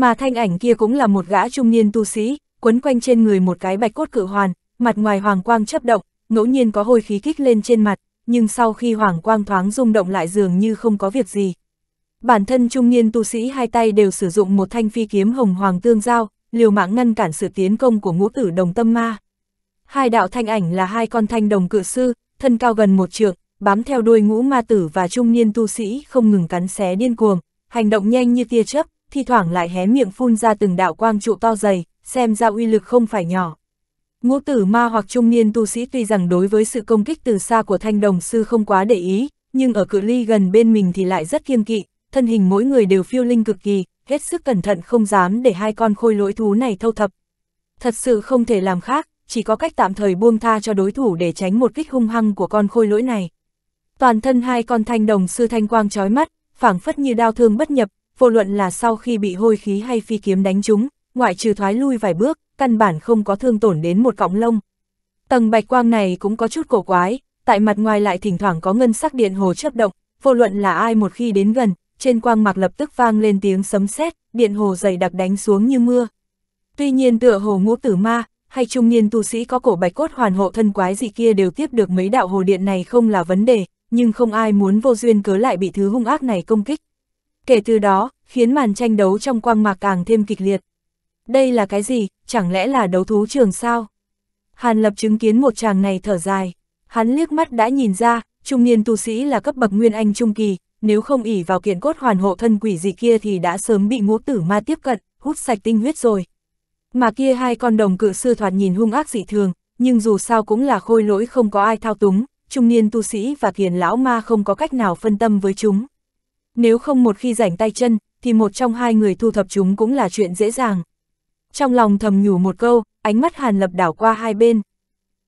Mà thanh ảnh kia cũng là một gã trung niên tu sĩ, quấn quanh trên người một cái bạch cốt cự hoàn, mặt ngoài hoàng quang chấp động, ngẫu nhiên có hôi khí kích lên trên mặt, nhưng sau khi hoàng quang thoáng rung động lại dường như không có việc gì. Bản thân trung niên tu sĩ hai tay đều sử dụng một thanh phi kiếm hồng hoàng tương giao, liều mạng ngăn cản sự tiến công của ngũ tử đồng tâm ma. Hai đạo thanh ảnh là hai con thanh đồng cự sư, thân cao gần một trượng, bám theo đuôi ngũ ma tử và trung niên tu sĩ không ngừng cắn xé điên cuồng, hành động nhanh như tia chớp, thi thoảng lại hé miệng phun ra từng đạo quang trụ to dày, xem ra uy lực không phải nhỏ. Ngũ tử ma hoặc trung niên tu sĩ tuy rằng đối với sự công kích từ xa của thanh đồng sư không quá để ý, nhưng ở cự ly gần bên mình thì lại rất kiêng kỵ, thân hình mỗi người đều phiêu linh cực kỳ, hết sức cẩn thận không dám để hai con khôi lỗi thú này thâu thập. Thật sự không thể làm khác, chỉ có cách tạm thời buông tha cho đối thủ để tránh một kích hung hăng của con khôi lỗi này. Toàn thân hai con thanh đồng sư thanh quang chói mắt, phảng phất như đao thương bất nhập, vô luận là sau khi bị hôi khí hay phi kiếm đánh trúng, ngoại trừ thoái lui vài bước, căn bản không có thương tổn đến một cọng lông. Tầng bạch quang này cũng có chút cổ quái, tại mặt ngoài lại thỉnh thoảng có ngân sắc điện hồ chấp động, vô luận là ai một khi đến gần, trên quang mạc lập tức vang lên tiếng sấm sét, điện hồ dày đặc đánh xuống như mưa. Tuy nhiên tựa hồ ngũ tử ma, hay trung niên tu sĩ có cổ bạch cốt hoàn hộ thân quái gì kia đều tiếp được mấy đạo hồ điện này không là vấn đề, nhưng không ai muốn vô duyên cớ lại bị thứ hung ác này công kích. Kể từ đó, khiến màn tranh đấu trong quang mạc càng thêm kịch liệt. Đây là cái gì, chẳng lẽ là đấu thú trường sao? Hàn Lập chứng kiến một chàng này thở dài, hắn liếc mắt đã nhìn ra, trung niên tu sĩ là cấp bậc nguyên anh trung kỳ, nếu không ỉ vào kiện cốt hoàn hộ thân quỷ gì kia thì đã sớm bị ngũ tử ma tiếp cận, hút sạch tinh huyết rồi. Mà kia hai con đồng cự sư thoạt nhìn hung ác dị thường, nhưng dù sao cũng là khôi lỗi không có ai thao túng, trung niên tu sĩ và kiền lão ma không có cách nào phân tâm với chúng. Nếu không một khi rảnh tay chân, thì một trong hai người thu thập chúng cũng là chuyện dễ dàng. Trong lòng thầm nhủ một câu, ánh mắt hàn lập đảo qua hai bên.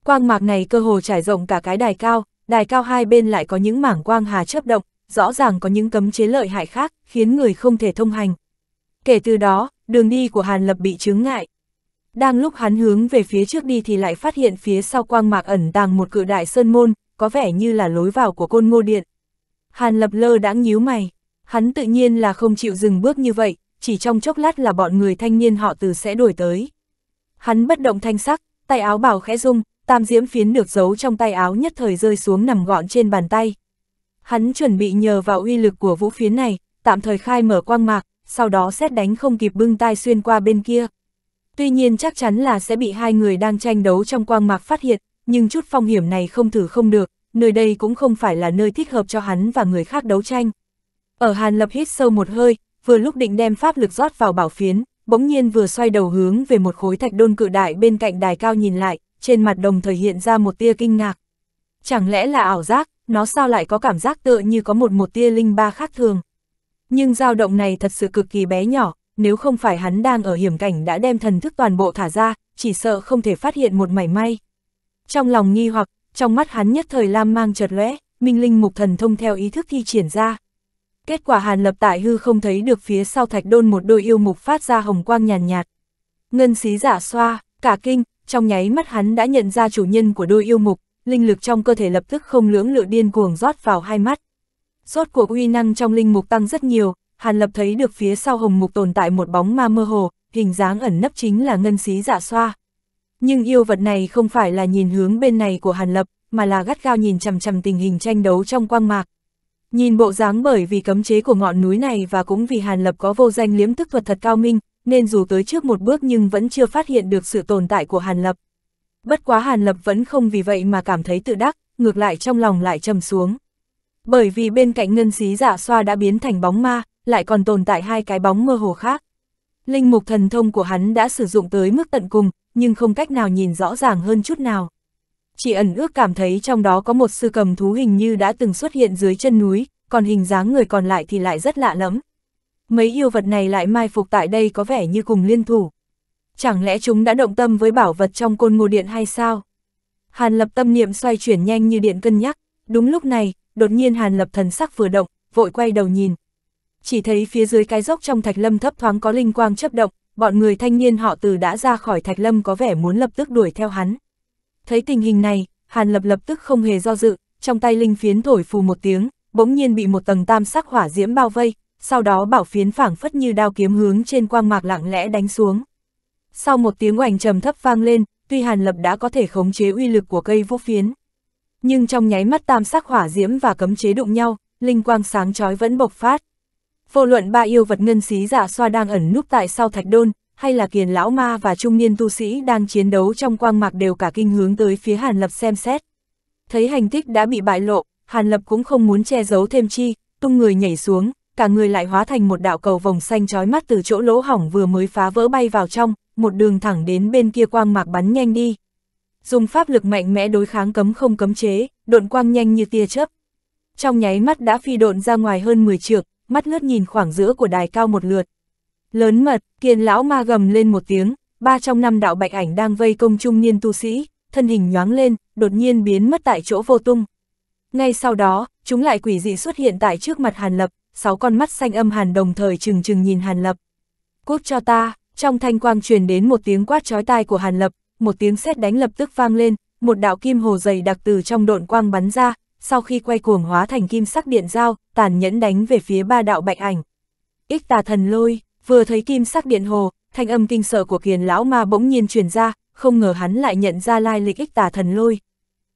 Quang mạc này cơ hồ trải rộng cả cái đài cao, đài cao hai bên lại có những mảng quang hà chớp động, rõ ràng có những cấm chế lợi hại khác, khiến người không thể thông hành. Kể từ đó, đường đi của Hàn Lập bị chướng ngại. Đang lúc hắn hướng về phía trước đi thì lại phát hiện phía sau quang mạc ẩn tàng một cự đại sơn môn, có vẻ như là lối vào của côn ngô điện. Hàn Lập lơ đã nhíu mày, hắn tự nhiên là không chịu dừng bước như vậy, chỉ trong chốc lát là bọn người thanh niên họ từ sẽ đuổi tới. Hắn bất động thanh sắc, tay áo bảo khẽ rung, tam diễm phiến được giấu trong tay áo nhất thời rơi xuống nằm gọn trên bàn tay. Hắn chuẩn bị nhờ vào uy lực của vũ phiến này, tạm thời khai mở quang mạc, sau đó xét đánh không kịp bưng tai xuyên qua bên kia. Tuy nhiên chắc chắn là sẽ bị hai người đang tranh đấu trong quang mạc phát hiện, nhưng chút phong hiểm này không thử không được, nơi đây cũng không phải là nơi thích hợp cho hắn và người khác đấu tranh. Ở Hàn Lập hít sâu một hơi, vừa lúc định đem pháp lực rót vào bảo phiến, bỗng nhiên vừa xoay đầu hướng về một khối thạch đôn cự đại bên cạnh đài cao nhìn lại, trên mặt đồng thời hiện ra một tia kinh ngạc. Chẳng lẽ là ảo giác, nó sao lại có cảm giác tựa như có một một tia linh ba khác thường. Nhưng dao động này thật sự cực kỳ bé nhỏ, nếu không phải hắn đang ở hiểm cảnh đã đem thần thức toàn bộ thả ra, chỉ sợ không thể phát hiện một mảy may. Trong lòng nghi hoặc, trong mắt hắn nhất thời lam mang chợt lóe, minh linh mục thần thông theo ý thức thi triển ra. Kết quả hàn lập tại hư không thấy được phía sau thạch đôn một đôi yêu mục phát ra hồng quang nhàn nhạt, Ngân xí giả xoa, cả kinh, trong nháy mắt hắn đã nhận ra chủ nhân của đôi yêu mục, linh lực trong cơ thể lập tức không lưỡng lự điên cuồng rót vào hai mắt. Rốt cuộc uy năng trong linh mục tăng rất nhiều, Hàn Lập thấy được phía sau hồng mục tồn tại một bóng ma mơ hồ, hình dáng ẩn nấp chính là ngân xí giả xoa. Nhưng yêu vật này không phải là nhìn hướng bên này của Hàn Lập, mà là gắt gao nhìn chằm chằm tình hình tranh đấu trong quang mạc. Nhìn bộ dáng bởi vì cấm chế của ngọn núi này và cũng vì Hàn Lập có vô danh liếm thức thuật thật cao minh, nên dù tới trước một bước nhưng vẫn chưa phát hiện được sự tồn tại của Hàn Lập. Bất quá Hàn Lập vẫn không vì vậy mà cảm thấy tự đắc, ngược lại trong lòng lại trầm xuống. Bởi vì bên cạnh ngân xí giả xoa đã biến thành bóng ma, lại còn tồn tại hai cái bóng mơ hồ khác. Linh mục thần thông của hắn đã sử dụng tới mức tận cùng, nhưng không cách nào nhìn rõ ràng hơn chút nào. chị ẩn ước cảm thấy trong đó có một sư cầm thú hình như đã từng xuất hiện dưới chân núi, còn hình dáng người còn lại thì lại rất lạ lẫm. Mấy yêu vật này lại mai phục tại đây có vẻ như cùng liên thủ. Chẳng lẽ chúng đã động tâm với bảo vật trong côn ngô điện hay sao? Hàn lập tâm niệm xoay chuyển nhanh như điện cân nhắc, đúng lúc này, đột nhiên hàn lập thần sắc vừa động, vội quay đầu nhìn. Chỉ thấy phía dưới cái dốc trong thạch lâm thấp thoáng có linh quang chấp động, bọn người thanh niên họ từ đã ra khỏi thạch lâm có vẻ muốn lập tức đuổi theo hắn. Thấy tình hình này, hàn lập lập tức không hề do dự, trong tay linh phiến thổi phù một tiếng, bỗng nhiên bị một tầng tam sắc hỏa diễm bao vây, sau đó bảo phiến phảng phất như đao kiếm hướng trên quang mạc lặng lẽ đánh xuống. Sau một tiếng oành trầm thấp vang lên, tuy Hàn Lập đã có thể khống chế uy lực của cây vũ phiến. Nhưng trong nháy mắt tam sắc hỏa diễm và cấm chế đụng nhau, linh quang sáng chói vẫn bộc phát. Vô luận ba yêu vật ngân xí giả xoa đang ẩn núp tại sau thạch đôn, hay là kiền lão ma và trung niên tu sĩ đang chiến đấu trong quang mạc đều cả kinh hướng tới phía Hàn Lập xem xét. Thấy hành tích đã bị bại lộ, Hàn Lập cũng không muốn che giấu thêm chi, tung người nhảy xuống, cả người lại hóa thành một đạo cầu vòng xanh chói mắt từ chỗ lỗ hỏng vừa mới phá vỡ bay vào trong, một đường thẳng đến bên kia quang mạc bắn nhanh đi. Dùng pháp lực mạnh mẽ đối kháng cấm không cấm chế, độn quang nhanh như tia chớp. Trong nháy mắt đã phi độn ra ngoài hơn 10 trượng, mắt lướt nhìn khoảng giữa của đài cao một lượt. Lớn mật, kiền lão ma gầm lên một tiếng, ba trong năm đạo bạch ảnh đang vây công trung niên tu sĩ, thân hình nhoáng lên, đột nhiên biến mất tại chỗ vô tung. Ngay sau đó, chúng lại quỷ dị xuất hiện tại trước mặt Hàn Lập, sáu con mắt xanh âm hàn đồng thời trừng trừng nhìn Hàn Lập. Cút cho ta, trong thanh quang truyền đến một tiếng quát chói tai của Hàn Lập, một tiếng sét đánh lập tức vang lên, một đạo kim hồ dày đặc từ trong độn quang bắn ra, sau khi quay cuồng hóa thành kim sắc điện dao, tàn nhẫn đánh về phía ba đạo bạch ảnh. Ích tà thần lôi, vừa thấy kim sắc điện hồ, thanh âm kinh sợ của kiền lão ma bỗng nhiên truyền ra, không ngờ hắn lại nhận ra lai lịch ích tà thần lôi.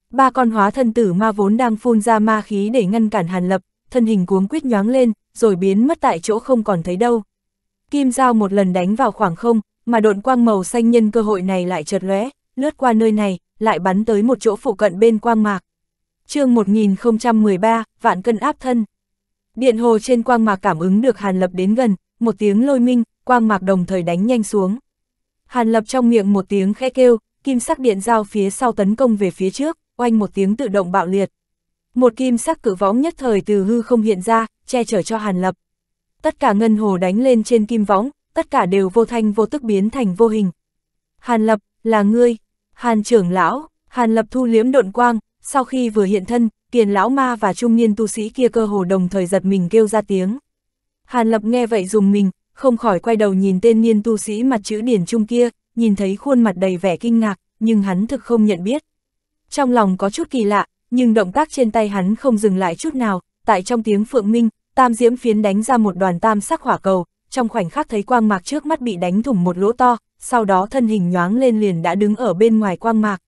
Ba con hóa thân tử ma vốn đang phun ra ma khí để ngăn cản hàn lập, thân hình cuống quýt nhoáng lên, rồi biến mất tại chỗ không còn thấy đâu. Kim dao một lần đánh vào khoảng không, mà độn quang màu xanh nhân cơ hội này lại chợt lóe, lướt qua nơi này, lại bắn tới một chỗ phụ cận bên quang mạc chương 1013, vạn cân áp thân. Điện hồ trên quang mạc cảm ứng được Hàn Lập đến gần, một tiếng lôi minh, quang mạc đồng thời đánh nhanh xuống. Hàn Lập trong miệng một tiếng khẽ kêu, kim sắc điện giao phía sau tấn công về phía trước, oanh một tiếng tự động bạo liệt. Một kim sắc cự võng nhất thời từ hư không hiện ra, che chở cho Hàn Lập. Tất cả ngân hồ đánh lên trên kim võng, tất cả đều vô thanh vô tức biến thành vô hình. Hàn Lập, là ngươi, Hàn trưởng lão, Hàn Lập thu liếm độn quang, sau khi vừa hiện thân, kiền lão ma và trung niên tu sĩ kia cơ hồ đồng thời giật mình kêu ra tiếng. Hàn Lập nghe vậy dùng mình, không khỏi quay đầu nhìn tên niên tu sĩ mặt chữ điển trung kia, nhìn thấy khuôn mặt đầy vẻ kinh ngạc, nhưng hắn thực không nhận biết. Trong lòng có chút kỳ lạ, nhưng động tác trên tay hắn không dừng lại chút nào, tại trong tiếng phượng minh, tam diễm phiến đánh ra một đoàn tam sắc hỏa cầu, trong khoảnh khắc thấy quang mạc trước mắt bị đánh thủng một lỗ to, sau đó thân hình nhoáng lên liền đã đứng ở bên ngoài quang mạc.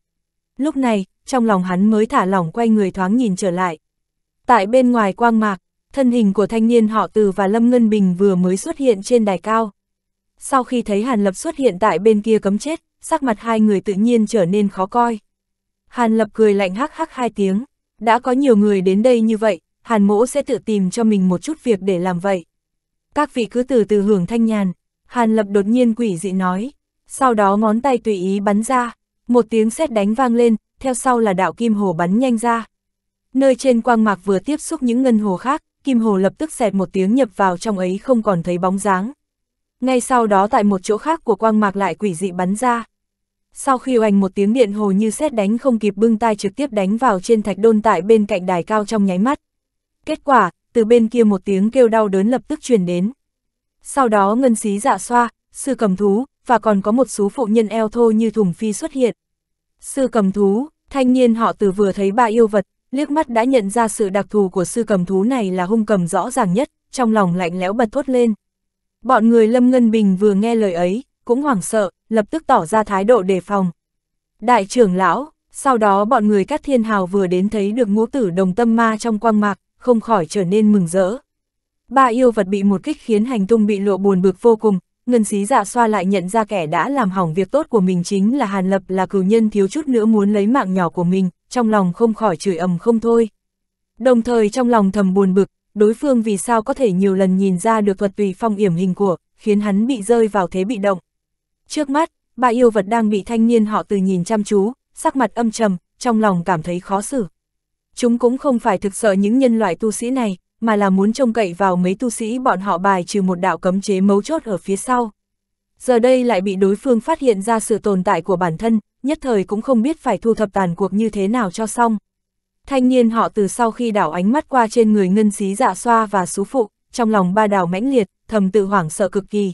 Lúc này, trong lòng hắn mới thả lỏng quay người thoáng nhìn trở lại. Tại bên ngoài quang mạc, thân hình của thanh niên họ Từ và Lâm Ngân Bình vừa mới xuất hiện trên đài cao. Sau khi thấy Hàn Lập xuất hiện tại bên kia cấm chết, sắc mặt hai người tự nhiên trở nên khó coi. Hàn Lập cười lạnh hắc hắc hai tiếng, đã có nhiều người đến đây như vậy, Hàn Mỗ sẽ tự tìm cho mình một chút việc để làm vậy. Các vị cứ từ từ hưởng thanh nhàn, Hàn Lập đột nhiên quỷ dị nói, sau đó ngón tay tùy ý bắn ra, một tiếng sét đánh vang lên, theo sau là đạo kim hồ bắn nhanh ra. Nơi trên quang mạc vừa tiếp xúc những ngân hồ khác, kim hồ lập tức xẹt một tiếng nhập vào trong ấy không còn thấy bóng dáng. Ngay sau đó tại một chỗ khác của quang mạc lại quỷ dị bắn ra. Sau khi oanh một tiếng điện hồ như xét đánh không kịp bưng tay trực tiếp đánh vào trên thạch đôn tại bên cạnh đài cao trong nháy mắt. Kết quả, từ bên kia một tiếng kêu đau đớn lập tức truyền đến. Sau đó ngân xí dạ xoa, sư cầm thú, và còn có một số phụ nhân eo thô như thùng phi xuất hiện. Sư cầm thú, thanh niên họ từ vừa thấy ba yêu vật, liếc mắt đã nhận ra sự đặc thù của sư cầm thú này là hung cầm rõ ràng nhất, trong lòng lạnh lẽo bật thốt lên. Bọn người Lâm Ngân Bình vừa nghe lời ấy, cũng hoảng sợ, lập tức tỏ ra thái độ đề phòng. Đại trưởng lão, sau đó bọn người các thiên hào vừa đến thấy được ngũ tử đồng tâm ma trong quang mạc, không khỏi trở nên mừng rỡ. Ba yêu vật bị một kích khiến hành tung bị lộ buồn bực vô cùng, ngân xí dạ xoa lại nhận ra kẻ đã làm hỏng việc tốt của mình chính là Hàn Lập là cửu nhân thiếu chút nữa muốn lấy mạng nhỏ của mình, trong lòng không khỏi chửi ầm không thôi. Đồng thời trong lòng thầm buồn bực, đối phương vì sao có thể nhiều lần nhìn ra được thuật tùy phong yểm hình của, khiến hắn bị rơi vào thế bị động. Trước mắt, bà yêu vật đang bị thanh niên họ từ nhìn chăm chú, sắc mặt âm trầm, trong lòng cảm thấy khó xử. Chúng cũng không phải thực sợ những nhân loại tu sĩ này, mà là muốn trông cậy vào mấy tu sĩ bọn họ bài trừ một đạo cấm chế mấu chốt ở phía sau. Giờ đây lại bị đối phương phát hiện ra sự tồn tại của bản thân, nhất thời cũng không biết phải thu thập tàn cuộc như thế nào cho xong. Thanh niên họ từ sau khi đảo ánh mắt qua trên người ngân xí dạ xoa và xú phụ, trong lòng ba đảo mãnh liệt, thầm tự hoảng sợ cực kỳ.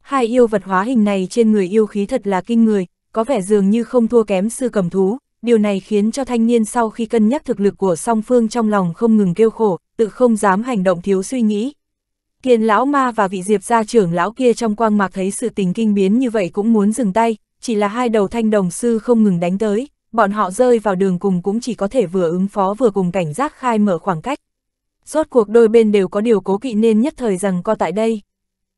Hai yêu vật hóa hình này trên người yêu khí thật là kinh người, có vẻ dường như không thua kém sư cầm thú, điều này khiến cho thanh niên sau khi cân nhắc thực lực của song phương trong lòng không ngừng kêu khổ, tự không dám hành động thiếu suy nghĩ. Kiền lão ma và vị diệp gia trưởng lão kia trong quang mạc thấy sự tình kinh biến như vậy cũng muốn dừng tay, chỉ là hai đầu thanh đồng sư không ngừng đánh tới, bọn họ rơi vào đường cùng cũng chỉ có thể vừa ứng phó vừa cùng cảnh giác khai mở khoảng cách. Rốt cuộc đôi bên đều có điều cố kỵ nên nhất thời rằng co tại đây.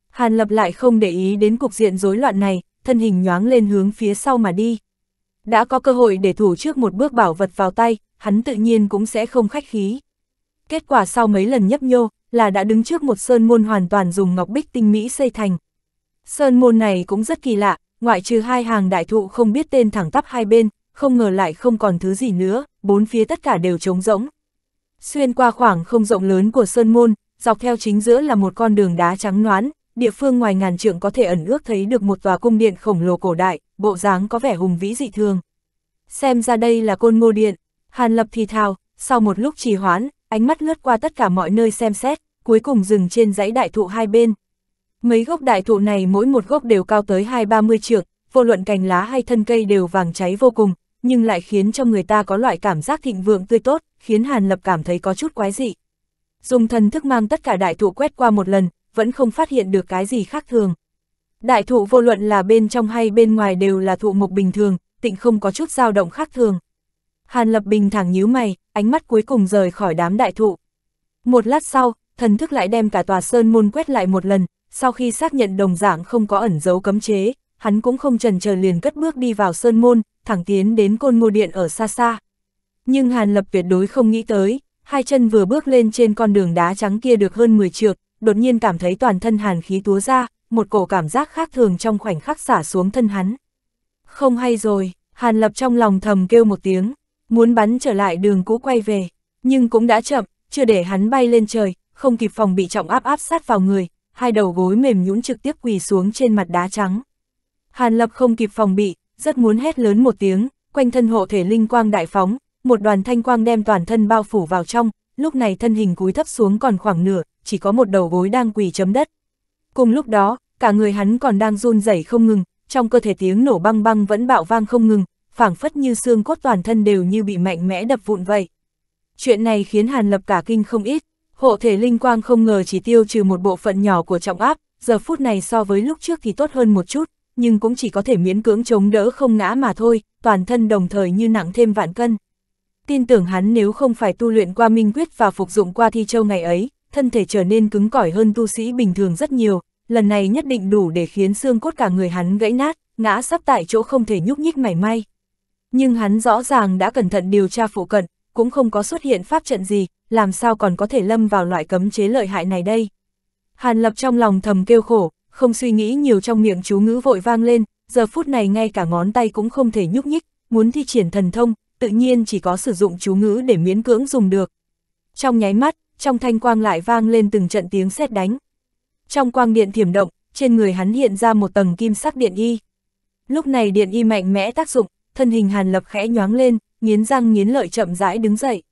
Hàn Lập lại không để ý đến cục diện rối loạn này, thân hình nhoáng lên hướng phía sau mà đi. Đã có cơ hội để thủ trước một bước bảo vật vào tay, hắn tự nhiên cũng sẽ không khách khí. Kết quả sau mấy lần nhấp nhô, là đã đứng trước một sơn môn hoàn toàn dùng ngọc bích tinh mỹ xây thành. Sơn môn này cũng rất kỳ lạ, ngoại trừ hai hàng đại thụ không biết tên thẳng tắp hai bên, không ngờ lại không còn thứ gì nữa, bốn phía tất cả đều trống rỗng. Xuyên qua khoảng không rộng lớn của sơn môn, dọc theo chính giữa là một con đường đá trắng noán, địa phương ngoài ngàn trượng có thể ẩn ước thấy được một tòa cung điện khổng lồ cổ đại, bộ dáng có vẻ hùng vĩ dị thường. Xem ra đây là côn ngô điện, Hàn Lập thì thào, sau một lúc trì hoãn, ánh mắt lướt qua tất cả mọi nơi xem xét, cuối cùng dừng trên dãy đại thụ hai bên. Mấy gốc đại thụ này mỗi một gốc đều cao tới hai ba mươi trượng, vô luận cành lá hay thân cây đều vàng cháy vô cùng, nhưng lại khiến cho người ta có loại cảm giác thịnh vượng tươi tốt, khiến Hàn Lập cảm thấy có chút quái dị. Dùng thần thức mang tất cả đại thụ quét qua một lần, vẫn không phát hiện được cái gì khác thường. Đại thụ vô luận là bên trong hay bên ngoài đều là thụ mục bình thường, tịnh không có chút dao động khác thường. Hàn Lập bình thẳng nhíu mày, ánh mắt cuối cùng rời khỏi đám đại thụ. Một lát sau, thần thức lại đem cả tòa sơn môn quét lại một lần, sau khi xác nhận đồng dạng không có ẩn dấu cấm chế, hắn cũng không trần chờ liền cất bước đi vào sơn môn, thẳng tiến đến côn ngô điện ở xa xa. Nhưng Hàn Lập tuyệt đối không nghĩ tới, hai chân vừa bước lên trên con đường đá trắng kia được hơn 10 trượng, đột nhiên cảm thấy toàn thân hàn khí túa ra, một cổ cảm giác khác thường trong khoảnh khắc xả xuống thân hắn. Không hay rồi, Hàn Lập trong lòng thầm kêu một tiếng, muốn bắn trở lại đường cũ quay về, nhưng cũng đã chậm, chưa để hắn bay lên trời, không kịp phòng bị trọng áp áp sát vào người, hai đầu gối mềm nhũn trực tiếp quỳ xuống trên mặt đá trắng. Hàn Lập không kịp phòng bị, rất muốn hét lớn một tiếng, quanh thân hộ thể linh quang đại phóng, một đoàn thanh quang đem toàn thân bao phủ vào trong, lúc này thân hình cúi thấp xuống còn khoảng nửa, chỉ có một đầu gối đang quỳ chấm đất. Cùng lúc đó, cả người hắn còn đang run rẩy không ngừng, trong cơ thể tiếng nổ băng băng vẫn bạo vang không ngừng, phảng phất như xương cốt toàn thân đều như bị mạnh mẽ đập vụn vậy. Chuyện này khiến Hàn Lập cả kinh không ít, hộ thể linh quang không ngờ chỉ tiêu trừ một bộ phận nhỏ của trọng áp, giờ phút này so với lúc trước thì tốt hơn một chút, nhưng cũng chỉ có thể miễn cưỡng chống đỡ không ngã mà thôi, toàn thân đồng thời như nặng thêm vạn cân. Tin tưởng hắn nếu không phải tu luyện qua minh quyết và phục dụng qua thi châu ngày ấy, thân thể trở nên cứng cỏi hơn tu sĩ bình thường rất nhiều, lần này nhất định đủ để khiến xương cốt cả người hắn gãy nát, ngã sắp tại chỗ không thể nhúc nhích mảy may. Nhưng hắn rõ ràng đã cẩn thận điều tra phụ cận, cũng không có xuất hiện pháp trận gì, làm sao còn có thể lâm vào loại cấm chế lợi hại này đây. Hàn lập trong lòng thầm kêu khổ, không suy nghĩ nhiều trong miệng chú ngữ vội vang lên, giờ phút này ngay cả ngón tay cũng không thể nhúc nhích, muốn thi triển thần thông, tự nhiên chỉ có sử dụng chú ngữ để miễn cưỡng dùng được. Trong nháy mắt, trong thanh quang lại vang lên từng trận tiếng sét đánh. Trong quang điện thiểm động, trên người hắn hiện ra một tầng kim sắc điện y. Lúc này điện y mạnh mẽ tác dụng, thân hình hàn lập khẽ nhoáng lên, nghiến răng nghiến lợi chậm rãi đứng dậy.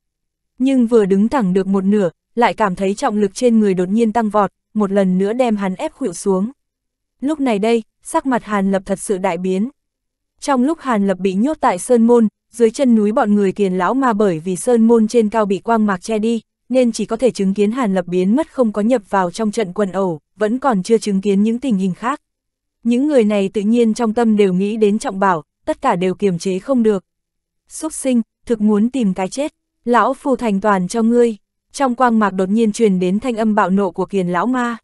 Nhưng vừa đứng thẳng được một nửa, lại cảm thấy trọng lực trên người đột nhiên tăng vọt, một lần nữa đem hắn ép khuỵu xuống. Lúc này đây, sắc mặt hàn lập thật sự đại biến. Trong lúc hàn lập bị nhốt tại sơn môn, dưới chân núi bọn người kiền lão mà bởi vì sơn môn trên cao bị quang mạc che đi, nên chỉ có thể chứng kiến Hàn Lập biến mất không có nhập vào trong trận quần ẩu, vẫn còn chưa chứng kiến những tình hình khác. Những người này tự nhiên trong tâm đều nghĩ đến trọng bảo, tất cả đều kiềm chế không được. Xúc sinh, thực muốn tìm cái chết, lão phù thành toàn cho ngươi. Trong quang mạc đột nhiên truyền đến thanh âm bạo nộ của kiền lão ma.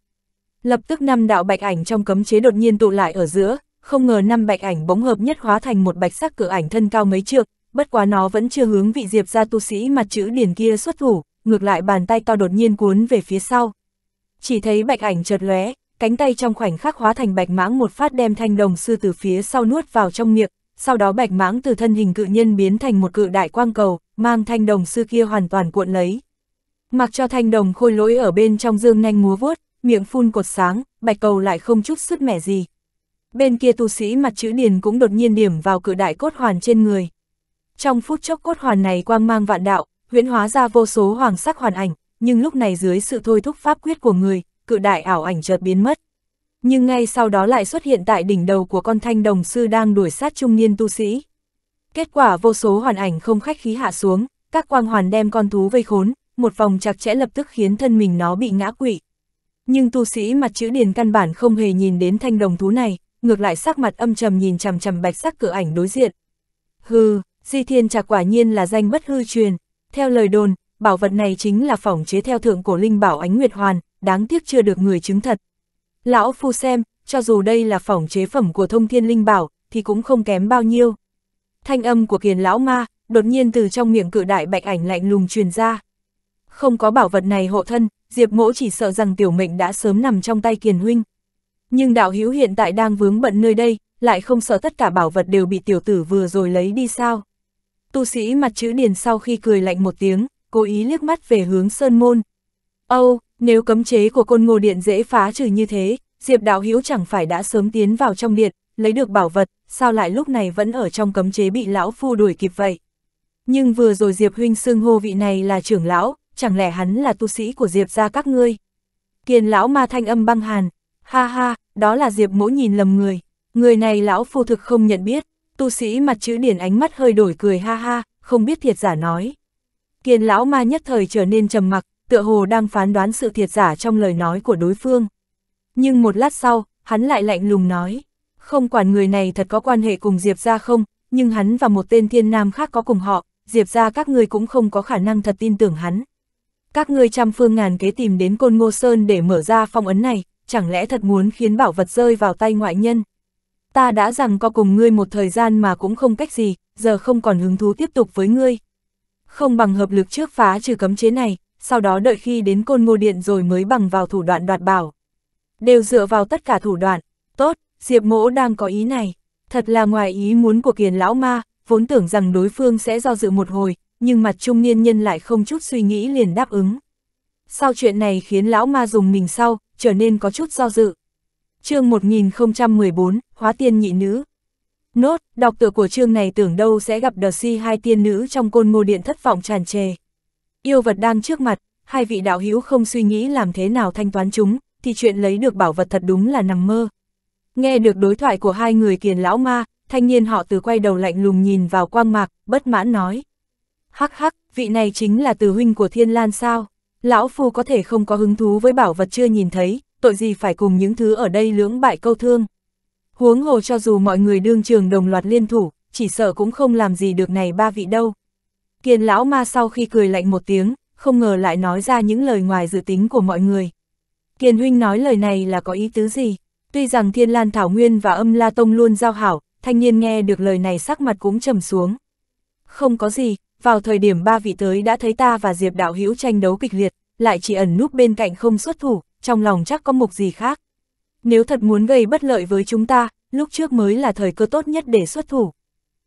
Lập tức năm đạo bạch ảnh trong cấm chế đột nhiên tụ lại ở giữa, không ngờ năm bạch ảnh bỗng hợp nhất hóa thành một bạch sắc cửa ảnh thân cao mấy trượng, bất quá nó vẫn chưa hướng vị diệp ra tu sĩ mặt chữ điển kia xuất thủ, ngược lại bàn tay to đột nhiên cuốn về phía sau. Chỉ thấy bạch ảnh chợt lóe, cánh tay trong khoảnh khắc hóa thành bạch mãng một phát đem thanh đồng sư từ phía sau nuốt vào trong miệng, sau đó bạch mãng từ thân hình cự nhân biến thành một cự đại quang cầu, mang thanh đồng sư kia hoàn toàn cuộn lấy. Mặc cho thanh đồng khôi lỗi ở bên trong dương nhanh múa vuốt, miệng phun cột sáng, bạch cầu lại không chút sức mẻ gì. Bên kia tu sĩ mặt chữ điền cũng đột nhiên điểm vào cự đại cốt hoàn trên người. Trong phút chốc cốt hoàn này quang mang vạn đạo, huyễn hóa ra vô số hoàng sắc hoàn ảnh, nhưng lúc này dưới sự thôi thúc pháp quyết của người, cự đại ảo ảnh chợt biến mất. Nhưng ngay sau đó lại xuất hiện tại đỉnh đầu của con thanh đồng sư đang đuổi sát trung niên tu sĩ. Kết quả vô số hoàn ảnh không khách khí hạ xuống, các quang hoàn đem con thú vây khốn, một vòng chặt chẽ lập tức khiến thân mình nó bị ngã quỵ. Nhưng tu sĩ mặt chữ điền căn bản không hề nhìn đến thanh đồng thú này, ngược lại sắc mặt âm trầm nhìn chằm chằm bạch sắc cửa ảnh đối diện. Hừ, di thiên trạc quả nhiên là danh bất hư truyền. Theo lời đồn, bảo vật này chính là phỏng chế theo thượng cổ linh bảo ánh nguyệt hoàn, đáng tiếc chưa được người chứng thật. Lão phu xem, cho dù đây là phỏng chế phẩm của thông thiên linh bảo, thì cũng không kém bao nhiêu. Thanh âm của kiền lão ma, đột nhiên từ trong miệng cự đại bạch ảnh lạnh lùng truyền ra. Không có bảo vật này hộ thân, Diệp Mỗ chỉ sợ rằng tiểu mệnh đã sớm nằm trong tay kiền huynh. Nhưng đạo hữu hiện tại đang vướng bận nơi đây, lại không sợ tất cả bảo vật đều bị tiểu tử vừa rồi lấy đi sao. Tu sĩ mặt chữ điền sau khi cười lạnh một tiếng, cố ý liếc mắt về hướng sơn môn. Âu, nếu cấm chế của côn ngô điện dễ phá trừ như thế, Diệp đạo hữu chẳng phải đã sớm tiến vào trong điện, lấy được bảo vật, sao lại lúc này vẫn ở trong cấm chế bị lão phu đuổi kịp vậy? Nhưng vừa rồi Diệp huynh xưng hô vị này là trưởng lão, chẳng lẽ hắn là tu sĩ của Diệp gia các ngươi? Kiền lão ma thanh âm băng hàn, ha ha, đó là Diệp mỗ nhìn lầm người, người này lão phu thực không nhận biết, tu sĩ mặt chữ điển ánh mắt hơi đổi cười ha ha, không biết thiệt giả nói. Kiền lão ma nhất thời trở nên trầm mặc, tựa hồ đang phán đoán sự thiệt giả trong lời nói của đối phương. Nhưng một lát sau, hắn lại lạnh lùng nói, không quản người này thật có quan hệ cùng Diệp ra không, nhưng hắn và một tên thiên nam khác có cùng họ, Diệp ra các ngươi cũng không có khả năng thật tin tưởng hắn. Các ngươi trăm phương ngàn kế tìm đến Côn Ngô Sơn để mở ra phong ấn này, chẳng lẽ thật muốn khiến bảo vật rơi vào tay ngoại nhân? Ta đã rằng có cùng ngươi một thời gian mà cũng không cách gì, giờ không còn hứng thú tiếp tục với ngươi. Không bằng hợp lực trước phá trừ cấm chế này, sau đó đợi khi đến Côn Ngô Điện rồi mới bằng vào thủ đoạn đoạt bảo. Đều dựa vào tất cả thủ đoạn, tốt, Diệp Mỗ đang có ý này, thật là ngoài ý muốn của kiền lão ma, vốn tưởng rằng đối phương sẽ do dự một hồi, nhưng mặt trung niên nhân lại không chút suy nghĩ liền đáp ứng. Sau chuyện này khiến lão ma dùng mình sau, trở nên có chút do dự. chương 1014, Hóa tiên nhị nữ. Nốt, đọc tựa của chương này tưởng đâu sẽ gặp đờ si hai tiên nữ trong côn ngô điện thất vọng tràn trề. Yêu vật đang trước mặt, hai vị đạo hữu không suy nghĩ làm thế nào thanh toán chúng, thì chuyện lấy được bảo vật thật đúng là nằm mơ. Nghe được đối thoại của hai người kiền lão ma, thanh niên họ từ quay đầu lạnh lùng nhìn vào quang mạc, bất mãn nói. Hắc hắc, vị này chính là từ huynh của thiên lan sao? Lão phu có thể không có hứng thú với bảo vật chưa nhìn thấy, tội gì phải cùng những thứ ở đây lưỡng bại câu thương. Huống hồ cho dù mọi người đương trường đồng loạt liên thủ, chỉ sợ cũng không làm gì được này ba vị đâu. Kiền lão ma sau khi cười lạnh một tiếng, không ngờ lại nói ra những lời ngoài dự tính của mọi người. Kiền huynh nói lời này là có ý tứ gì? Tuy rằng Thiên Lan Thảo Nguyên và âm La Tông luôn giao hảo, thanh niên nghe được lời này sắc mặt cũng trầm xuống. Không có gì, vào thời điểm ba vị tới đã thấy ta và Diệp Đạo Hữu tranh đấu kịch liệt, lại chỉ ẩn núp bên cạnh không xuất thủ, trong lòng chắc có mục gì khác. Nếu thật muốn gây bất lợi với chúng ta, lúc trước mới là thời cơ tốt nhất để xuất thủ.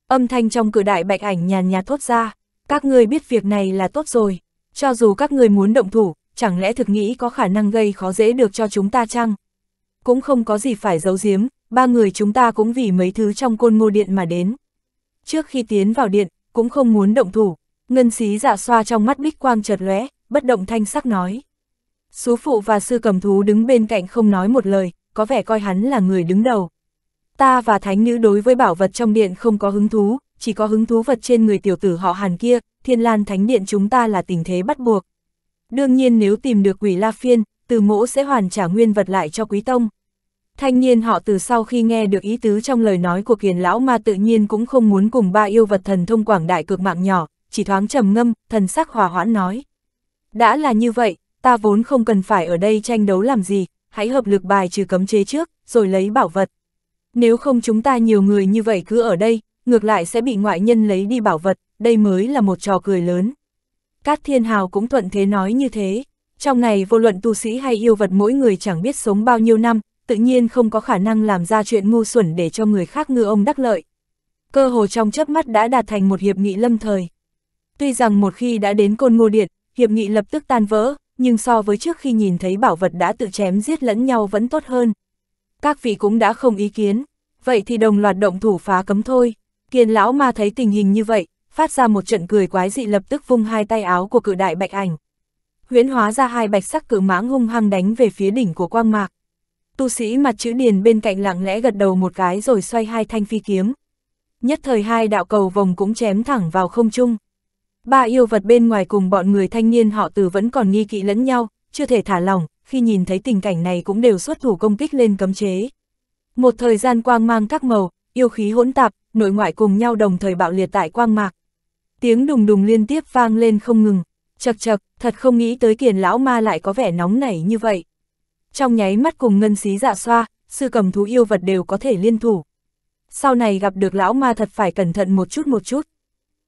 Âm thanh trong cử đại bạch ảnh nhàn nhạt thốt ra, các ngươi biết việc này là tốt rồi, cho dù các ngươi muốn động thủ, chẳng lẽ thực nghĩ có khả năng gây khó dễ được cho chúng ta chăng? Cũng không có gì phải giấu giếm, ba người chúng ta cũng vì mấy thứ trong côn ngô điện mà đến. Trước khi tiến vào điện, cũng không muốn động thủ, ngân xí dạ xoa trong mắt bích quang chợt lóe, bất động thanh sắc nói. Sú phụ và sư cầm thú đứng bên cạnh không nói một lời, có vẻ coi hắn là người đứng đầu. Ta và thánh nữ đối với bảo vật trong điện không có hứng thú, chỉ có hứng thú vật trên người tiểu tử họ hàn kia, thiên lan thánh điện chúng ta là tình thế bắt buộc. Đương nhiên nếu tìm được quỷ la phiên, từ mỗ sẽ hoàn trả nguyên vật lại cho quý tông. Thanh niên họ từ sau khi nghe được ý tứ trong lời nói của kiền lão ma tự nhiên cũng không muốn cùng ba yêu vật thần thông quảng đại cực mạng nhỏ, chỉ thoáng trầm ngâm, thần sắc hòa hoãn nói. Đã là như vậy, ta vốn không cần phải ở đây tranh đấu làm gì, hãy hợp lực bài trừ cấm chế trước, rồi lấy bảo vật. Nếu không chúng ta nhiều người như vậy cứ ở đây, ngược lại sẽ bị ngoại nhân lấy đi bảo vật, đây mới là một trò cười lớn. Cát Thiên Hào cũng thuận thế nói như thế. Trong này vô luận tu sĩ hay yêu vật mỗi người chẳng biết sống bao nhiêu năm, tự nhiên không có khả năng làm ra chuyện ngu xuẩn để cho người khác ngư ông đắc lợi. Cơ hồ trong chớp mắt đã đạt thành một hiệp nghị lâm thời. Tuy rằng một khi đã đến côn ngô điện, hiệp nghị lập tức tan vỡ, nhưng so với trước khi nhìn thấy bảo vật đã tự chém giết lẫn nhau vẫn tốt hơn. Các vị cũng đã không ý kiến, vậy thì đồng loạt động thủ phá cấm thôi. Kiền lão ma thấy tình hình như vậy, phát ra một trận cười quái dị lập tức vung hai tay áo của cự đại bạch ảnh. Huyễn hóa ra hai bạch sắc cự mãng hung hăng đánh về phía đỉnh của quang mạc. Tu sĩ mặt chữ điền bên cạnh lặng lẽ gật đầu một cái rồi xoay hai thanh phi kiếm. Nhất thời hai đạo cầu vòng cũng chém thẳng vào không trung. Ba yêu vật bên ngoài cùng bọn người thanh niên họ từ vẫn còn nghi kỵ lẫn nhau, chưa thể thả lỏng, khi nhìn thấy tình cảnh này cũng đều xuất thủ công kích lên cấm chế. Một thời gian quang mang các màu, yêu khí hỗn tạp, nội ngoại cùng nhau đồng thời bạo liệt tại quang mạc. Tiếng đùng đùng liên tiếp vang lên không ngừng, chật chật, thật không nghĩ tới kiền lão ma lại có vẻ nóng nảy như vậy. Trong nháy mắt cùng ngân xí dạ xoa, sư cầm thú yêu vật đều có thể liên thủ. Sau này gặp được lão ma thật phải cẩn thận một chút một chút.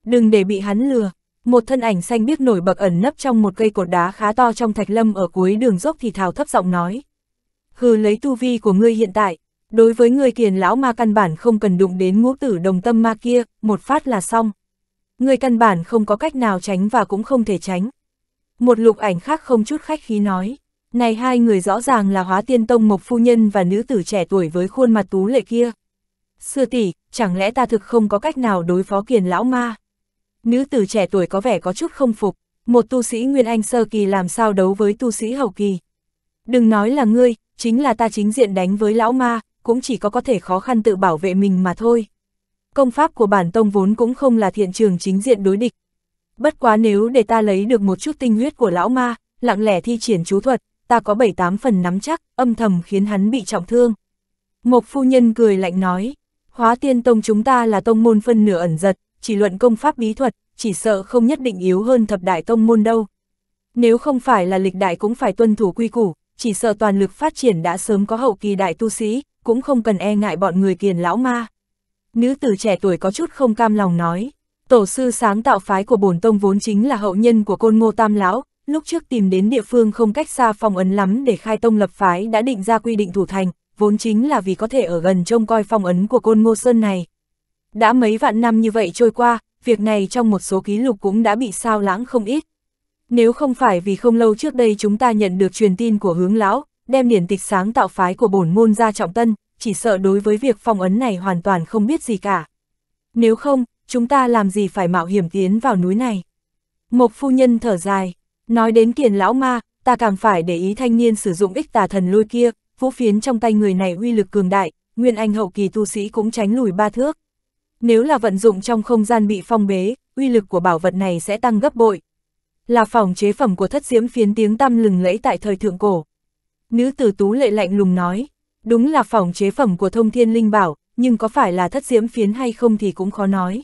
Đừng để bị hắn lừa. Một thân ảnh xanh biếc nổi bật ẩn nấp trong một cây cột đá khá to trong thạch lâm ở cuối đường dốc thì thào thấp giọng nói. Hừ lấy tu vi của ngươi hiện tại, đối với người kiền lão ma căn bản không cần đụng đến ngũ tử đồng tâm ma kia, một phát là xong. người căn bản không có cách nào tránh và cũng không thể tránh. Một lục ảnh khác không chút khách khí nói. Này hai người rõ ràng là hóa tiên tông mộc phu nhân và nữ tử trẻ tuổi với khuôn mặt tú lệ kia. Sư tỷ, chẳng lẽ ta thực không có cách nào đối phó kiền lão ma? Nữ tử trẻ tuổi có vẻ có chút không phục, một tu sĩ Nguyên Anh sơ kỳ làm sao đấu với tu sĩ hậu kỳ. Đừng nói là ngươi, chính là ta chính diện đánh với lão ma, cũng chỉ có có thể khó khăn tự bảo vệ mình mà thôi. Công pháp của bản tông vốn cũng không là thiện trường chính diện đối địch. Bất quá nếu để ta lấy được một chút tinh huyết của lão ma, lặng lẽ thi triển chú thuật, ta có 7-8 phần nắm chắc, âm thầm khiến hắn bị trọng thương. Một phu nhân cười lạnh nói, hóa tiên tông chúng ta là tông môn phân nửa ẩn giật, chỉ luận công pháp bí thuật, chỉ sợ không nhất định yếu hơn thập đại tông môn đâu. Nếu không phải là lịch đại cũng phải tuân thủ quy củ, chỉ sợ toàn lực phát triển đã sớm có hậu kỳ đại tu sĩ, cũng không cần e ngại bọn người kiền lão ma. Nữ tử trẻ tuổi có chút không cam lòng nói, tổ sư sáng tạo phái của bổn tông vốn chính là hậu nhân của côn ngô tam lão, lúc trước tìm đến địa phương không cách xa phong ấn lắm để khai tông lập phái đã định ra quy định thủ thành, vốn chính là vì có thể ở gần trông coi phong ấn của côn ngô sơn này. Đã mấy vạn năm như vậy trôi qua, việc này trong một số ký lục cũng đã bị sao lãng không ít. Nếu không phải vì không lâu trước đây chúng ta nhận được truyền tin của hướng lão, đem điển tịch sáng tạo phái của bổn môn ra trọng tân, chỉ sợ đối với việc phong ấn này hoàn toàn không biết gì cả. Nếu không, chúng ta làm gì phải mạo hiểm tiến vào núi này. Một phu nhân thở dài, nói đến kiền lão ma, ta càng phải để ý thanh niên sử dụng ích tà thần lôi kia, vũ phiến trong tay người này uy lực cường đại, nguyên anh hậu kỳ tu sĩ cũng tránh lùi ba thước. Nếu là vận dụng trong không gian bị phong bế, uy lực của bảo vật này sẽ tăng gấp bội. Là phòng chế phẩm của thất diễm phiến tiếng tăm lừng lẫy tại thời thượng cổ. Nữ tử tú lệ lạnh lùng nói, đúng là phòng chế phẩm của thông thiên linh bảo, nhưng có phải là thất diễm phiến hay không thì cũng khó nói.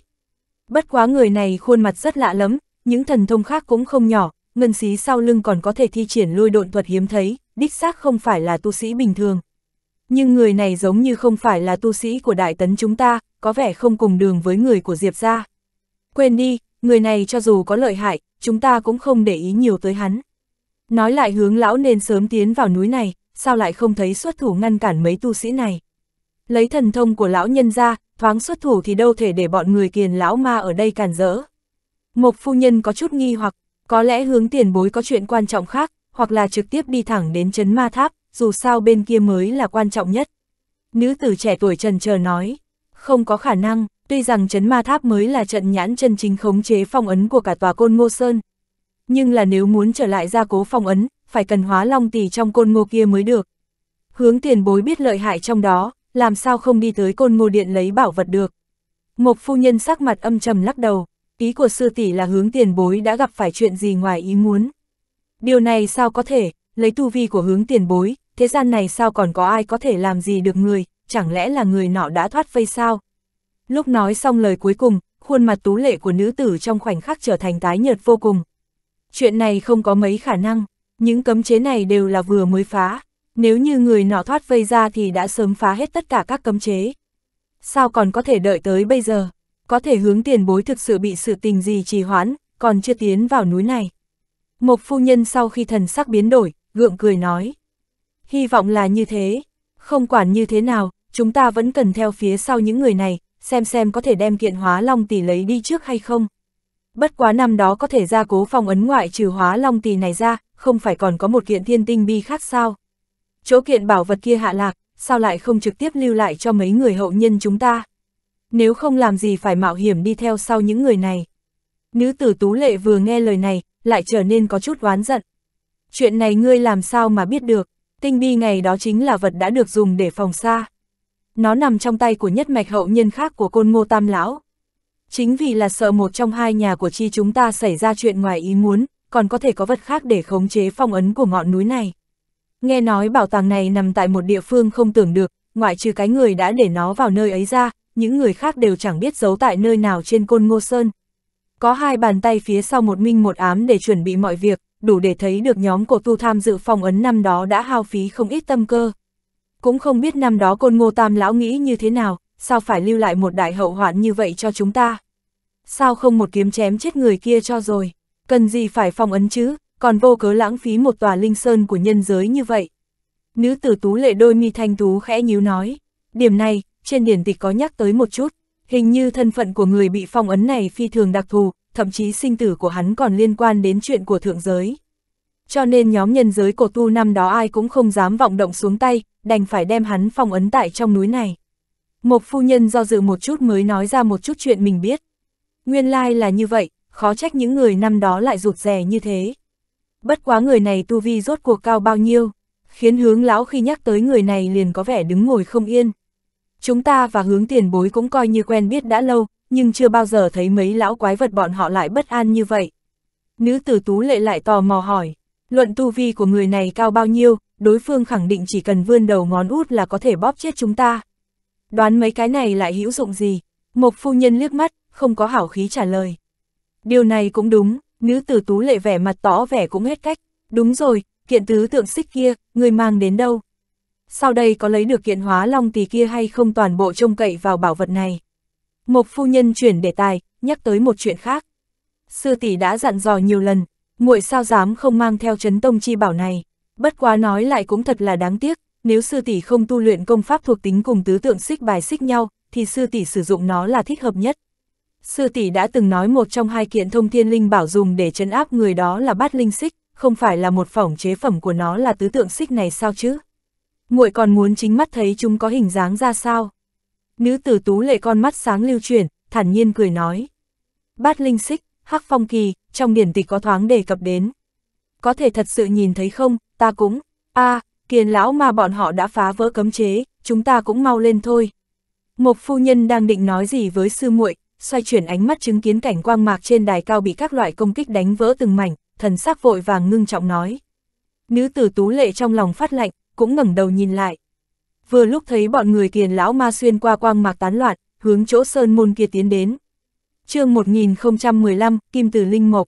Bất quá người này khuôn mặt rất lạ lắm, những thần thông khác cũng không nhỏ, ngân xí sau lưng còn có thể thi triển lôi độn thuật hiếm thấy, đích xác không phải là tu sĩ bình thường. Nhưng người này giống như không phải là tu sĩ của đại tấn chúng ta, có vẻ không cùng đường với người của Diệp gia. Quên đi, người này cho dù có lợi hại, chúng ta cũng không để ý nhiều tới hắn. Nói lại hướng lão nên sớm tiến vào núi này, sao lại không thấy xuất thủ ngăn cản mấy tu sĩ này. Lấy thần thông của lão nhân ra, thoáng xuất thủ thì đâu thể để bọn người kiền lão ma ở đây cản rỡ. Mộc phu nhân có chút nghi hoặc, có lẽ hướng tiền bối có chuyện quan trọng khác, hoặc là trực tiếp đi thẳng đến chấn ma tháp, dù sao bên kia mới là quan trọng nhất. Nữ tử trẻ tuổi trần chờ nói, không có khả năng, tuy rằng chấn ma tháp mới là trận nhãn chân chính khống chế phong ấn của cả tòa côn ngô sơn. Nhưng là nếu muốn trở lại gia cố phong ấn, phải cần hóa long tỷ trong côn ngô kia mới được. Hướng tiền bối biết lợi hại trong đó, làm sao không đi tới côn ngô điện lấy bảo vật được. Một phu nhân sắc mặt âm trầm lắc đầu, ý của sư tỷ là hướng tiền bối đã gặp phải chuyện gì ngoài ý muốn. Điều này sao có thể, lấy tu vi của hướng tiền bối, thế gian này sao còn có ai có thể làm gì được người, chẳng lẽ là người nọ đã thoát vây sao? Lúc nói xong lời cuối cùng, khuôn mặt tú lệ của nữ tử trong khoảnh khắc trở thành tái nhợt vô cùng. Chuyện này không có mấy khả năng, những cấm chế này đều là vừa mới phá, nếu như người nọ thoát vây ra thì đã sớm phá hết tất cả các cấm chế. Sao còn có thể đợi tới bây giờ? Có thể hướng tiền bối thực sự bị sự tình gì trì hoãn, còn chưa tiến vào núi này. Một phu nhân sau khi thần sắc biến đổi, gượng cười nói. Hy vọng là như thế, không quản như thế nào, chúng ta vẫn cần theo phía sau những người này, xem xem có thể đem kiện hóa long tỷ lấy đi trước hay không. Bất quá năm đó có thể ra cố phòng ấn ngoại trừ hóa long tỳ này ra, không phải còn có một kiện thiên tinh bi khác sao. Chỗ kiện bảo vật kia hạ lạc, sao lại không trực tiếp lưu lại cho mấy người hậu nhân chúng ta. Nếu không làm gì phải mạo hiểm đi theo sau những người này. Nữ tử Tú Lệ vừa nghe lời này, lại trở nên có chút oán giận. Chuyện này ngươi làm sao mà biết được, tinh bi ngày đó chính là vật đã được dùng để phòng xa. Nó nằm trong tay của nhất mạch hậu nhân khác của côn ngô tam lão. Chính vì là sợ một trong hai nhà của chi chúng ta xảy ra chuyện ngoài ý muốn, còn có thể có vật khác để khống chế phong ấn của ngọn núi này. Nghe nói bảo tàng này nằm tại một địa phương không tưởng được, ngoại trừ cái người đã để nó vào nơi ấy ra, những người khác đều chẳng biết giấu tại nơi nào trên côn ngô sơn. Có hai bàn tay phía sau một minh một ám để chuẩn bị mọi việc, đủ để thấy được nhóm cổ tu tham dự phong ấn năm đó đã hao phí không ít tâm cơ. Cũng không biết năm đó côn ngô tam lão nghĩ như thế nào, sao phải lưu lại một đại hậu hoạn như vậy cho chúng ta. Sao không một kiếm chém chết người kia cho rồi, cần gì phải phong ấn chứ, còn vô cớ lãng phí một tòa linh sơn của nhân giới như vậy. Nữ tử tú lệ đôi mi thanh tú khẽ nhíu nói, điểm này, trên điển tịch có nhắc tới một chút, hình như thân phận của người bị phong ấn này phi thường đặc thù, thậm chí sinh tử của hắn còn liên quan đến chuyện của thượng giới. Cho nên nhóm nhân giới cổ tu năm đó ai cũng không dám vọng động xuống tay, đành phải đem hắn phong ấn tại trong núi này. Một phu nhân do dự một chút mới nói ra một chút chuyện mình biết. Nguyên lai là như vậy, khó trách những người năm đó lại rụt rè như thế. Bất quá người này tu vi rốt cuộc cao bao nhiêu, khiến hướng lão khi nhắc tới người này liền có vẻ đứng ngồi không yên. Chúng ta và hướng tiền bối cũng coi như quen biết đã lâu, nhưng chưa bao giờ thấy mấy lão quái vật bọn họ lại bất an như vậy. Nữ tử tú lệ lại tò mò hỏi, luận tu vi của người này cao bao nhiêu, đối phương khẳng định chỉ cần vươn đầu ngón út là có thể bóp chết chúng ta. Đoán mấy cái này lại hữu dụng gì? Một phu nhân liếc mắt, không có hảo khí trả lời. Điều này cũng đúng, nữ tử tú lệ vẻ mặt tỏ vẻ cũng hết cách. Đúng rồi, kiện tứ tượng xích kia, người mang đến đâu? Sau đây có lấy được kiện hóa long tỷ kia hay không toàn bộ trông cậy vào bảo vật này? Một phu nhân chuyển đề tài, nhắc tới một chuyện khác. Sư tỷ đã dặn dò nhiều lần, muội sao dám không mang theo chấn tông chi bảo này. Bất quá nói lại cũng thật là đáng tiếc, nếu sư tỷ không tu luyện công pháp thuộc tính cùng tứ tượng xích bài xích nhau, thì sư tỷ sử dụng nó là thích hợp nhất. Sư tỷ đã từng nói một trong hai kiện thông thiên linh bảo dùng để chấn áp người đó là bát linh xích, không phải là một phỏng chế phẩm của nó là tứ tượng xích này sao chứ? Muội còn muốn chính mắt thấy chúng có hình dáng ra sao? Nữ tử tú lệ con mắt sáng lưu chuyển, thản nhiên cười nói. Bát linh xích, hắc phong kỳ, trong điển tịch có thoáng đề cập đến. Có thể thật sự nhìn thấy không, ta cũng, a à, kiền lão mà bọn họ đã phá vỡ cấm chế, chúng ta cũng mau lên thôi. Một phu nhân đang định nói gì với sư muội, xoay chuyển ánh mắt chứng kiến cảnh quang mạc trên đài cao bị các loại công kích đánh vỡ từng mảnh, thần sắc vội vàng ngưng trọng nói. Nữ tử tú lệ trong lòng phát lạnh, cũng ngẩng đầu nhìn lại. Vừa lúc thấy bọn người kiền lão ma xuyên qua quang mạc tán loạn, hướng chỗ sơn môn kia tiến đến. chương 1015, Kim Tử Linh Mộc.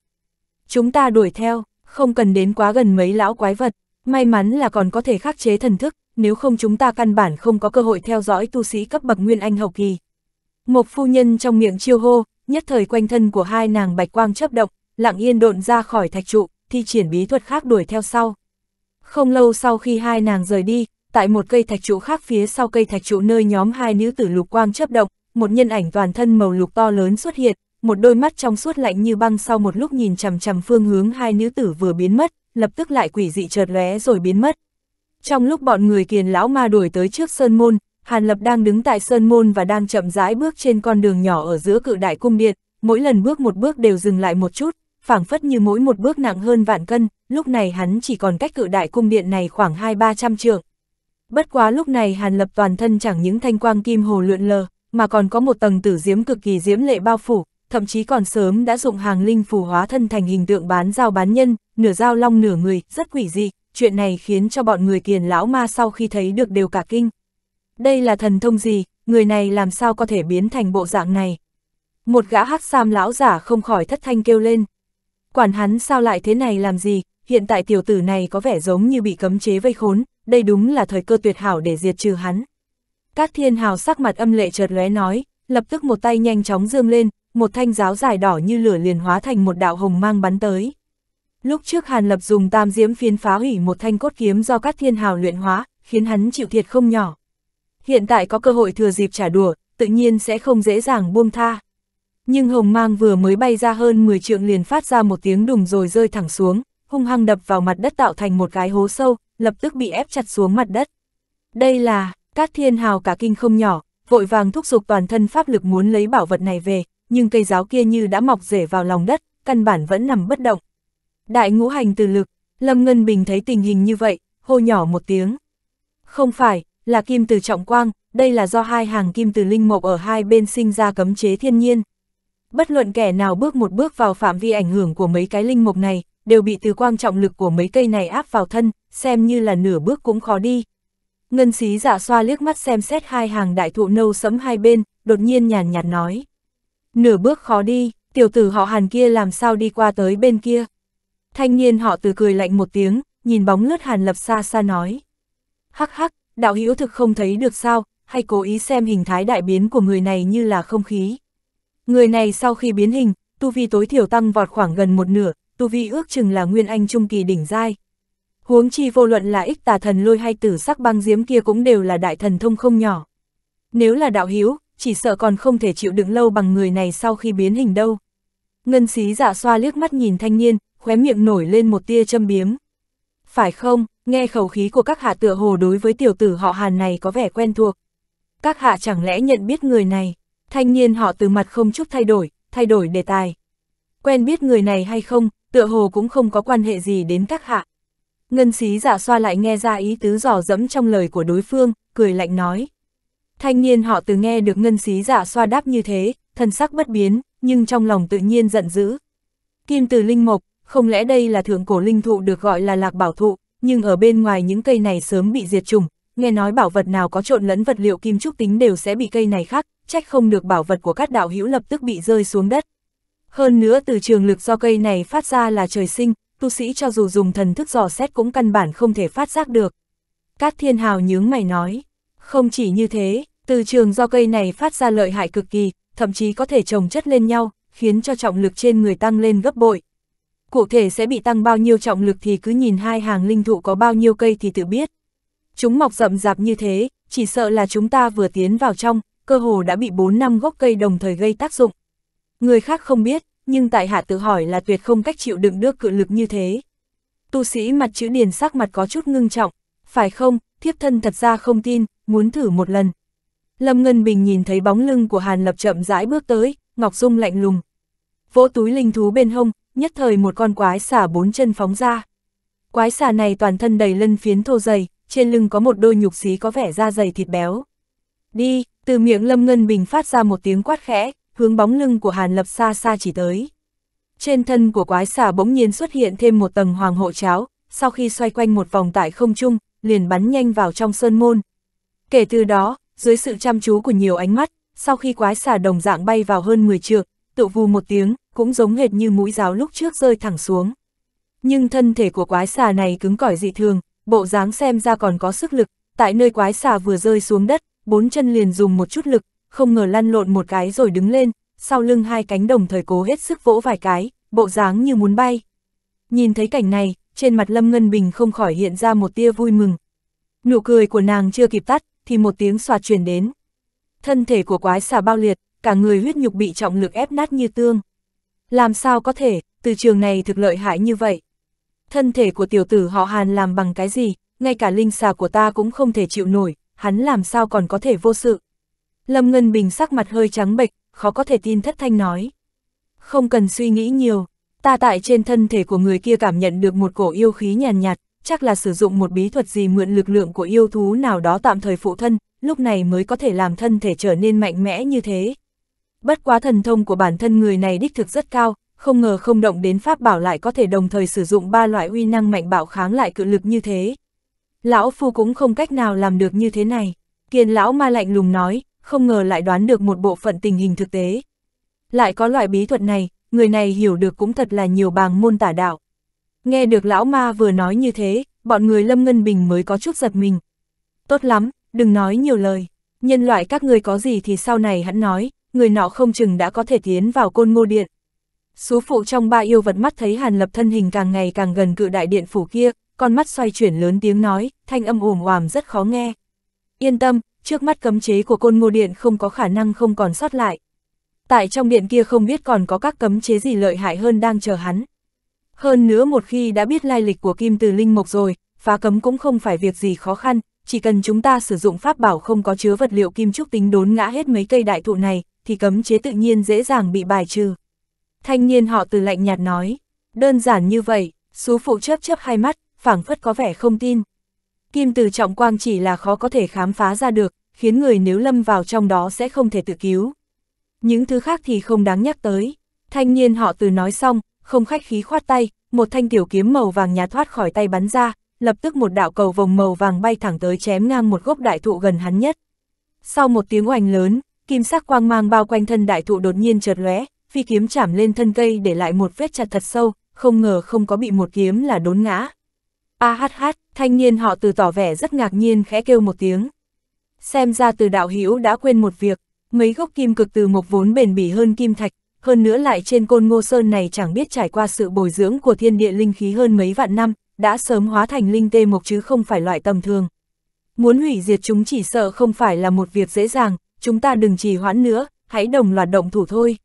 Chúng ta đuổi theo, không cần đến quá gần mấy lão quái vật, may mắn là còn có thể khắc chế thần thức, nếu không chúng ta căn bản không có cơ hội theo dõi tu sĩ cấp bậc Nguyên Anh hậu kỳ. Một phu nhân trong miệng chiêu hô, nhất thời quanh thân của hai nàng bạch quang chấp động, lặng yên độn ra khỏi thạch trụ, thi triển bí thuật khác đuổi theo sau. Không lâu sau khi hai nàng rời đi, tại một cây thạch trụ khác phía sau cây thạch trụ nơi nhóm hai nữ tử lục quang chấp động, một nhân ảnh toàn thân màu lục to lớn xuất hiện, một đôi mắt trong suốt lạnh như băng sau một lúc nhìn chằm chằm phương hướng hai nữ tử vừa biến mất, lập tức lại quỷ dị chợt lóe rồi biến mất. Trong lúc bọn người kiền lão ma đuổi tới trước sơn môn, Hàn Lập đang đứng tại sơn môn và đang chậm rãi bước trên con đường nhỏ ở giữa cự đại cung điện, mỗi lần bước một bước đều dừng lại một chút, phảng phất như mỗi một bước nặng hơn vạn cân, lúc này hắn chỉ còn cách cự đại cung điện này khoảng 2-300 trượng. Bất quá lúc này Hàn Lập toàn thân chẳng những thanh quang kim hồ lượn lờ, mà còn có một tầng tử diễm cực kỳ diễm lệ bao phủ, thậm chí còn sớm đã dụng hàng linh phù hóa thân thành hình tượng bán giao bán nhân, nửa giao long nửa người, rất quỷ dị, chuyện này khiến cho bọn người kiền lão ma sau khi thấy được đều cả kinh. Đây là thần thông gì, người này làm sao có thể biến thành bộ dạng này? Một gã hắc sam lão giả không khỏi thất thanh kêu lên. Quản hắn sao lại thế này làm gì, hiện tại tiểu tử này có vẻ giống như bị cấm chế vây khốn, đây đúng là thời cơ tuyệt hảo để diệt trừ hắn. Các thiên hào sắc mặt âm lệ chợt lóe nói, lập tức một tay nhanh chóng dương lên, một thanh giáo dài đỏ như lửa liền hóa thành một đạo hồng mang bắn tới. Lúc trước Hàn Lập dùng tam diễm phiến phá hủy một thanh cốt kiếm do các thiên hào luyện hóa, khiến hắn chịu thiệt không nhỏ. Hiện tại có cơ hội thừa dịp trả đùa, tự nhiên sẽ không dễ dàng buông tha. Nhưng hồng mang vừa mới bay ra hơn 10 trượng liền phát ra một tiếng đùng rồi rơi thẳng xuống, hung hăng đập vào mặt đất tạo thành một cái hố sâu, lập tức bị ép chặt xuống mặt đất. Đây là, các thiên hào cả kinh không nhỏ, vội vàng thúc giục toàn thân pháp lực muốn lấy bảo vật này về, nhưng cây giáo kia như đã mọc rễ vào lòng đất, căn bản vẫn nằm bất động. Đại ngũ hành từ lực, Lâm Ngân Bình thấy tình hình như vậy, hô nhỏ một tiếng. Không phải, là kim từ trọng quang, đây là do hai hàng kim từ linh mộc ở hai bên sinh ra cấm chế thiên nhiên. Bất luận kẻ nào bước một bước vào phạm vi ảnh hưởng của mấy cái linh mộc này, đều bị từ quang trọng lực của mấy cây này áp vào thân, xem như là nửa bước cũng khó đi. Ngân xí dạ xoa liếc mắt xem xét hai hàng đại thụ nâu sẫm hai bên, đột nhiên nhàn nhạt nói. Nửa bước khó đi, tiểu tử họ hàn kia làm sao đi qua tới bên kia. Thanh niên họ từ cười lạnh một tiếng, nhìn bóng lướt hàn lập xa xa nói. Hắc hắc, đạo hữu thực không thấy được sao, hay cố ý xem hình thái đại biến của người này như là không khí. Người này sau khi biến hình, tu vi tối thiểu tăng vọt khoảng gần một nửa, tu vi ước chừng là nguyên anh trung kỳ đỉnh giai. Huống chi vô luận là ích tà thần lôi hay tử sắc băng diếm kia cũng đều là đại thần thông không nhỏ. Nếu là đạo hiếu, chỉ sợ còn không thể chịu đựng lâu bằng người này sau khi biến hình đâu. Ngân xí dạ xoa liếc mắt nhìn thanh niên, khóe miệng nổi lên một tia châm biếm. Phải không, nghe khẩu khí của các hạ tựa hồ đối với tiểu tử họ hàn này có vẻ quen thuộc. Các hạ chẳng lẽ nhận biết người này, thanh niên họ từ mặt không chút thay đổi, thay đổi đề tài. Quen biết người này hay không, tựa hồ cũng không có quan hệ gì đến các hạ. Ngân xí giả xoa lại nghe ra ý tứ dò dẫm trong lời của đối phương, cười lạnh nói. Thanh niên họ từ nghe được ngân xí giả xoa đáp như thế, thân sắc bất biến, nhưng trong lòng tự nhiên giận dữ. Kim từ linh mộc, không lẽ đây là thượng cổ linh thụ được gọi là lạc bảo thụ, nhưng ở bên ngoài những cây này sớm bị diệt chủng, nghe nói bảo vật nào có trộn lẫn vật liệu kim trúc tính đều sẽ bị cây này khắc, trách không được bảo vật của các đạo hữu lập tức bị rơi xuống đất. Hơn nữa từ trường lực do cây này phát ra là trời sinh, tu sĩ cho dù dùng thần thức dò xét cũng căn bản không thể phát giác được. Cát thiên hào nhướng mày nói, không chỉ như thế, từ trường do cây này phát ra lợi hại cực kỳ, thậm chí có thể trồng chất lên nhau, khiến cho trọng lực trên người tăng lên gấp bội. Cụ thể sẽ bị tăng bao nhiêu trọng lực thì cứ nhìn hai hàng linh thụ có bao nhiêu cây thì tự biết. Chúng mọc rậm rạp như thế, chỉ sợ là chúng ta vừa tiến vào trong, cơ hồ đã bị 4 năm gốc cây đồng thời gây tác dụng. Người khác không biết, nhưng tại hạ tự hỏi là tuyệt không cách chịu đựng được cự lực như thế. Tu sĩ mặt chữ điền sắc mặt có chút ngưng trọng, phải không, thiếp thân thật ra không tin, muốn thử một lần. Lâm Ngân Bình nhìn thấy bóng lưng của Hàn Lập chậm rãi bước tới, Ngọc Dung lạnh lùng. Vỗ túi linh thú bên hông, nhất thời một con quái xả bốn chân phóng ra. Quái xả này toàn thân đầy lân phiến thô dày, trên lưng có một đôi nhục xí có vẻ da dày thịt béo. Đi, từ miệng Lâm Ngân Bình phát ra một tiếng quát khẽ, hướng bóng lưng của Hàn Lập xa xa chỉ tới. Trên thân của quái xà bỗng nhiên xuất hiện thêm một tầng hoàng hộ cháo, sau khi xoay quanh một vòng tại không trung, liền bắn nhanh vào trong sơn môn. Kể từ đó, dưới sự chăm chú của nhiều ánh mắt, sau khi quái xà đồng dạng bay vào hơn 10 trượng, tự vù một tiếng, cũng giống hệt như mũi giáo lúc trước rơi thẳng xuống. Nhưng thân thể của quái xà này cứng cỏi dị thường, bộ dáng xem ra còn có sức lực, tại nơi quái xà vừa rơi xuống đất, bốn chân liền dùng một chút lực, không ngờ lăn lộn một cái rồi đứng lên, sau lưng hai cánh đồng thời cố hết sức vỗ vài cái, bộ dáng như muốn bay. Nhìn thấy cảnh này, trên mặt Lâm Ngân Bình không khỏi hiện ra một tia vui mừng. Nụ cười của nàng chưa kịp tắt, thì một tiếng xoạt truyền đến. Thân thể của quái xà bao liệt, cả người huyết nhục bị trọng lực ép nát như tương. Làm sao có thể, từ trường này thực lợi hại như vậy? Thân thể của tiểu tử họ Hàn làm bằng cái gì, ngay cả linh xà của ta cũng không thể chịu nổi, hắn làm sao còn có thể vô sự. Lâm Ngân Bình sắc mặt hơi trắng bệch, khó có thể tin thất thanh nói. Không cần suy nghĩ nhiều, ta tại trên thân thể của người kia cảm nhận được một cổ yêu khí nhàn nhạt, chắc là sử dụng một bí thuật gì mượn lực lượng của yêu thú nào đó tạm thời phụ thân, lúc này mới có thể làm thân thể trở nên mạnh mẽ như thế. Bất quá thần thông của bản thân người này đích thực rất cao, không ngờ không động đến pháp bảo lại có thể đồng thời sử dụng ba loại uy năng mạnh bảo kháng lại cự lực như thế. Lão Phu cũng không cách nào làm được như thế này. Kiên lão ma lạnh lùng nói, không ngờ lại đoán được một bộ phận tình hình thực tế. Lại có loại bí thuật này, người này hiểu được cũng thật là nhiều bàng môn tả đạo. Nghe được lão ma vừa nói như thế, bọn người Lâm Ngân Bình mới có chút giật mình. Tốt lắm, đừng nói nhiều lời. Nhân loại các người có gì thì sau này hắn nói, người nọ không chừng đã có thể tiến vào côn ngô điện. Số phụ trong ba yêu vật mắt thấy Hàn Lập thân hình càng ngày càng gần cự đại điện phủ kia, con mắt xoay chuyển lớn tiếng nói, thanh âm ồm oàm rất khó nghe. Yên tâm, trước mắt cấm chế của côn ngô điện không có khả năng không còn sót lại. Tại trong điện kia không biết còn có các cấm chế gì lợi hại hơn đang chờ hắn. Hơn nữa một khi đã biết lai lịch của kim từ linh mộc rồi, phá cấm cũng không phải việc gì khó khăn, chỉ cần chúng ta sử dụng pháp bảo không có chứa vật liệu kim trúc tính đốn ngã hết mấy cây đại thụ này, thì cấm chế tự nhiên dễ dàng bị bài trừ. Thanh niên họ từ lạnh nhạt nói, đơn giản như vậy, số phụ chớp chớp hai mắt, phảng phất có vẻ không tin. Kim từ trọng quang chỉ là khó có thể khám phá ra được, khiến người nếu lâm vào trong đó sẽ không thể tự cứu. Những thứ khác thì không đáng nhắc tới. Thanh niên họ từ nói xong, không khách khí khoát tay, một thanh tiểu kiếm màu vàng nhá thoát khỏi tay bắn ra, lập tức một đạo cầu vòng màu vàng bay thẳng tới chém ngang một gốc đại thụ gần hắn nhất. Sau một tiếng oanh lớn, kim sắc quang mang bao quanh thân đại thụ đột nhiên chợt lóe, phi kiếm chạm lên thân cây để lại một vết chặt thật sâu, không ngờ không có bị một kiếm là đốn ngã. A hát hát, thanh niên họ từ tỏ vẻ rất ngạc nhiên khẽ kêu một tiếng. Xem ra từ đạo hữu đã quên một việc, mấy gốc kim cực từ mộc vốn bền bỉ hơn kim thạch, hơn nữa lại trên côn ngô sơn này chẳng biết trải qua sự bồi dưỡng của thiên địa linh khí hơn mấy vạn năm, đã sớm hóa thành linh tê mộc chứ không phải loại tầm thường. Muốn hủy diệt chúng chỉ sợ không phải là một việc dễ dàng, chúng ta đừng trì hoãn nữa, hãy đồng loạt động thủ thôi.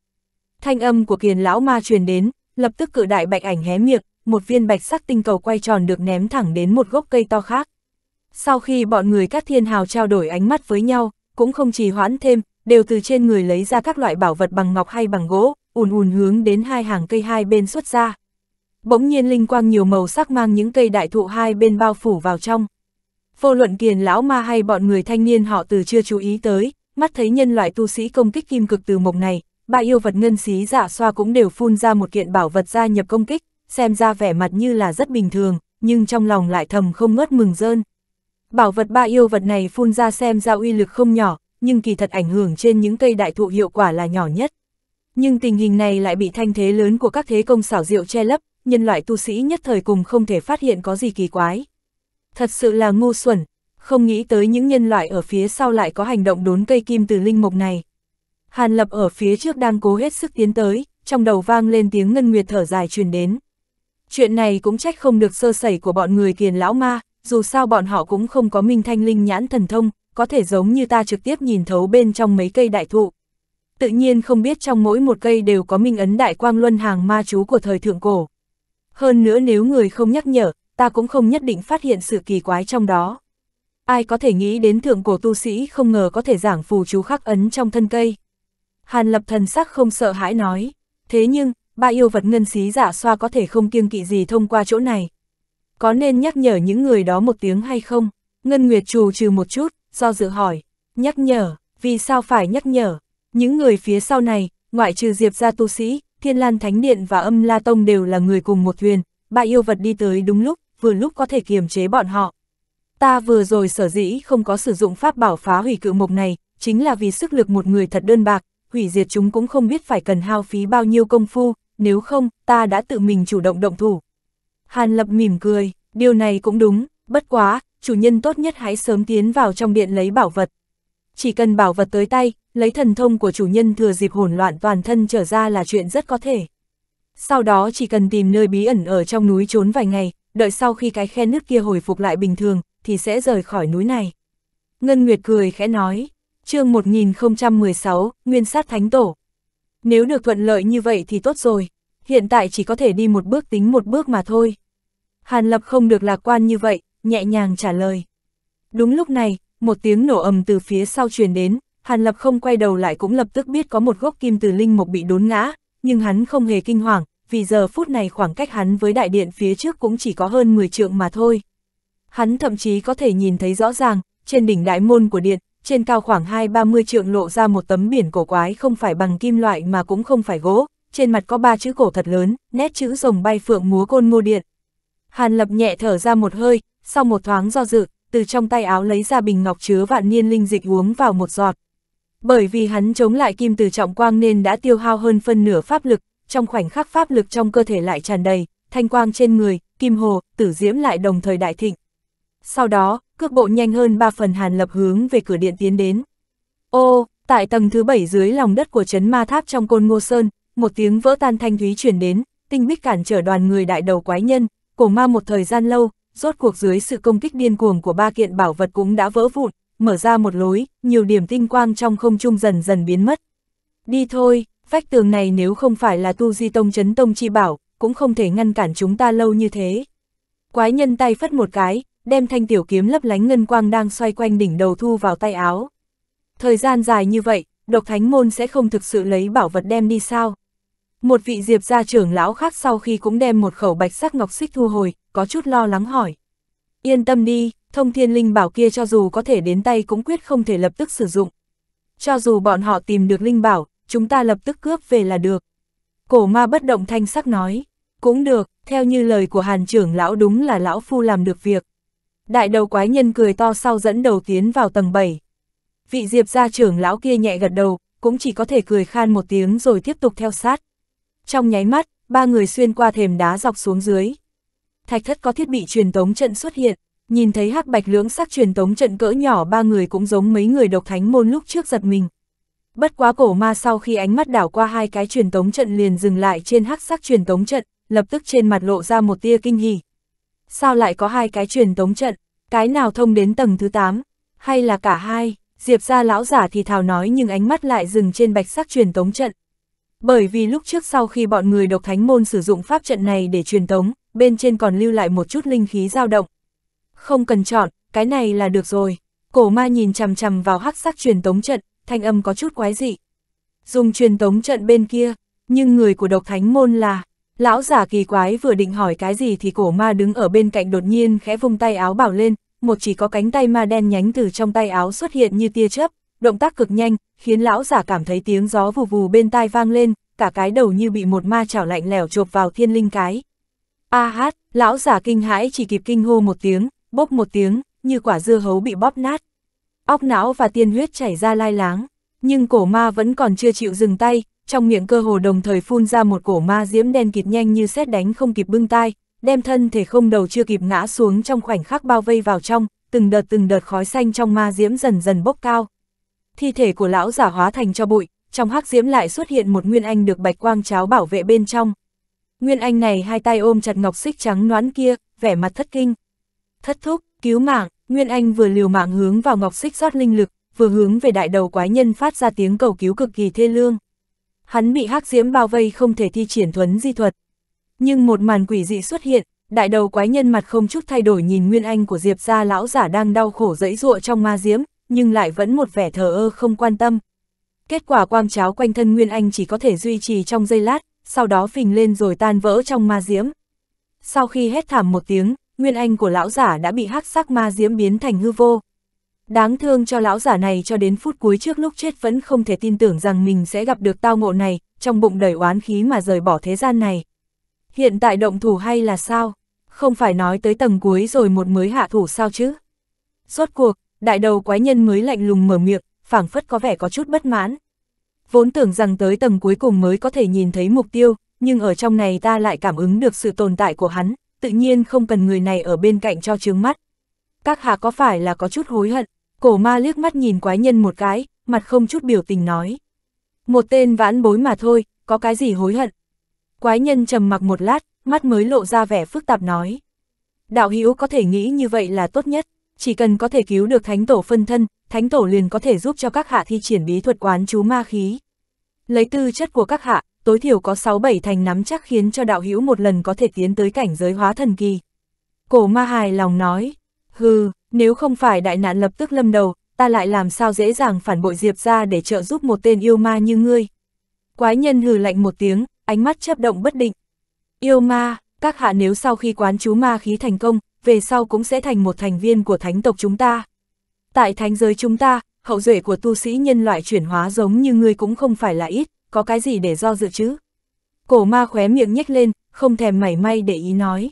Thanh âm của kiền lão ma truyền đến, lập tức cự đại bạch ảnh hé miệng, một viên bạch sắc tinh cầu quay tròn được ném thẳng đến một gốc cây to khác. Sau khi bọn người các thiên hào trao đổi ánh mắt với nhau, cũng không trì hoãn thêm, đều từ trên người lấy ra các loại bảo vật bằng ngọc hay bằng gỗ, ùn ùn hướng đến hai hàng cây hai bên xuất ra. Bỗng nhiên linh quang nhiều màu sắc mang những cây đại thụ hai bên bao phủ vào trong. Vô luận kiền lão ma hay bọn người thanh niên họ từ chưa chú ý tới, mắt thấy nhân loại tu sĩ công kích kim cực từ mộc này, ba yêu vật ngân xí giả xoa cũng đều phun ra một kiện bảo vật gia nhập công kích, xem ra vẻ mặt như là rất bình thường, nhưng trong lòng lại thầm không ngớt mừng rơn. Bảo vật ba yêu vật này phun ra xem ra uy lực không nhỏ, nhưng kỳ thật ảnh hưởng trên những cây đại thụ hiệu quả là nhỏ nhất. Nhưng tình hình này lại bị thanh thế lớn của các thế công xảo diệu che lấp, nhân loại tu sĩ nhất thời cùng không thể phát hiện có gì kỳ quái. Thật sự là ngu xuẩn, không nghĩ tới những nhân loại ở phía sau lại có hành động đốn cây kim từ linh mục này. Hàn Lập ở phía trước đang cố hết sức tiến tới, trong đầu vang lên tiếng ngân nguyệt thở dài truyền đến. Chuyện này cũng trách không được sơ sẩy của bọn người kiền lão ma, dù sao bọn họ cũng không có minh thanh linh nhãn thần thông, có thể giống như ta trực tiếp nhìn thấu bên trong mấy cây đại thụ. Tự nhiên không biết trong mỗi một cây đều có minh ấn đại quang luân hàng ma chú của thời thượng cổ. Hơn nữa nếu người không nhắc nhở, ta cũng không nhất định phát hiện sự kỳ quái trong đó. Ai có thể nghĩ đến thượng cổ tu sĩ không ngờ có thể giảng phù chú khắc ấn trong thân cây. Hàn lập thần sắc không sợ hãi nói, thế nhưng, ba yêu vật ngân xí giả xoa có thể không kiêng kỵ gì thông qua chỗ này. Có nên nhắc nhở những người đó một tiếng hay không? Ngân Nguyệt trù trừ một chút, do dự hỏi, nhắc nhở, vì sao phải nhắc nhở? Những người phía sau này, ngoại trừ Diệp gia tu sĩ, Thiên Lan Thánh Điện và Âm La Tông đều là người cùng một thuyền, ba yêu vật đi tới đúng lúc, vừa lúc có thể kiềm chế bọn họ. Ta vừa rồi sở dĩ không có sử dụng pháp bảo phá hủy cự mộc này, chính là vì sức lực một người thật đơn bạc, hủy diệt chúng cũng không biết phải cần hao phí bao nhiêu công phu, nếu không, ta đã tự mình chủ động động thủ. Hàn Lập mỉm cười, điều này cũng đúng, bất quá, chủ nhân tốt nhất hãy sớm tiến vào trong điện lấy bảo vật. Chỉ cần bảo vật tới tay, lấy thần thông của chủ nhân thừa dịp hỗn loạn toàn thân trở ra là chuyện rất có thể. Sau đó chỉ cần tìm nơi bí ẩn ở trong núi trốn vài ngày, đợi sau khi cái khe nước kia hồi phục lại bình thường, thì sẽ rời khỏi núi này. Ngân Nguyệt cười khẽ nói, chương 1016, Nguyên sát Thánh Tổ. Nếu được thuận lợi như vậy thì tốt rồi, hiện tại chỉ có thể đi một bước tính một bước mà thôi. Hàn Lập không được lạc quan như vậy, nhẹ nhàng trả lời. Đúng lúc này, một tiếng nổ ầm từ phía sau truyền đến, Hàn Lập không quay đầu lại cũng lập tức biết có một gốc kim từ linh mục bị đốn ngã, nhưng hắn không hề kinh hoàng, vì giờ phút này khoảng cách hắn với đại điện phía trước cũng chỉ có hơn 10 trượng mà thôi. Hắn thậm chí có thể nhìn thấy rõ ràng, trên đỉnh đại môn của điện, trên cao khoảng 2-30 trượng lộ ra một tấm biển cổ quái không phải bằng kim loại mà cũng không phải gỗ, trên mặt có ba chữ cổ thật lớn, nét chữ rồng bay phượng múa côn ngô điện. Hàn lập nhẹ thở ra một hơi, sau một thoáng do dự, từ trong tay áo lấy ra bình ngọc chứa vạn niên linh dịch uống vào một giọt. Bởi vì hắn chống lại kim từ trọng quang nên đã tiêu hao hơn phân nửa pháp lực, trong khoảnh khắc pháp lực trong cơ thể lại tràn đầy, thanh quang trên người, kim hồ, tử diễm lại đồng thời đại thịnh. Sau đó, cước bộ nhanh hơn ba phần hàn lập hướng về cửa điện tiến đến. Ô, tại tầng thứ bảy dưới lòng đất của trấn ma tháp trong côn ngô sơn, một tiếng vỡ tan thanh thúy chuyển đến, tinh bích cản trở đoàn người đại đầu quái nhân, cổ ma một thời gian lâu, rốt cuộc dưới sự công kích điên cuồng của ba kiện bảo vật cũng đã vỡ vụn, mở ra một lối, nhiều điểm tinh quang trong không trung dần dần biến mất. Đi thôi, vách tường này nếu không phải là tu di tông chấn tông chi bảo, cũng không thể ngăn cản chúng ta lâu như thế. Quái nhân tay phất một cái, đem thanh tiểu kiếm lấp lánh ngân quang đang xoay quanh đỉnh đầu thu vào tay áo. Thời gian dài như vậy, độc thánh môn sẽ không thực sự lấy bảo vật đem đi sao? Một vị diệp gia trưởng lão khác sau khi cũng đem một khẩu bạch sắc ngọc xích thu hồi, có chút lo lắng hỏi. Yên tâm đi, thông thiên linh bảo kia cho dù có thể đến tay cũng quyết không thể lập tức sử dụng. Cho dù bọn họ tìm được linh bảo, chúng ta lập tức cướp về là được. Cổ ma bất động thanh sắc nói. Cũng được, theo như lời của hàn trưởng lão đúng là lão phu làm được việc. Đại đầu quái nhân cười to sau dẫn đầu tiến vào tầng 7. Vị diệp gia trưởng lão kia nhẹ gật đầu, cũng chỉ có thể cười khan một tiếng rồi tiếp tục theo sát. Trong nháy mắt, ba người xuyên qua thềm đá dọc xuống dưới. Thạch thất có thiết bị truyền tống trận xuất hiện, nhìn thấy hắc bạch lưỡng sắc truyền tống trận cỡ nhỏ ba người cũng giống mấy người độc thánh môn lúc trước giật mình. Bất quá cổ ma sau khi ánh mắt đảo qua hai cái truyền tống trận liền dừng lại trên hắc sắc truyền tống trận, lập tức trên mặt lộ ra một tia kinh hỉ. Sao lại có hai cái truyền tống trận, cái nào thông đến tầng thứ 8, hay là cả hai, Diệp ra lão giả thì thào nói nhưng ánh mắt lại dừng trên bạch sắc truyền tống trận. Bởi vì lúc trước sau khi bọn người độc thánh môn sử dụng pháp trận này để truyền tống, bên trên còn lưu lại một chút linh khí dao động. Không cần chọn, cái này là được rồi. Cổ ma nhìn chằm chằm vào hắc sắc truyền tống trận, thanh âm có chút quái dị. Dùng truyền tống trận bên kia, nhưng người của độc thánh môn là, lão giả kỳ quái vừa định hỏi cái gì thì cổ ma đứng ở bên cạnh đột nhiên khẽ vung tay áo bảo lên, một chỉ có cánh tay ma đen nhánh từ trong tay áo xuất hiện như tia chớp, động tác cực nhanh, khiến lão giả cảm thấy tiếng gió vù vù bên tai vang lên, cả cái đầu như bị một ma chảo lạnh lẻo chộp vào thiên linh cái. A hát, lão giả kinh hãi chỉ kịp kinh hô một tiếng, bốc một tiếng, như quả dưa hấu bị bóp nát. Óc não và tiên huyết chảy ra lai láng, nhưng cổ ma vẫn còn chưa chịu dừng tay, trong miệng cơ hồ đồng thời phun ra một cổ ma diễm đen kịt nhanh như xét đánh không kịp bưng tai, đem thân thể không đầu chưa kịp ngã xuống trong khoảnh khắc bao vây vào trong, từng đợt từng đợt khói xanh trong ma diễm dần dần bốc cao. Thi thể của lão giả hóa thành cho bụi, trong hắc diễm lại xuất hiện một nguyên anh được bạch quang cháo bảo vệ bên trong. Nguyên anh này hai tay ôm chặt ngọc xích trắng noán kia, vẻ mặt thất kinh. Thất thúc, cứu mạng, Nguyên Anh vừa liều mạng hướng vào ngọc xích rót linh lực, vừa hướng về đại đầu quái nhân phát ra tiếng cầu cứu cực kỳ thê lương. Hắn bị hắc diễm bao vây không thể thi triển thuấn di thuật. Nhưng một màn quỷ dị xuất hiện, đại đầu quái nhân mặt không chút thay đổi nhìn Nguyên Anh của Diệp gia lão giả đang đau khổ dẫy dụa trong ma diễm, nhưng lại vẫn một vẻ thờ ơ không quan tâm. Kết quả quang cháo quanh thân Nguyên Anh chỉ có thể duy trì trong giây lát, sau đó phình lên rồi tan vỡ trong ma diễm. Sau khi hét thảm một tiếng, Nguyên Anh của lão giả đã bị hắc sắc ma diễm biến thành hư vô. Đáng thương cho lão giả này cho đến phút cuối trước lúc chết vẫn không thể tin tưởng rằng mình sẽ gặp được tao ngộ này, trong bụng đầy oán khí mà rời bỏ thế gian này. Hiện tại động thủ hay là sao? Không phải nói tới tầng cuối rồi một mới hạ thủ sao chứ? Rốt cuộc, đại đầu quái nhân mới lạnh lùng mở miệng, phảng phất có vẻ có chút bất mãn. Vốn tưởng rằng tới tầng cuối cùng mới có thể nhìn thấy mục tiêu, nhưng ở trong này ta lại cảm ứng được sự tồn tại của hắn, tự nhiên không cần người này ở bên cạnh cho trướng mắt. Các hạ có phải là có chút hối hận? Cổ ma liếc mắt nhìn quái nhân một cái, mặt không chút biểu tình nói. Một tên vãn bối mà thôi, có cái gì hối hận? Quái nhân trầm mặc một lát, mắt mới lộ ra vẻ phức tạp nói. Đạo hữu có thể nghĩ như vậy là tốt nhất, chỉ cần có thể cứu được thánh tổ phân thân, thánh tổ liền có thể giúp cho các hạ thi triển bí thuật quán chú ma khí. Lấy tư chất của các hạ, tối thiểu có 6-7 thành nắm chắc khiến cho đạo hữu một lần có thể tiến tới cảnh giới hóa thần kỳ. Cổ ma hài lòng nói, hừ, nếu không phải đại nạn lập tức lâm đầu, ta lại làm sao dễ dàng phản bội Diệp ra để trợ giúp một tên yêu ma như ngươi. Quái nhân hừ lạnh một tiếng, ánh mắt chấp động bất định. Yêu ma, các hạ nếu sau khi quán chú ma khí thành công, về sau cũng sẽ thành một thành viên của thánh tộc chúng ta. Tại thánh giới chúng ta, hậu duệ của tu sĩ nhân loại chuyển hóa giống như ngươi cũng không phải là ít, có cái gì để do dự chứ? Cổ ma khóe miệng nhếch lên, không thèm mảy may để ý nói.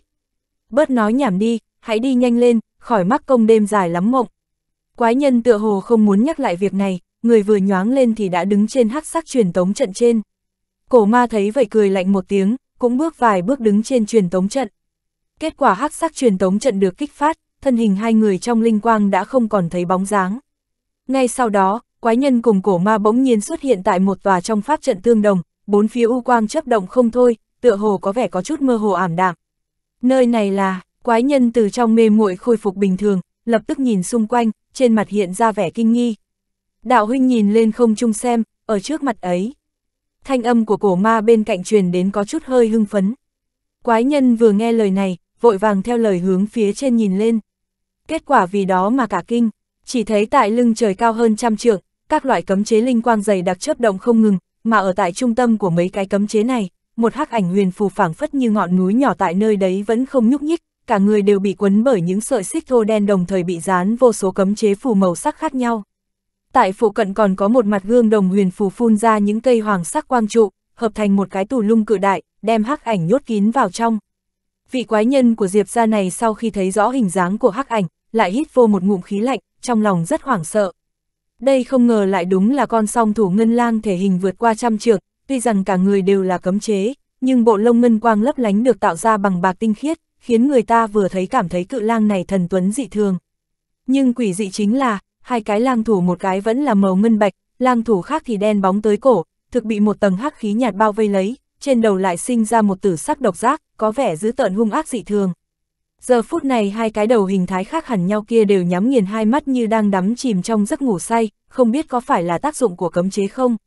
Bớt nói nhảm đi, hãy đi nhanh lên, khỏi mắc công đêm dài lắm mộng. Quái nhân tựa hồ không muốn nhắc lại việc này, người vừa nhoáng lên thì đã đứng trên hắc sắc truyền tống trận trên. Cổ ma thấy vậy cười lạnh một tiếng, cũng bước vài bước đứng trên truyền tống trận. Kết quả hắc sắc truyền tống trận được kích phát, thân hình hai người trong linh quang đã không còn thấy bóng dáng. Ngay sau đó, quái nhân cùng cổ ma bỗng nhiên xuất hiện tại một tòa trong pháp trận tương đồng, bốn phía u quang chấp động không thôi, tựa hồ có vẻ có chút mơ hồ ảm đạm. Nơi này là, quái nhân từ trong mê muội khôi phục bình thường, lập tức nhìn xung quanh, trên mặt hiện ra vẻ kinh nghi. Đạo huynh nhìn lên không trung xem, ở trước mặt ấy. Thanh âm của cổ ma bên cạnh truyền đến có chút hơi hưng phấn. Quái nhân vừa nghe lời này, vội vàng theo lời hướng phía trên nhìn lên. Kết quả vì đó mà cả kinh, chỉ thấy tại lưng trời cao hơn trăm trượng, các loại cấm chế linh quang dày đặc chớp động không ngừng, mà ở tại trung tâm của mấy cái cấm chế này, một hắc ảnh huyền phù phảng phất như ngọn núi nhỏ tại nơi đấy vẫn không nhúc nhích, cả người đều bị quấn bởi những sợi xích thô đen đồng thời bị dán vô số cấm chế phù màu sắc khác nhau. Tại phụ cận còn có một mặt gương đồng huyền phù phun ra những cây hoàng sắc quang trụ, hợp thành một cái tù lung cự đại, đem hắc ảnh nhốt kín vào trong. Vị quái nhân của Diệp gia này sau khi thấy rõ hình dáng của hắc ảnh, lại hít vô một ngụm khí lạnh, trong lòng rất hoảng sợ. Đây không ngờ lại đúng là con song thủ ngân lang thể hình vượt qua trăm trượng, tuy rằng cả người đều là cấm chế, nhưng bộ lông ngân quang lấp lánh được tạo ra bằng bạc tinh khiết, khiến người ta vừa thấy cảm thấy cự lang này thần tuấn dị thường. Nhưng quỷ dị chính là, hai cái lang thủ một cái vẫn là màu ngân bạch, lang thủ khác thì đen bóng tới cổ, thực bị một tầng hắc khí nhạt bao vây lấy, trên đầu lại sinh ra một tử sắc độc giác, có vẻ dữ tợn hung ác dị thường. Giờ phút này hai cái đầu hình thái khác hẳn nhau kia đều nhắm nghiền hai mắt như đang đắm chìm trong giấc ngủ say, không biết có phải là tác dụng của cấm chế không?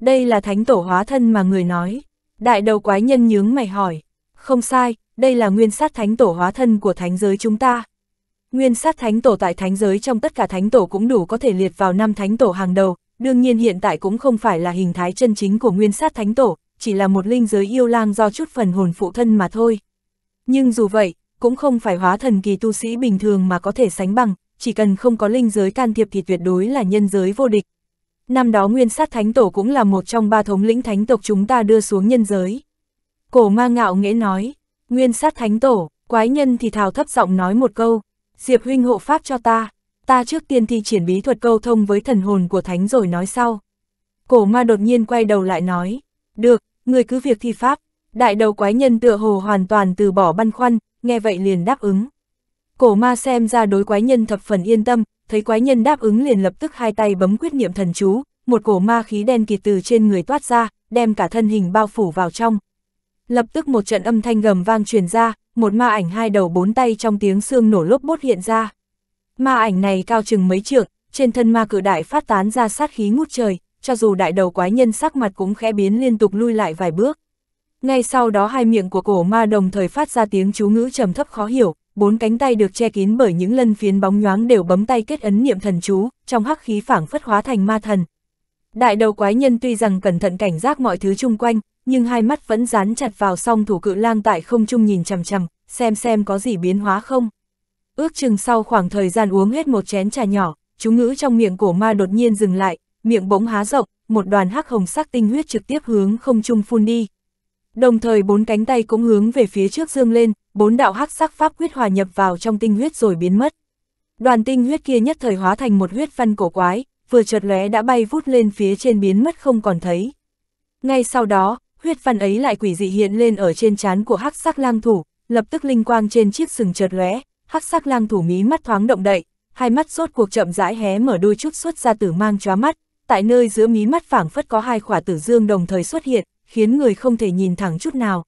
Đây là thánh tổ hóa thân mà người nói. Đại đầu quái nhân nhướng mày hỏi. Không sai, đây là nguyên sát thánh tổ hóa thân của thánh giới chúng ta. Nguyên sát thánh tổ tại thánh giới trong tất cả thánh tổ cũng đủ có thể liệt vào năm thánh tổ hàng đầu, đương nhiên hiện tại cũng không phải là hình thái chân chính của nguyên sát thánh tổ, chỉ là một linh giới yêu lang do chút phần hồn phụ thân mà thôi. Nhưng dù vậy, cũng không phải hóa thần kỳ tu sĩ bình thường mà có thể sánh bằng, chỉ cần không có linh giới can thiệp thì tuyệt đối là nhân giới vô địch. Năm đó nguyên sát thánh tổ cũng là một trong ba thống lĩnh thánh tộc chúng ta đưa xuống nhân giới. Cổ ma ngạo nghễ nói, nguyên sát thánh tổ, quái nhân thì thào thấp giọng nói một câu, Diệp huynh hộ pháp cho ta, ta trước tiên thi triển bí thuật câu thông với thần hồn của thánh rồi nói sau. Cổ ma đột nhiên quay đầu lại nói, được, người cứ việc thi pháp, đại đầu quái nhân tựa hồ hoàn toàn từ bỏ băn khoăn, nghe vậy liền đáp ứng. Cổ ma xem ra đối quái nhân thập phần yên tâm, thấy quái nhân đáp ứng liền lập tức hai tay bấm quyết niệm thần chú, một cổ ma khí đen kịt từ trên người toát ra, đem cả thân hình bao phủ vào trong. Lập tức một trận âm thanh gầm vang truyền ra, một ma ảnh hai đầu bốn tay trong tiếng xương nổ lốp bốt hiện ra. Ma ảnh này cao chừng mấy trượng, trên thân ma cự đại phát tán ra sát khí ngút trời, cho dù đại đầu quái nhân sắc mặt cũng khẽ biến liên tục lui lại vài bước. Ngay sau đó hai miệng của cổ ma đồng thời phát ra tiếng chú ngữ trầm thấp khó hiểu, bốn cánh tay được che kín bởi những lân phiến bóng nhoáng đều bấm tay kết ấn niệm thần chú, trong hắc khí phảng phất hóa thành ma thần. Đại đầu quái nhân tuy rằng cẩn thận cảnh giác mọi thứ chung quanh, nhưng hai mắt vẫn dán chặt vào song thủ cự lang tại không trung nhìn chằm chằm, xem xem có gì biến hóa không. Ước chừng sau khoảng thời gian uống hết một chén trà nhỏ, chú ngữ trong miệng cổ ma đột nhiên dừng lại, miệng bỗng há rộng, một đoàn hắc hồng sắc tinh huyết trực tiếp hướng không trung phun đi. Đồng thời bốn cánh tay cũng hướng về phía trước dương lên, bốn đạo hắc sắc pháp huyết hòa nhập vào trong tinh huyết rồi biến mất. Đoàn tinh huyết kia nhất thời hóa thành một huyết văn cổ quái, vừa chợt lóe đã bay vút lên phía trên biến mất không còn thấy. Ngay sau đó, huyết văn ấy lại quỷ dị hiện lên ở trên trán của hắc sắc lang thủ, lập tức linh quang trên chiếc sừng chợt lóe, hắc sắc lang thủ mí mắt thoáng động đậy, hai mắt sốt cuộc chậm rãi hé mở đôi chút xuất ra tử mang chóa mắt, tại nơi giữa mí mắt phảng phất có hai khỏa tử dương đồng thời xuất hiện, khiến người không thể nhìn thẳng chút nào.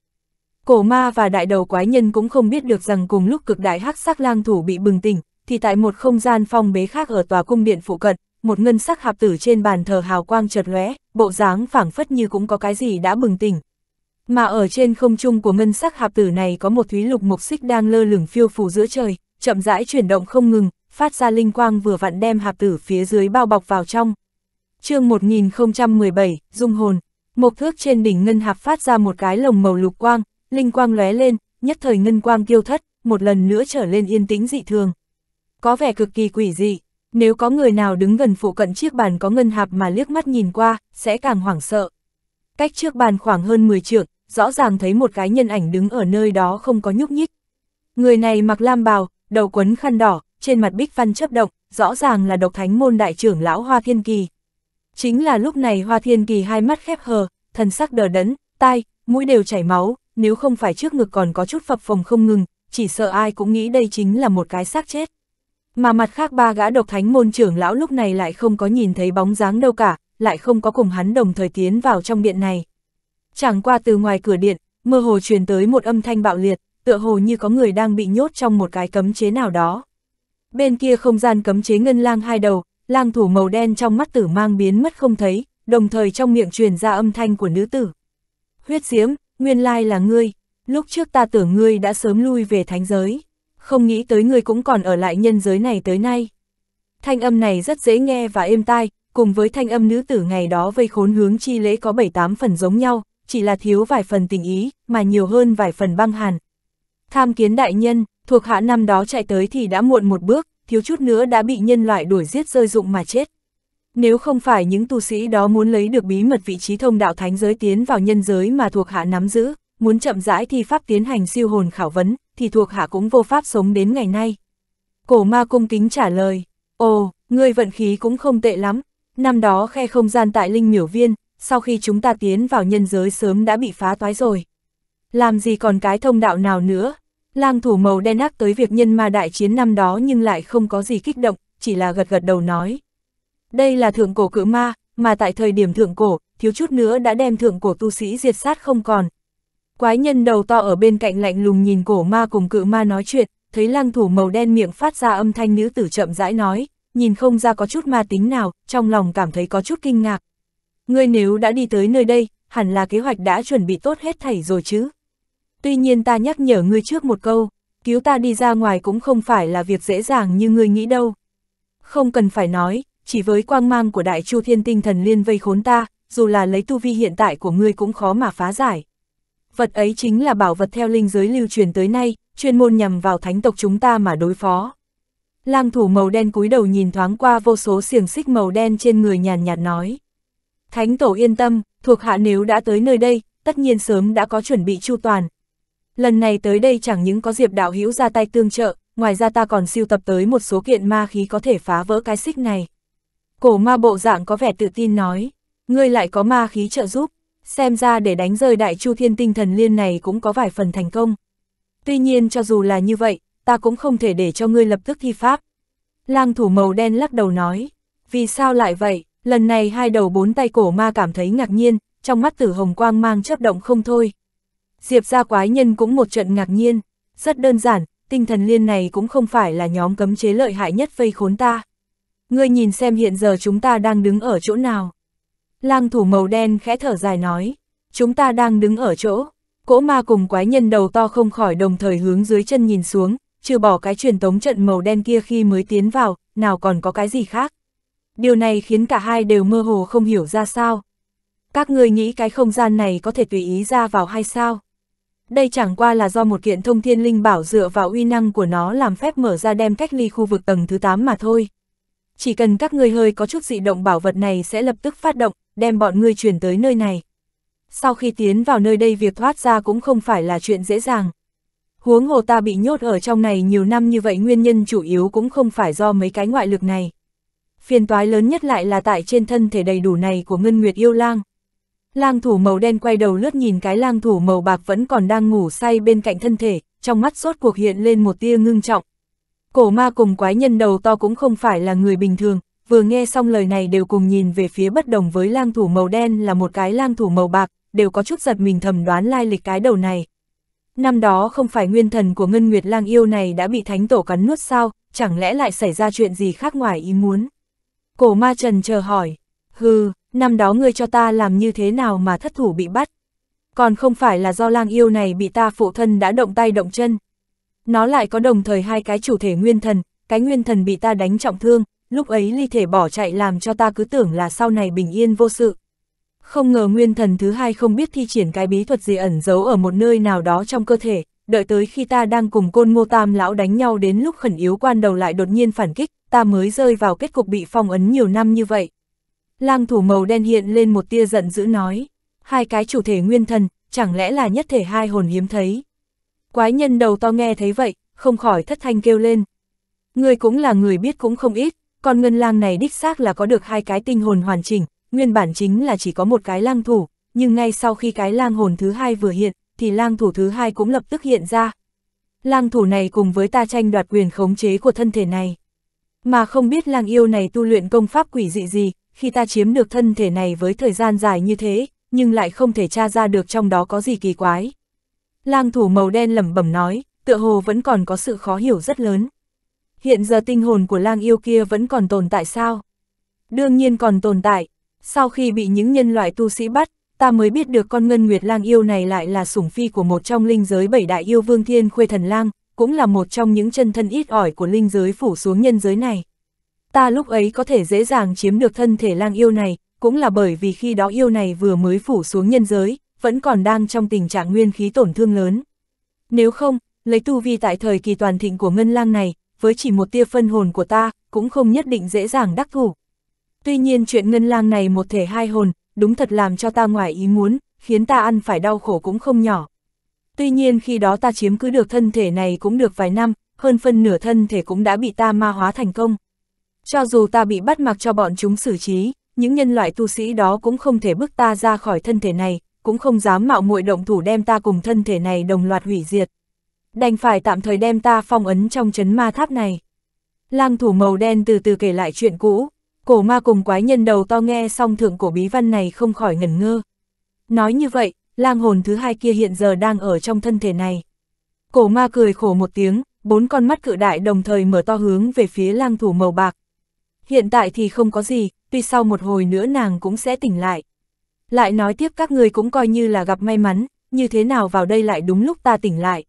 Cổ ma và đại đầu quái nhân cũng không biết được rằng cùng lúc cực đại hắc sắc lang thủ bị bừng tỉnh, thì tại một không gian phong bế khác ở tòa cung điện phụ cận, một ngân sắc hạp tử trên bàn thờ hào quang chợt lóe, bộ dáng phảng phất như cũng có cái gì đã bừng tỉnh. Mà ở trên không trung của ngân sắc hạp tử này có một thúy lục mục xích đang lơ lửng phiêu phù giữa trời, chậm rãi chuyển động không ngừng, phát ra linh quang vừa vặn đem hạp tử phía dưới bao bọc vào trong chương 1017, Dung hồn, một thước trên đỉnh ngân hạp phát ra một cái lồng màu lục quang, linh quang lóe lên, nhất thời ngân quang tiêu thất, một lần nữa trở lên yên tĩnh dị thường. Có vẻ cực kỳ quỷ dị, nếu có người nào đứng gần phụ cận chiếc bàn có ngân hạp mà liếc mắt nhìn qua, sẽ càng hoảng sợ. Cách trước bàn khoảng hơn 10 trượng, rõ ràng thấy một cái nhân ảnh đứng ở nơi đó không có nhúc nhích. Người này mặc lam bào, đầu quấn khăn đỏ, trên mặt bích văn chấp động, rõ ràng là độc thánh môn đại trưởng lão Hoa Thiên Kỳ. Chính là lúc này Hoa Thiên Kỳ hai mắt khép hờ, thần sắc đờ đẫn, tai, mũi đều chảy máu, nếu không phải trước ngực còn có chút phập phồng không ngừng, chỉ sợ ai cũng nghĩ đây chính là một cái xác chết. Mà mặt khác ba gã độc thánh môn trưởng lão lúc này lại không có nhìn thấy bóng dáng đâu cả, lại không có cùng hắn đồng thời tiến vào trong điện này. Chẳng qua từ ngoài cửa điện, mơ hồ truyền tới một âm thanh bạo liệt, tựa hồ như có người đang bị nhốt trong một cái cấm chế nào đó. Bên kia không gian cấm chế ngân lang hai đầu, lang thủ màu đen trong mắt tử mang biến mất không thấy, đồng thời trong miệng truyền ra âm thanh của nữ tử. Huyết diễm, nguyên lai là ngươi, lúc trước ta tưởng ngươi đã sớm lui về thánh giới, không nghĩ tới ngươi cũng còn ở lại nhân giới này tới nay. Thanh âm này rất dễ nghe và êm tai, cùng với thanh âm nữ tử ngày đó vây khốn hướng chi lễ có 7-8 phần giống nhau, chỉ là thiếu vài phần tình ý, mà nhiều hơn vài phần băng hàn. Tham kiến đại nhân, thuộc hạ năm đó chạy tới thì đã muộn một bước, thiếu chút nữa đã bị nhân loại đuổi giết rơi dụng mà chết. Nếu không phải những tu sĩ đó muốn lấy được bí mật vị trí thông đạo thánh giới tiến vào nhân giới mà thuộc hạ nắm giữ, muốn chậm rãi thi pháp tiến hành siêu hồn khảo vấn, thì thuộc hạ cũng vô pháp sống đến ngày nay. Cổ ma cung kính trả lời, ồ, ngươi vận khí cũng không tệ lắm, năm đó khe không gian tại Linh Miểu Viên, sau khi chúng ta tiến vào nhân giới sớm đã bị phá toái rồi. Làm gì còn cái thông đạo nào nữa? Lang thủ màu đen ác tới việc nhân ma đại chiến năm đó nhưng lại không có gì kích động, chỉ là gật gật đầu nói. Đây là thượng cổ cự ma, mà tại thời điểm thượng cổ, thiếu chút nữa đã đem thượng cổ tu sĩ diệt sát không còn. Quái nhân đầu to ở bên cạnh lạnh lùng nhìn cổ ma cùng cự ma nói chuyện, thấy lang thủ màu đen miệng phát ra âm thanh nữ tử chậm rãi nói, nhìn không ra có chút ma tính nào, trong lòng cảm thấy có chút kinh ngạc. Ngươi nếu đã đi tới nơi đây, hẳn là kế hoạch đã chuẩn bị tốt hết thảy rồi chứ. Tuy nhiên ta nhắc nhở ngươi trước một câu, cứu ta đi ra ngoài cũng không phải là việc dễ dàng như ngươi nghĩ đâu. Không cần phải nói, chỉ với quang mang của đại chu thiên tinh thần liên vây khốn ta, dù là lấy tu vi hiện tại của ngươi cũng khó mà phá giải. Vật ấy chính là bảo vật theo linh giới lưu truyền tới nay, chuyên môn nhằm vào thánh tộc chúng ta mà đối phó. Lang thủ màu đen cúi đầu nhìn thoáng qua vô số xiềng xích màu đen trên người nhàn nhạt nói. Thánh tổ yên tâm, thuộc hạ nếu đã tới nơi đây, tất nhiên sớm đã có chuẩn bị chu toàn. Lần này tới đây chẳng những có diệp đạo hữu ra tay tương trợ, ngoài ra ta còn siêu tập tới một số kiện ma khí có thể phá vỡ cái xích này. Cổ ma bộ dạng có vẻ tự tin nói, ngươi lại có ma khí trợ giúp, xem ra để đánh rơi đại chu thiên tinh thần liên này cũng có vài phần thành công. Tuy nhiên cho dù là như vậy, ta cũng không thể để cho ngươi lập tức thi pháp. Lang thủ màu đen lắc đầu nói, vì sao lại vậy, lần này hai đầu bốn tay cổ ma cảm thấy ngạc nhiên, trong mắt tử hồng quang mang chấp động không thôi. Diệp gia quái nhân cũng một trận ngạc nhiên, rất đơn giản, tinh thần liên này cũng không phải là nhóm cấm chế lợi hại nhất vây khốn ta. Ngươi nhìn xem hiện giờ chúng ta đang đứng ở chỗ nào. Lang thủ màu đen khẽ thở dài nói, chúng ta đang đứng ở chỗ. Cỗ ma cùng quái nhân đầu to không khỏi đồng thời hướng dưới chân nhìn xuống, trừ bỏ cái truyền tống trận màu đen kia khi mới tiến vào, nào còn có cái gì khác. Điều này khiến cả hai đều mơ hồ không hiểu ra sao. Các người nghĩ cái không gian này có thể tùy ý ra vào hay sao? Đây chẳng qua là do một kiện thông thiên linh bảo dựa vào uy năng của nó làm phép mở ra đem cách ly khu vực tầng thứ 8 mà thôi. Chỉ cần các người hơi có chút dị động bảo vật này sẽ lập tức phát động, đem bọn ngươi chuyển tới nơi này. Sau khi tiến vào nơi đây việc thoát ra cũng không phải là chuyện dễ dàng. Huống hồ ta bị nhốt ở trong này nhiều năm như vậy nguyên nhân chủ yếu cũng không phải do mấy cái ngoại lực này. Phiền toái lớn nhất lại là tại trên thân thể đầy đủ này của Ngân Nguyệt yêu lang. Lang thủ màu đen quay đầu lướt nhìn cái lang thủ màu bạc vẫn còn đang ngủ say bên cạnh thân thể, trong mắt sốt cuộc hiện lên một tia ngưng trọng. Cổ ma cùng quái nhân đầu to cũng không phải là người bình thường, vừa nghe xong lời này đều cùng nhìn về phía bất đồng với lang thủ màu đen là một cái lang thủ màu bạc, đều có chút giật mình thầm đoán lai lịch cái đầu này. Năm đó không phải nguyên thần của Ngân Nguyệt lang yêu này đã bị thánh tổ cắn nuốt sao, chẳng lẽ lại xảy ra chuyện gì khác ngoài ý muốn? Cổ ma trần chờ hỏi, hừ, năm đó ngươi cho ta làm như thế nào mà thất thủ bị bắt? Còn không phải là do lang yêu này bị ta phụ thân đã động tay động chân. Nó lại có đồng thời hai cái chủ thể nguyên thần, cái nguyên thần bị ta đánh trọng thương, lúc ấy ly thể bỏ chạy làm cho ta cứ tưởng là sau này bình yên vô sự. Không ngờ nguyên thần thứ hai không biết thi triển cái bí thuật gì ẩn giấu ở một nơi nào đó trong cơ thể, đợi tới khi ta đang cùng côn ngô tam lão đánh nhau đến lúc khẩn yếu quan đầu lại đột nhiên phản kích, ta mới rơi vào kết cục bị phong ấn nhiều năm như vậy. Lang thủ màu đen hiện lên một tia giận dữ nói, hai cái chủ thể nguyên thần, chẳng lẽ là nhất thể hai hồn hiếm thấy. Quái nhân đầu to nghe thấy vậy, không khỏi thất thanh kêu lên. Người cũng là người biết cũng không ít, còn ngân lang này đích xác là có được hai cái tinh hồn hoàn chỉnh, nguyên bản chính là chỉ có một cái lang thủ, nhưng ngay sau khi cái lang hồn thứ hai vừa hiện, thì lang thủ thứ hai cũng lập tức hiện ra. Lang thủ này cùng với ta tranh đoạt quyền khống chế của thân thể này. Mà không biết lang yêu này tu luyện công pháp quỷ dị gì, khi ta chiếm được thân thể này với thời gian dài như thế, nhưng lại không thể tra ra được trong đó có gì kỳ quái. Lang thủ màu đen lẩm bẩm nói, tựa hồ vẫn còn có sự khó hiểu rất lớn. Hiện giờ tinh hồn của lang yêu kia vẫn còn tồn tại sao? Đương nhiên còn tồn tại, sau khi bị những nhân loại tu sĩ bắt, ta mới biết được con ngân nguyệt lang yêu này lại là sủng phi của một trong linh giới bảy đại yêu vương thiên khuê thần lang, cũng là một trong những chân thân ít ỏi của linh giới phủ xuống nhân giới này. Ta lúc ấy có thể dễ dàng chiếm được thân thể lang yêu này, cũng là bởi vì khi đó yêu này vừa mới phủ xuống nhân giới, vẫn còn đang trong tình trạng nguyên khí tổn thương lớn. Nếu không, lấy tu vi tại thời kỳ toàn thịnh của ngân lang này, với chỉ một tia phân hồn của ta, cũng không nhất định dễ dàng đắc thủ. Tuy nhiên chuyện ngân lang này một thể hai hồn, đúng thật làm cho ta ngoài ý muốn, khiến ta ăn phải đau khổ cũng không nhỏ. Tuy nhiên khi đó ta chiếm cứ được thân thể này cũng được vài năm, hơn phân nửa thân thể cũng đã bị ta ma hóa thành công. Cho dù ta bị bắt mặc cho bọn chúng xử trí, những nhân loại tu sĩ đó cũng không thể bức ta ra khỏi thân thể này, cũng không dám mạo muội động thủ đem ta cùng thân thể này đồng loạt hủy diệt. Đành phải tạm thời đem ta phong ấn trong chấn ma tháp này. Lang thủ màu đen từ từ kể lại chuyện cũ, cổ ma cùng quái nhân đầu to nghe xong thượng cổ bí văn này không khỏi ngẩn ngơ. Nói như vậy, lang hồn thứ hai kia hiện giờ đang ở trong thân thể này. Cổ ma cười khổ một tiếng, bốn con mắt cự đại đồng thời mở to hướng về phía lang thủ màu bạc. Hiện tại thì không có gì, tuy sau một hồi nữa nàng cũng sẽ tỉnh lại. Lại nói tiếp các người cũng coi như là gặp may mắn, như thế nào vào đây lại đúng lúc ta tỉnh lại.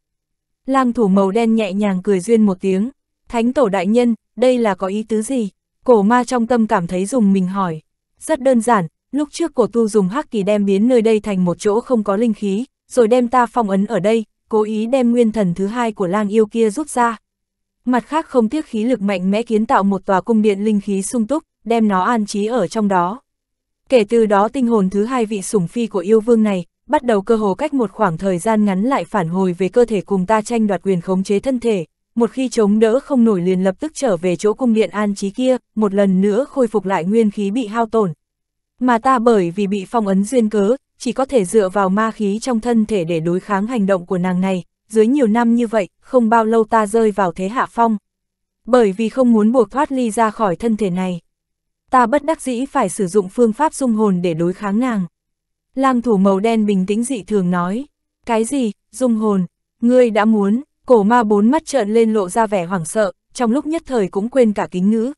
Lang thủ màu đen nhẹ nhàng cười duyên một tiếng, thánh tổ đại nhân, đây là có ý tứ gì? Cổ ma trong tâm cảm thấy dùng mình hỏi. Rất đơn giản, lúc trước cổ tu dùng hắc kỳ đem biến nơi đây thành một chỗ không có linh khí, rồi đem ta phong ấn ở đây, cố ý đem nguyên thần thứ hai của lang yêu kia rút ra. Mặt khác không tiếc khí lực mạnh mẽ kiến tạo một tòa cung điện linh khí sung túc, đem nó an trí ở trong đó. Kể từ đó tinh hồn thứ hai vị sủng phi của yêu vương này, bắt đầu cơ hồ cách một khoảng thời gian ngắn lại phản hồi về cơ thể cùng ta tranh đoạt quyền khống chế thân thể, một khi chống đỡ không nổi liền lập tức trở về chỗ cung điện an trí kia, một lần nữa khôi phục lại nguyên khí bị hao tổn. Mà ta bởi vì bị phong ấn duyên cớ, chỉ có thể dựa vào ma khí trong thân thể để đối kháng hành động của nàng này, dưới nhiều năm như vậy, không bao lâu ta rơi vào thế hạ phong. Bởi vì không muốn buộc thoát ly ra khỏi thân thể này. Ta bất đắc dĩ phải sử dụng phương pháp dung hồn để đối kháng nàng. Lang thủ màu đen bình tĩnh dị thường nói, cái gì, dung hồn, ngươi đã muốn, cổ ma bốn mắt trợn lên lộ ra vẻ hoảng sợ, trong lúc nhất thời cũng quên cả kính ngữ.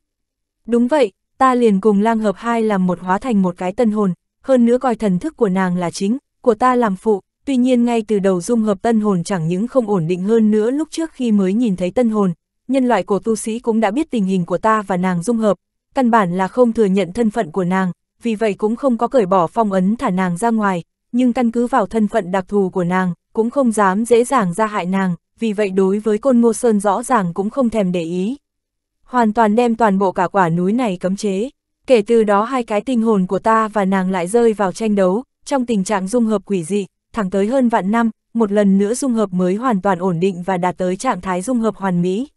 Đúng vậy, ta liền cùng lang hợp hai làm một hóa thành một cái tân hồn, hơn nữa coi thần thức của nàng là chính, của ta làm phụ, tuy nhiên ngay từ đầu dung hợp tân hồn chẳng những không ổn định hơn nữa lúc trước khi mới nhìn thấy tân hồn, nhân loại của tu sĩ cũng đã biết tình hình của ta và nàng dung hợp, căn bản là không thừa nhận thân phận của nàng, vì vậy cũng không có cởi bỏ phong ấn thả nàng ra ngoài, nhưng căn cứ vào thân phận đặc thù của nàng, cũng không dám dễ dàng ra hại nàng, vì vậy đối với côn ngô sơn rõ ràng cũng không thèm để ý. Hoàn toàn đem toàn bộ cả quả núi này cấm chế. Kể từ đó hai cái tinh hồn của ta và nàng lại rơi vào tranh đấu, trong tình trạng dung hợp quỷ dị, thẳng tới hơn vạn năm, một lần nữa dung hợp mới hoàn toàn ổn định và đạt tới trạng thái dung hợp hoàn mỹ.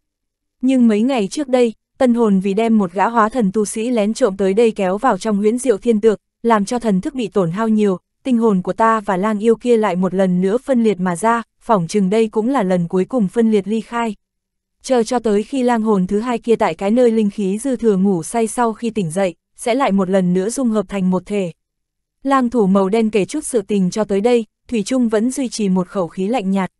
Nhưng mấy ngày trước đây, tân hồn vì đem một gã hóa thần tu sĩ lén trộm tới đây kéo vào trong huyễn diệu thiên tược, làm cho thần thức bị tổn hao nhiều, tinh hồn của ta và lang yêu kia lại một lần nữa phân liệt mà ra, phỏng chừng đây cũng là lần cuối cùng phân liệt ly khai. Chờ cho tới khi lang hồn thứ hai kia tại cái nơi linh khí dư thừa ngủ say sau khi tỉnh dậy, sẽ lại một lần nữa dung hợp thành một thể. Lang thủ màu đen kể chút sự tình cho tới đây, Thủy Trung vẫn duy trì một khẩu khí lạnh nhạt.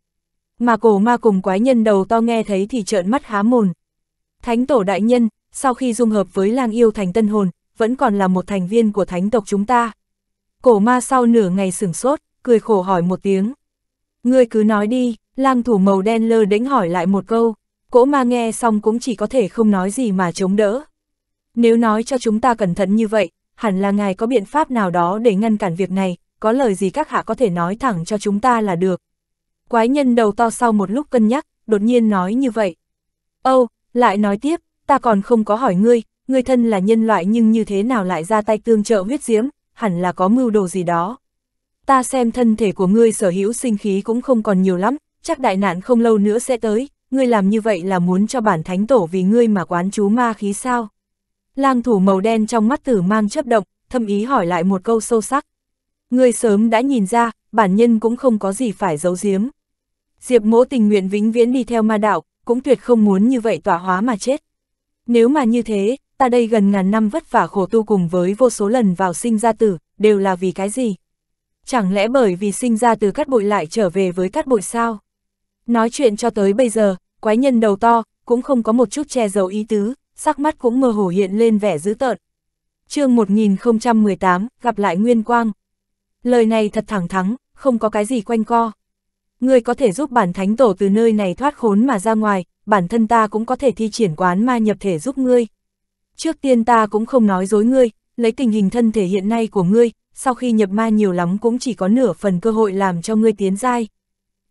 Mà cổ ma cùng quái nhân đầu to nghe thấy thì trợn mắt há mồn. Thánh tổ đại nhân, sau khi dung hợp với lang yêu thành tân hồn, vẫn còn là một thành viên của thánh tộc chúng ta. Cổ ma sau nửa ngày sửng sốt, cười khổ hỏi một tiếng. Ngươi cứ nói đi, lang thủ màu đen lơ đĩnh hỏi lại một câu. Cỗ ma nghe xong cũng chỉ có thể không nói gì mà chống đỡ. Nếu nói cho chúng ta cẩn thận như vậy, hẳn là ngài có biện pháp nào đó để ngăn cản việc này, có lời gì các hạ có thể nói thẳng cho chúng ta là được. Quái nhân đầu to sau một lúc cân nhắc, đột nhiên nói như vậy. Âu, lại nói tiếp, ta còn không có hỏi ngươi, ngươi thân là nhân loại nhưng như thế nào lại ra tay tương trợ huyết diễm, hẳn là có mưu đồ gì đó. Ta xem thân thể của ngươi sở hữu sinh khí cũng không còn nhiều lắm, chắc đại nạn không lâu nữa sẽ tới, ngươi làm như vậy là muốn cho bản thánh tổ vì ngươi mà quán chú ma khí sao? Lang thủ màu đen trong mắt tử mang chấp động, thâm ý hỏi lại một câu sâu sắc. Ngươi sớm đã nhìn ra, bản nhân cũng không có gì phải giấu giếm. Diệp mỗ tình nguyện vĩnh viễn đi theo ma đạo, cũng tuyệt không muốn như vậy tỏa hóa mà chết. Nếu mà như thế, ta đây gần ngàn năm vất vả khổ tu cùng với vô số lần vào sinh ra tử, đều là vì cái gì? Chẳng lẽ bởi vì sinh ra từ cát bụi lại trở về với cát bụi sao? Nói chuyện cho tới bây giờ, quái nhân đầu to, cũng không có một chút che giấu ý tứ, sắc mắt cũng mơ hồ hiện lên vẻ dữ tợn. chương 1018, gặp lại Nguyên Quang. Lời này thật thẳng thắn, không có cái gì quanh co. Ngươi có thể giúp bản thánh tổ từ nơi này thoát khốn mà ra ngoài, bản thân ta cũng có thể thi triển quán ma nhập thể giúp ngươi. Trước tiên ta cũng không nói dối ngươi, lấy tình hình thân thể hiện nay của ngươi, sau khi nhập ma nhiều lắm cũng chỉ có nửa phần cơ hội làm cho ngươi tiến giai.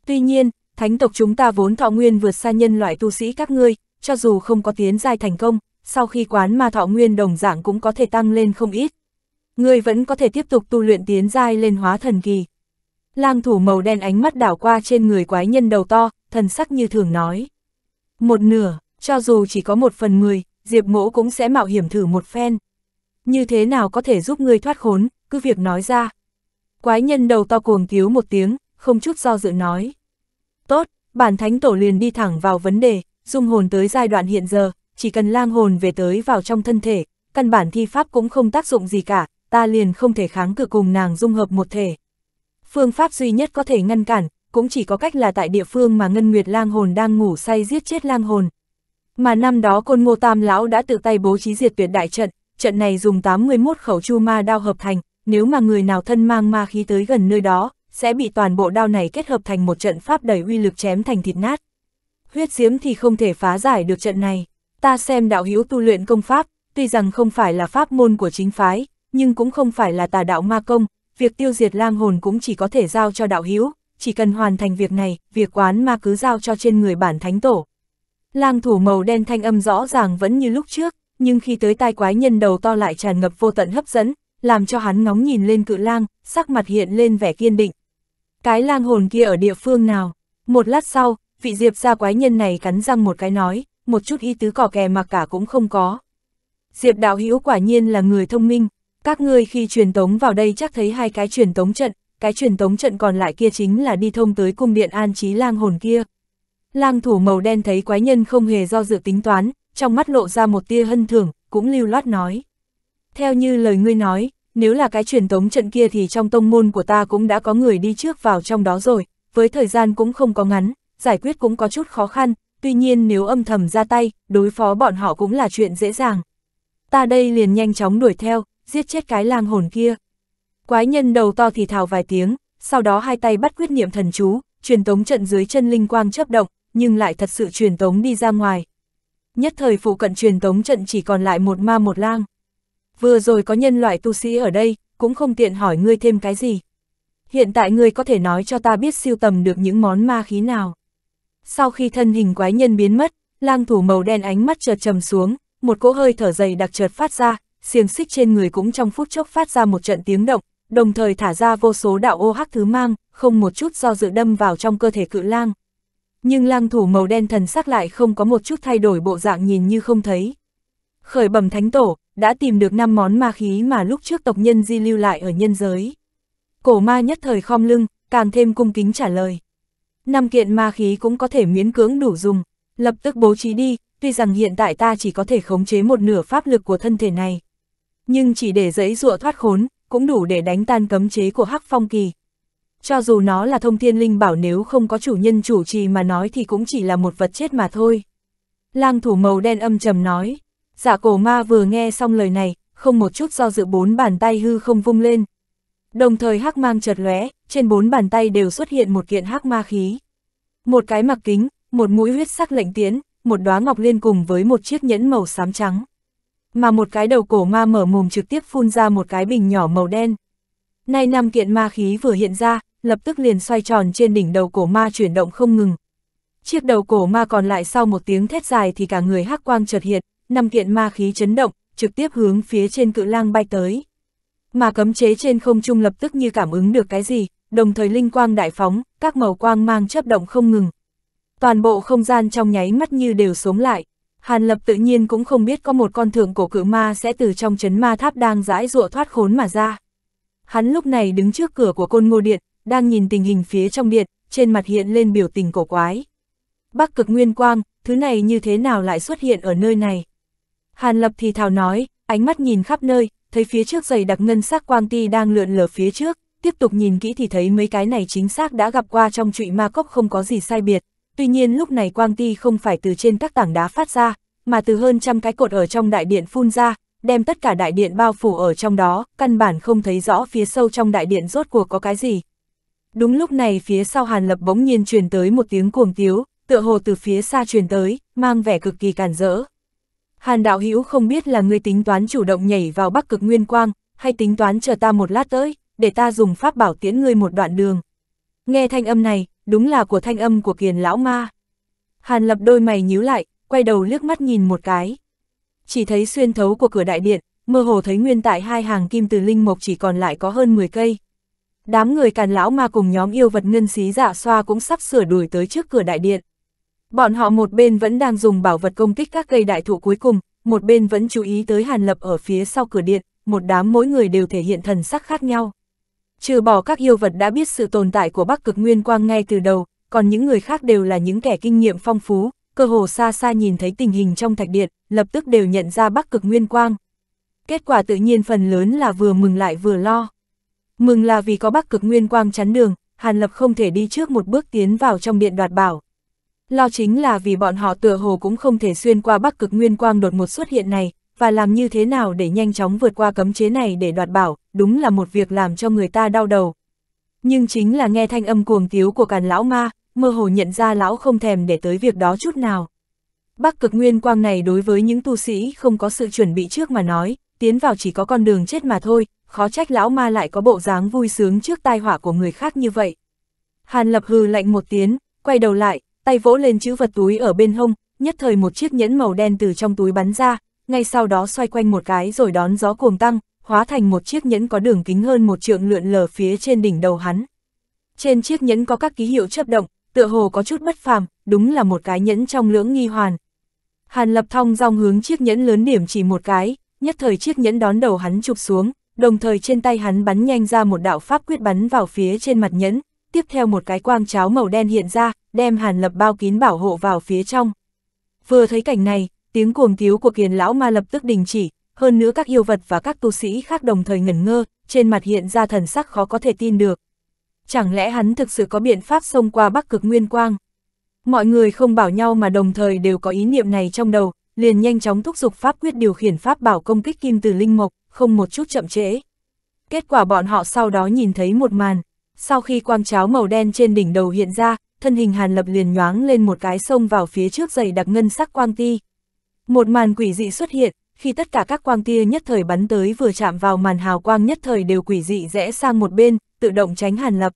Tuy nhiên, thánh tộc chúng ta vốn thọ nguyên vượt xa nhân loại tu sĩ các ngươi, cho dù không có tiến giai thành công, sau khi quán ma thọ nguyên đồng dạng cũng có thể tăng lên không ít. Ngươi vẫn có thể tiếp tục tu luyện tiến giai lên hóa thần kỳ. Lang thủ màu đen ánh mắt đảo qua trên người quái nhân đầu to, thần sắc như thường nói. Một nửa, cho dù chỉ có một phần mười, Diệp Mỗ cũng sẽ mạo hiểm thử một phen. Như thế nào có thể giúp ngươi thoát khốn, cứ việc nói ra. Quái nhân đầu to cuồng tiếu một tiếng, không chút do dự nói. Tốt, bản thánh tổ liền đi thẳng vào vấn đề, dung hồn tới giai đoạn hiện giờ, chỉ cần lang hồn về tới vào trong thân thể, căn bản thi pháp cũng không tác dụng gì cả, ta liền không thể kháng cự cùng nàng dung hợp một thể. Phương pháp duy nhất có thể ngăn cản, cũng chỉ có cách là tại địa phương mà Ngân Nguyệt lang hồn đang ngủ say giết chết lang hồn. Mà năm đó côn ngô tam lão đã tự tay bố trí diệt tuyệt đại trận, trận này dùng 81 khẩu chu ma đao hợp thành, nếu mà người nào thân mang ma khí tới gần nơi đó, sẽ bị toàn bộ đao này kết hợp thành một trận pháp đầy uy lực chém thành thịt nát. Huyết diễm thì không thể phá giải được trận này. Ta xem đạo hữu tu luyện công pháp, tuy rằng không phải là pháp môn của chính phái, nhưng cũng không phải là tà đạo ma công, việc tiêu diệt lang hồn cũng chỉ có thể giao cho đạo hữu, chỉ cần hoàn thành việc này, việc quán ma cứ giao cho trên người bản thánh tổ. Lang thủ màu đen thanh âm rõ ràng vẫn như lúc trước, nhưng khi tới tai quái nhân đầu to lại tràn ngập vô tận hấp dẫn, làm cho hắn ngóng nhìn lên cự lang, sắc mặt hiện lên vẻ kiên định. Cái lang hồn kia ở địa phương nào? Một lát sau, vị diệp gia quái nhân này cắn răng một cái nói, một chút y tứ cỏ kè mà cả cũng không có. Diệp đạo hữu quả nhiên là người thông minh, các ngươi khi truyền tống vào đây chắc thấy hai cái truyền tống trận, cái truyền tống trận còn lại kia chính là đi thông tới cung điện an trí lang hồn kia. Lang thủ màu đen thấy quái nhân không hề do dự tính toán, trong mắt lộ ra một tia hân thưởng, cũng lưu loát nói. Theo như lời ngươi nói, nếu là cái truyền tống trận kia thì trong tông môn của ta cũng đã có người đi trước vào trong đó rồi, với thời gian cũng không có ngắn, giải quyết cũng có chút khó khăn, tuy nhiên nếu âm thầm ra tay, đối phó bọn họ cũng là chuyện dễ dàng. Ta đây liền nhanh chóng đuổi theo, giết chết cái lang hồn kia. Quái nhân đầu to thì thào vài tiếng, sau đó hai tay bắt quyết niệm thần chú, truyền tống trận dưới chân linh quang chấp động, nhưng lại thật sự truyền tống đi ra ngoài. Nhất thời phụ cận truyền tống trận chỉ còn lại một ma một lang. Vừa rồi có nhân loại tu sĩ ở đây, cũng không tiện hỏi ngươi thêm cái gì. Hiện tại ngươi có thể nói cho ta biết siêu tầm được những món ma khí nào. Sau khi thân hình quái nhân biến mất, lang thủ màu đen ánh mắt chợt trầm xuống, một cỗ hơi thở dày đặc chợt phát ra, xiềng xích trên người cũng trong phút chốc phát ra một trận tiếng động, đồng thời thả ra vô số đạo ô hắc thứ mang, không một chút do dự đâm vào trong cơ thể cự lang. Nhưng lang thủ màu đen thần sắc lại không có một chút thay đổi bộ dạng nhìn như không thấy. Khởi bẩm thánh tổ, đã tìm được 5 món ma khí mà lúc trước tộc nhân di lưu lại ở nhân giới. Cổ ma nhất thời khom lưng, càng thêm cung kính trả lời. Năm kiện ma khí cũng có thể miễn cưỡng đủ dùng, lập tức bố trí đi, tuy rằng hiện tại ta chỉ có thể khống chế một nửa pháp lực của thân thể này. Nhưng chỉ để dẫy dụa thoát khốn, cũng đủ để đánh tan cấm chế của Hắc Phong Kỳ. Cho dù nó là thông thiên linh bảo nếu không có chủ nhân chủ trì mà nói thì cũng chỉ là một vật chết mà thôi. Lang thủ màu đen âm trầm nói, giả cổ ma vừa nghe xong lời này, không một chút do dự bốn bàn tay hư không vung lên. Đồng thời hắc mang chợt lóe, trên bốn bàn tay đều xuất hiện một kiện hắc ma khí. Một cái mặc kính, một mũi huyết sắc lệnh tiến, một đóa ngọc liên cùng với một chiếc nhẫn màu xám trắng. Mà một cái đầu cổ ma mở mồm trực tiếp phun ra một cái bình nhỏ màu đen. Nay năm kiện ma khí vừa hiện ra, lập tức liền xoay tròn trên đỉnh đầu cổ ma chuyển động không ngừng. Chiếc đầu cổ ma còn lại sau một tiếng thét dài thì cả người hắc quang chợt hiện, năm kiện ma khí chấn động, trực tiếp hướng phía trên cự lang bay tới. Mà cấm chế trên không trung lập tức như cảm ứng được cái gì, đồng thời linh quang đại phóng, các màu quang mang chấp động không ngừng. Toàn bộ không gian trong nháy mắt như đều sống lại. Hàn Lập tự nhiên cũng không biết có một con thượng cổ cự ma sẽ từ trong chấn ma tháp đang rãi rụa thoát khốn mà ra. Hắn lúc này đứng trước cửa của côn ngô điện, đang nhìn tình hình phía trong điện, trên mặt hiện lên biểu tình cổ quái. Bắc cực nguyên quang, thứ này như thế nào lại xuất hiện ở nơi này? Hàn Lập thì thào nói, ánh mắt nhìn khắp nơi, thấy phía trước giày đặc ngân sắc quang ti đang lượn lờ phía trước, tiếp tục nhìn kỹ thì thấy mấy cái này chính xác đã gặp qua trong trụy ma cốc không có gì sai biệt, tuy nhiên lúc này quang ti không phải từ trên các tảng đá phát ra, mà từ hơn trăm cái cột ở trong đại điện phun ra, đem tất cả đại điện bao phủ ở trong đó, căn bản không thấy rõ phía sâu trong đại điện rốt cuộc có cái gì. Đúng lúc này phía sau Hàn Lập bỗng nhiên truyền tới một tiếng cuồng tiếu, tựa hồ từ phía xa truyền tới, mang vẻ cực kỳ cản rỡ. Hàn đạo hữu không biết là người tính toán chủ động nhảy vào bắc cực nguyên quang, hay tính toán chờ ta một lát tới, để ta dùng pháp bảo tiễn ngươi một đoạn đường. Nghe thanh âm này, đúng là của thanh âm của kiền lão ma. Hàn lập đôi mày nhíu lại, quay đầu liếc mắt nhìn một cái. Chỉ thấy xuyên thấu của cửa đại điện, mơ hồ thấy nguyên tại hai hàng kim từ linh mộc chỉ còn lại có hơn 10 cây. đám người càn lão ma cùng nhóm yêu vật ngân xí dạ xoa cũng sắp sửa đuổi tới trước cửa đại điện. Bọn họ một bên vẫn đang dùng bảo vật công kích các cây đại thụ cuối cùng, một bên vẫn chú ý tới Hàn Lập ở phía sau cửa điện, một đám mỗi người đều thể hiện thần sắc khác nhau. Trừ bỏ các yêu vật đã biết sự tồn tại của Bắc Cực Nguyên Quang ngay từ đầu, còn những người khác đều là những kẻ kinh nghiệm phong phú, cơ hồ xa xa nhìn thấy tình hình trong thạch điện, lập tức đều nhận ra Bắc Cực Nguyên Quang. Kết quả tự nhiên phần lớn là vừa mừng lại vừa lo. Mừng là vì có Bắc Cực Nguyên Quang chắn đường, Hàn Lập không thể đi trước một bước tiến vào trong điện đoạt bảo. Lo chính là vì bọn họ tựa hồ cũng không thể xuyên qua Bắc Cực Nguyên Quang đột một xuất hiện này, và làm như thế nào để nhanh chóng vượt qua cấm chế này để đoạt bảo, đúng là một việc làm cho người ta đau đầu. Nhưng chính là nghe thanh âm cuồng tiếu của càn lão ma, mơ hồ nhận ra lão không thèm để tới việc đó chút nào. Bắc cực nguyên quang này đối với những tu sĩ không có sự chuẩn bị trước mà nói, tiến vào chỉ có con đường chết mà thôi, khó trách lão ma lại có bộ dáng vui sướng trước tai họa của người khác như vậy. Hàn lập hừ lạnh một tiếng, quay đầu lại, tay vỗ lên chữ vật túi ở bên hông, nhất thời một chiếc nhẫn màu đen từ trong túi bắn ra, ngay sau đó xoay quanh một cái rồi đón gió cuồng tăng, hóa thành một chiếc nhẫn có đường kính hơn một trượng lượn lờ phía trên đỉnh đầu hắn. Trên chiếc nhẫn có các ký hiệu chấp động, tựa hồ có chút bất phàm, đúng là một cái nhẫn trong lưỡng nghi hoàn. Hàn lập thong dong hướng chiếc nhẫn lớn điểm chỉ một cái, nhất thời chiếc nhẫn đón đầu hắn chụp xuống, đồng thời trên tay hắn bắn nhanh ra một đạo pháp quyết bắn vào phía trên mặt nhẫn, tiếp theo một cái quang cháo màu đen hiện ra, đem hàn lập bao kín bảo hộ vào phía trong. Vừa thấy cảnh này, tiếng cuồng tiếu của kiền lão ma lập tức đình chỉ, hơn nữa các yêu vật và các tu sĩ khác đồng thời ngẩn ngơ, trên mặt hiện ra thần sắc khó có thể tin được. Chẳng lẽ hắn thực sự có biện pháp xông qua bắc cực nguyên quang? Mọi người không bảo nhau mà đồng thời đều có ý niệm này trong đầu, liền nhanh chóng thúc giục pháp quyết điều khiển pháp bảo công kích kim từ linh mộc, không một chút chậm trễ. Kết quả bọn họ sau đó nhìn thấy một màn, sau khi quang cháo màu đen trên đỉnh đầu hiện ra, thân hình hàn lập liền nhoáng lên một cái sông vào phía trước dày đặc ngân sắc quang ti. Một màn quỷ dị xuất hiện, khi tất cả các quang tia nhất thời bắn tới vừa chạm vào màn hào quang nhất thời đều quỷ dị rẽ sang một bên, tự động tránh hàn lập.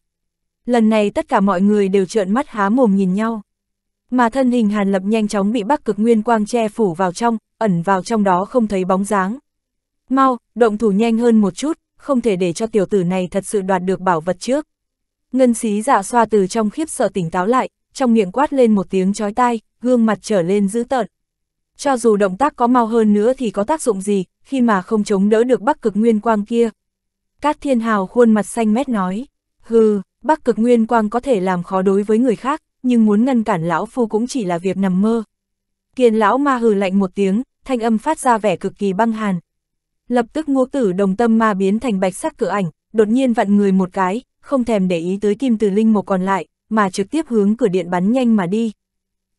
Lần này tất cả mọi người đều trợn mắt há mồm nhìn nhau. Mà thân hình hàn lập nhanh chóng bị bắc cực nguyên quang che phủ vào trong, ẩn vào trong đó không thấy bóng dáng. Mau, động thủ nhanh hơn một chút, không thể để cho tiểu tử này thật sự đoạt được bảo vật trước. Ngân xí dạ xoa từ trong khiếp sợ tỉnh táo lại, trong miệng quát lên một tiếng chói tai, gương mặt trở lên dữ tợn. Cho dù động tác có mau hơn nữa thì có tác dụng gì, khi mà không chống đỡ được bắc cực nguyên quang kia. Cát thiên hào khuôn mặt xanh mét nói, hừ, bắc cực nguyên quang có thể làm khó đối với người khác, nhưng muốn ngăn cản lão phu cũng chỉ là việc nằm mơ. Kiền lão ma hừ lạnh một tiếng, thanh âm phát ra vẻ cực kỳ băng hàn. Lập tức ngô tử đồng tâm ma biến thành bạch sắc cửa ảnh, đột nhiên vặn người một cái, không thèm để ý tới kim từ linh một còn lại, mà trực tiếp hướng cửa điện bắn nhanh mà đi.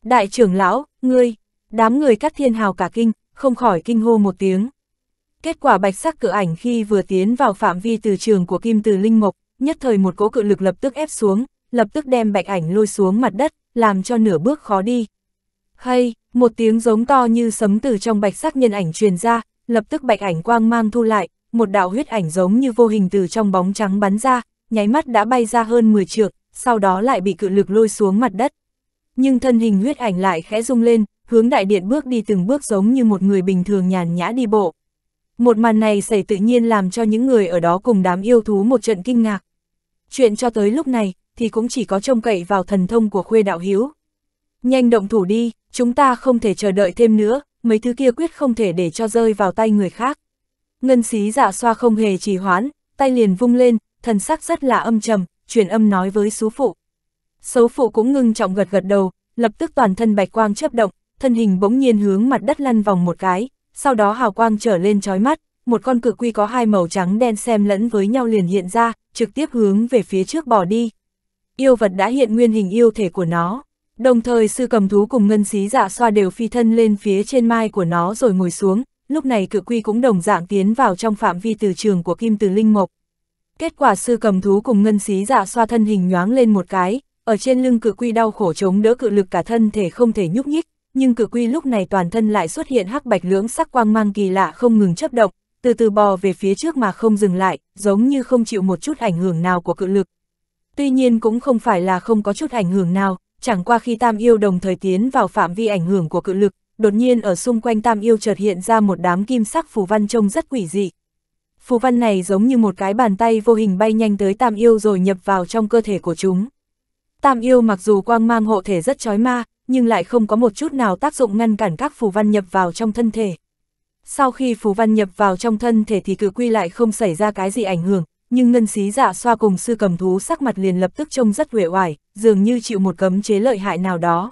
Đại trưởng lão, ngươi, đám người cắt thiên hào cả kinh, không khỏi kinh hô một tiếng. Kết quả bạch sắc cự ảnh khi vừa tiến vào phạm vi từ trường của kim từ linh mộc, nhất thời một cỗ cự lực lập tức ép xuống, lập tức đem bạch ảnh lôi xuống mặt đất, làm cho nửa bước khó đi. Hay, một tiếng giống to như sấm từ trong bạch sắc nhân ảnh truyền ra, lập tức bạch ảnh quang mang thu lại, một đạo huyết ảnh giống như vô hình từ trong bóng trắng bắn ra, nháy mắt đã bay ra hơn 10 trượng, sau đó lại bị cự lực lôi xuống mặt đất. Nhưng thân hình huyết ảnh lại khẽ rung lên, hướng đại điện bước đi từng bước giống như một người bình thường nhàn nhã đi bộ. Một màn này xảy tự nhiên làm cho những người ở đó cùng đám yêu thú một trận kinh ngạc. Chuyện cho tới lúc này, thì cũng chỉ có trông cậy vào thần thông của khuê đạo hiếu. Nhanh động thủ đi, chúng ta không thể chờ đợi thêm nữa, mấy thứ kia quyết không thể để cho rơi vào tay người khác. Ngân xí dạ xoa không hề trì hoãn, tay liền vung lên, thần sắc rất là âm trầm, truyền âm nói với số phụ. Số phụ cũng ngưng trọng gật gật đầu, lập tức toàn thân bạch quang chấp động, thân hình bỗng nhiên hướng mặt đất lăn vòng một cái, sau đó hào quang trở lên trói mắt, một con cự quy có hai màu trắng đen xem lẫn với nhau liền hiện ra, trực tiếp hướng về phía trước bỏ đi. Yêu vật đã hiện nguyên hình yêu thể của nó. Đồng thời sư cầm thú cùng ngân xí dạ xoa đều phi thân lên phía trên mai của nó rồi ngồi xuống, lúc này cự quy cũng đồng dạng tiến vào trong phạm vi từ trường của kim từ linh mộc. Kết quả sư cầm thú cùng ngân xí dạ xoa thân hình nhoáng lên một cái, ở trên lưng cự quy đau khổ chống đỡ cự lực cả thân thể không thể nhúc nhích, nhưng cử quy lúc này toàn thân lại xuất hiện hắc bạch lưỡng sắc quang mang kỳ lạ không ngừng chấp động, từ từ bò về phía trước mà không dừng lại, giống như không chịu một chút ảnh hưởng nào của cự lực. Tuy nhiên cũng không phải là không có chút ảnh hưởng nào, chẳng qua khi tam yêu đồng thời tiến vào phạm vi ảnh hưởng của cự lực, đột nhiên ở xung quanh tam yêu chợt hiện ra một đám kim sắc phù văn trông rất quỷ dị. phù văn này giống như một cái bàn tay vô hình bay nhanh tới tam yêu rồi nhập vào trong cơ thể của chúng. Tam yêu mặc dù quang mang hộ thể rất chói ma, nhưng lại không có một chút nào tác dụng ngăn cản các phù văn nhập vào trong thân thể. Sau khi phù văn nhập vào trong thân thể thì cự quy lại không xảy ra cái gì ảnh hưởng, nhưng ngân xí dạ xoa cùng sư cầm thú sắc mặt liền lập tức trông rất uể oải, dường như chịu một cấm chế lợi hại nào đó.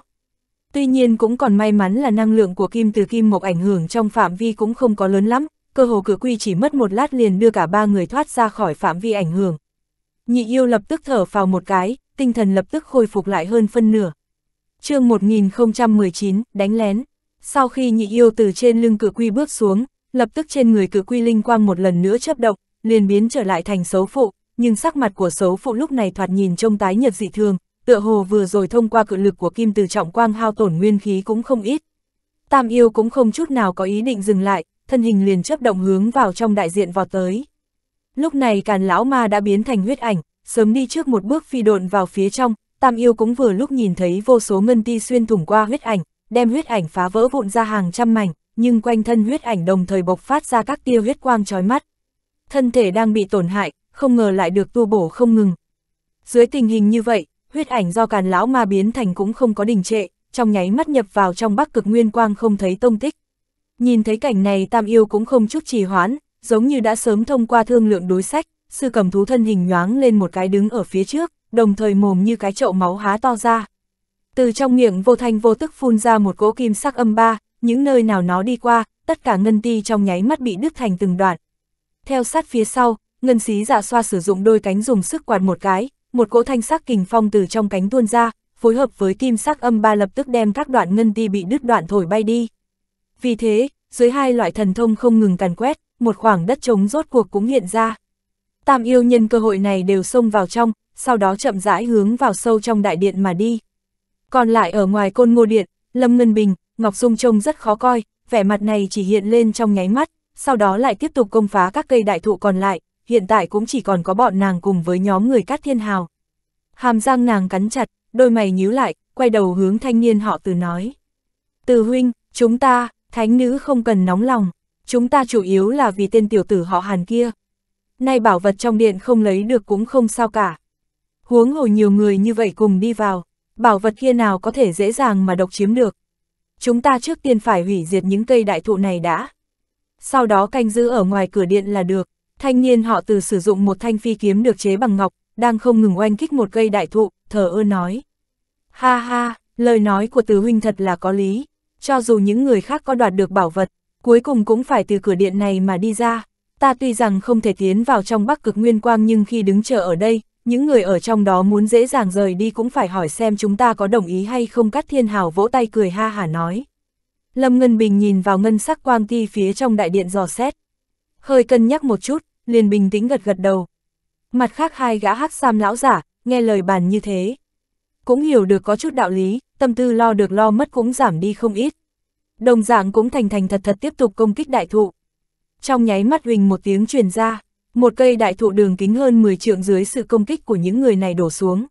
Tuy nhiên cũng còn may mắn là năng lượng của kim từ kim mộc ảnh hưởng trong phạm vi cũng không có lớn lắm, cơ hồ cử quy chỉ mất một lát liền đưa cả ba người thoát ra khỏi phạm vi ảnh hưởng. Nhị yêu lập tức thở vào một cái, tinh thần lập tức khôi phục lại hơn phân nửa chương 1019, đánh lén. Sau khi nhị yêu từ trên lưng cự quy bước xuống, lập tức trên người cự quy linh quang một lần nữa chấp động, liền biến trở lại thành xấu phụ, nhưng sắc mặt của xấu phụ lúc này thoạt nhìn trông tái nhật dị thường, tựa hồ vừa rồi thông qua cự lực của kim từ trọng quang hao tổn nguyên khí cũng không ít. Tam yêu cũng không chút nào có ý định dừng lại, thân hình liền chấp động hướng vào trong đại diện vọt tới. Lúc này càn lão ma đã biến thành huyết ảnh, sớm đi trước một bước phi độn vào phía trong, tam yêu cũng vừa lúc nhìn thấy vô số ngân ti xuyên thủng qua huyết ảnh, đem huyết ảnh phá vỡ vụn ra hàng trăm mảnh, nhưng quanh thân huyết ảnh đồng thời bộc phát ra các tia huyết quang chói mắt. Thân thể đang bị tổn hại, không ngờ lại được tu bổ không ngừng. Dưới tình hình như vậy, huyết ảnh do càn lão ma biến thành cũng không có đình trệ, trong nháy mắt nhập vào trong bắc cực nguyên quang không thấy tông tích. Nhìn thấy cảnh này tam yêu cũng không chút trì hoãn, giống như đã sớm thông qua thương lượng đối sách, sư cầm thú thân hình nhoáng lên một cái đứng ở phía trước, đồng thời mồm như cái chậu máu há to ra. Từ trong miệng vô thanh vô tức phun ra một cỗ kim sắc âm ba, những nơi nào nó đi qua, tất cả ngân ti trong nháy mắt bị đứt thành từng đoạn. Theo sát phía sau, ngân xí dạ xoa sử dụng đôi cánh dùng sức quạt một cái, một cỗ thanh sắc kình phong từ trong cánh tuôn ra, phối hợp với kim sắc âm ba lập tức đem các đoạn ngân ti bị đứt đoạn thổi bay đi. Vì thế, dưới hai loại thần thông không ngừng càn quét, một khoảng đất trống rốt cuộc cũng hiện ra. Tam yêu nhân cơ hội này đều xông vào trong, sau đó chậm rãi hướng vào sâu trong đại điện mà đi. Còn lại ở ngoài côn ngô điện, Lâm Ngân Bình, Ngọc Dung trông rất khó coi, vẻ mặt này chỉ hiện lên trong nháy mắt, sau đó lại tiếp tục công phá các cây đại thụ còn lại, hiện tại cũng chỉ còn có bọn nàng cùng với nhóm người cát thiên hào. Hàm răng nàng cắn chặt, đôi mày nhíu lại, quay đầu hướng thanh niên họ từ nói. Từ huynh, chúng ta, thánh nữ không cần nóng lòng, chúng ta chủ yếu là vì tên tiểu tử họ hàn kia. Nay bảo vật trong điện không lấy được cũng không sao cả. Huống hồ nhiều người như vậy cùng đi vào, bảo vật kia nào có thể dễ dàng mà độc chiếm được. Chúng ta trước tiên phải hủy diệt những cây đại thụ này đã. Sau đó canh giữ ở ngoài cửa điện là được. Thanh niên họ từ sử dụng một thanh phi kiếm được chế bằng ngọc, đang không ngừng oanh kích một cây đại thụ, thở ơ nói. Ha ha, lời nói của từ huynh thật là có lý, cho dù những người khác có đoạt được bảo vật, cuối cùng cũng phải từ cửa điện này mà đi ra. Ta tuy rằng không thể tiến vào trong bắc cực nguyên quang nhưng khi đứng chờ ở đây, những người ở trong đó muốn dễ dàng rời đi cũng phải hỏi xem chúng ta có đồng ý hay không cắt thiên hào vỗ tay cười ha hả nói. Lâm Ngân Bình nhìn vào ngân sắc quang ti phía trong đại điện dò xét. Hơi cân nhắc một chút, liền bình tĩnh gật gật đầu. Mặt khác hai gã hắc sam lão giả, nghe lời bàn như thế. Cũng hiểu được có chút đạo lý, tâm tư lo được lo mất cũng giảm đi không ít. Đồng dạng cũng thành thành thật thật tiếp tục công kích đại thụ. Trong nháy mắt huỳnh một tiếng truyền ra, một cây đại thụ đường kính hơn 10 trượng dưới sự công kích của những người này đổ xuống.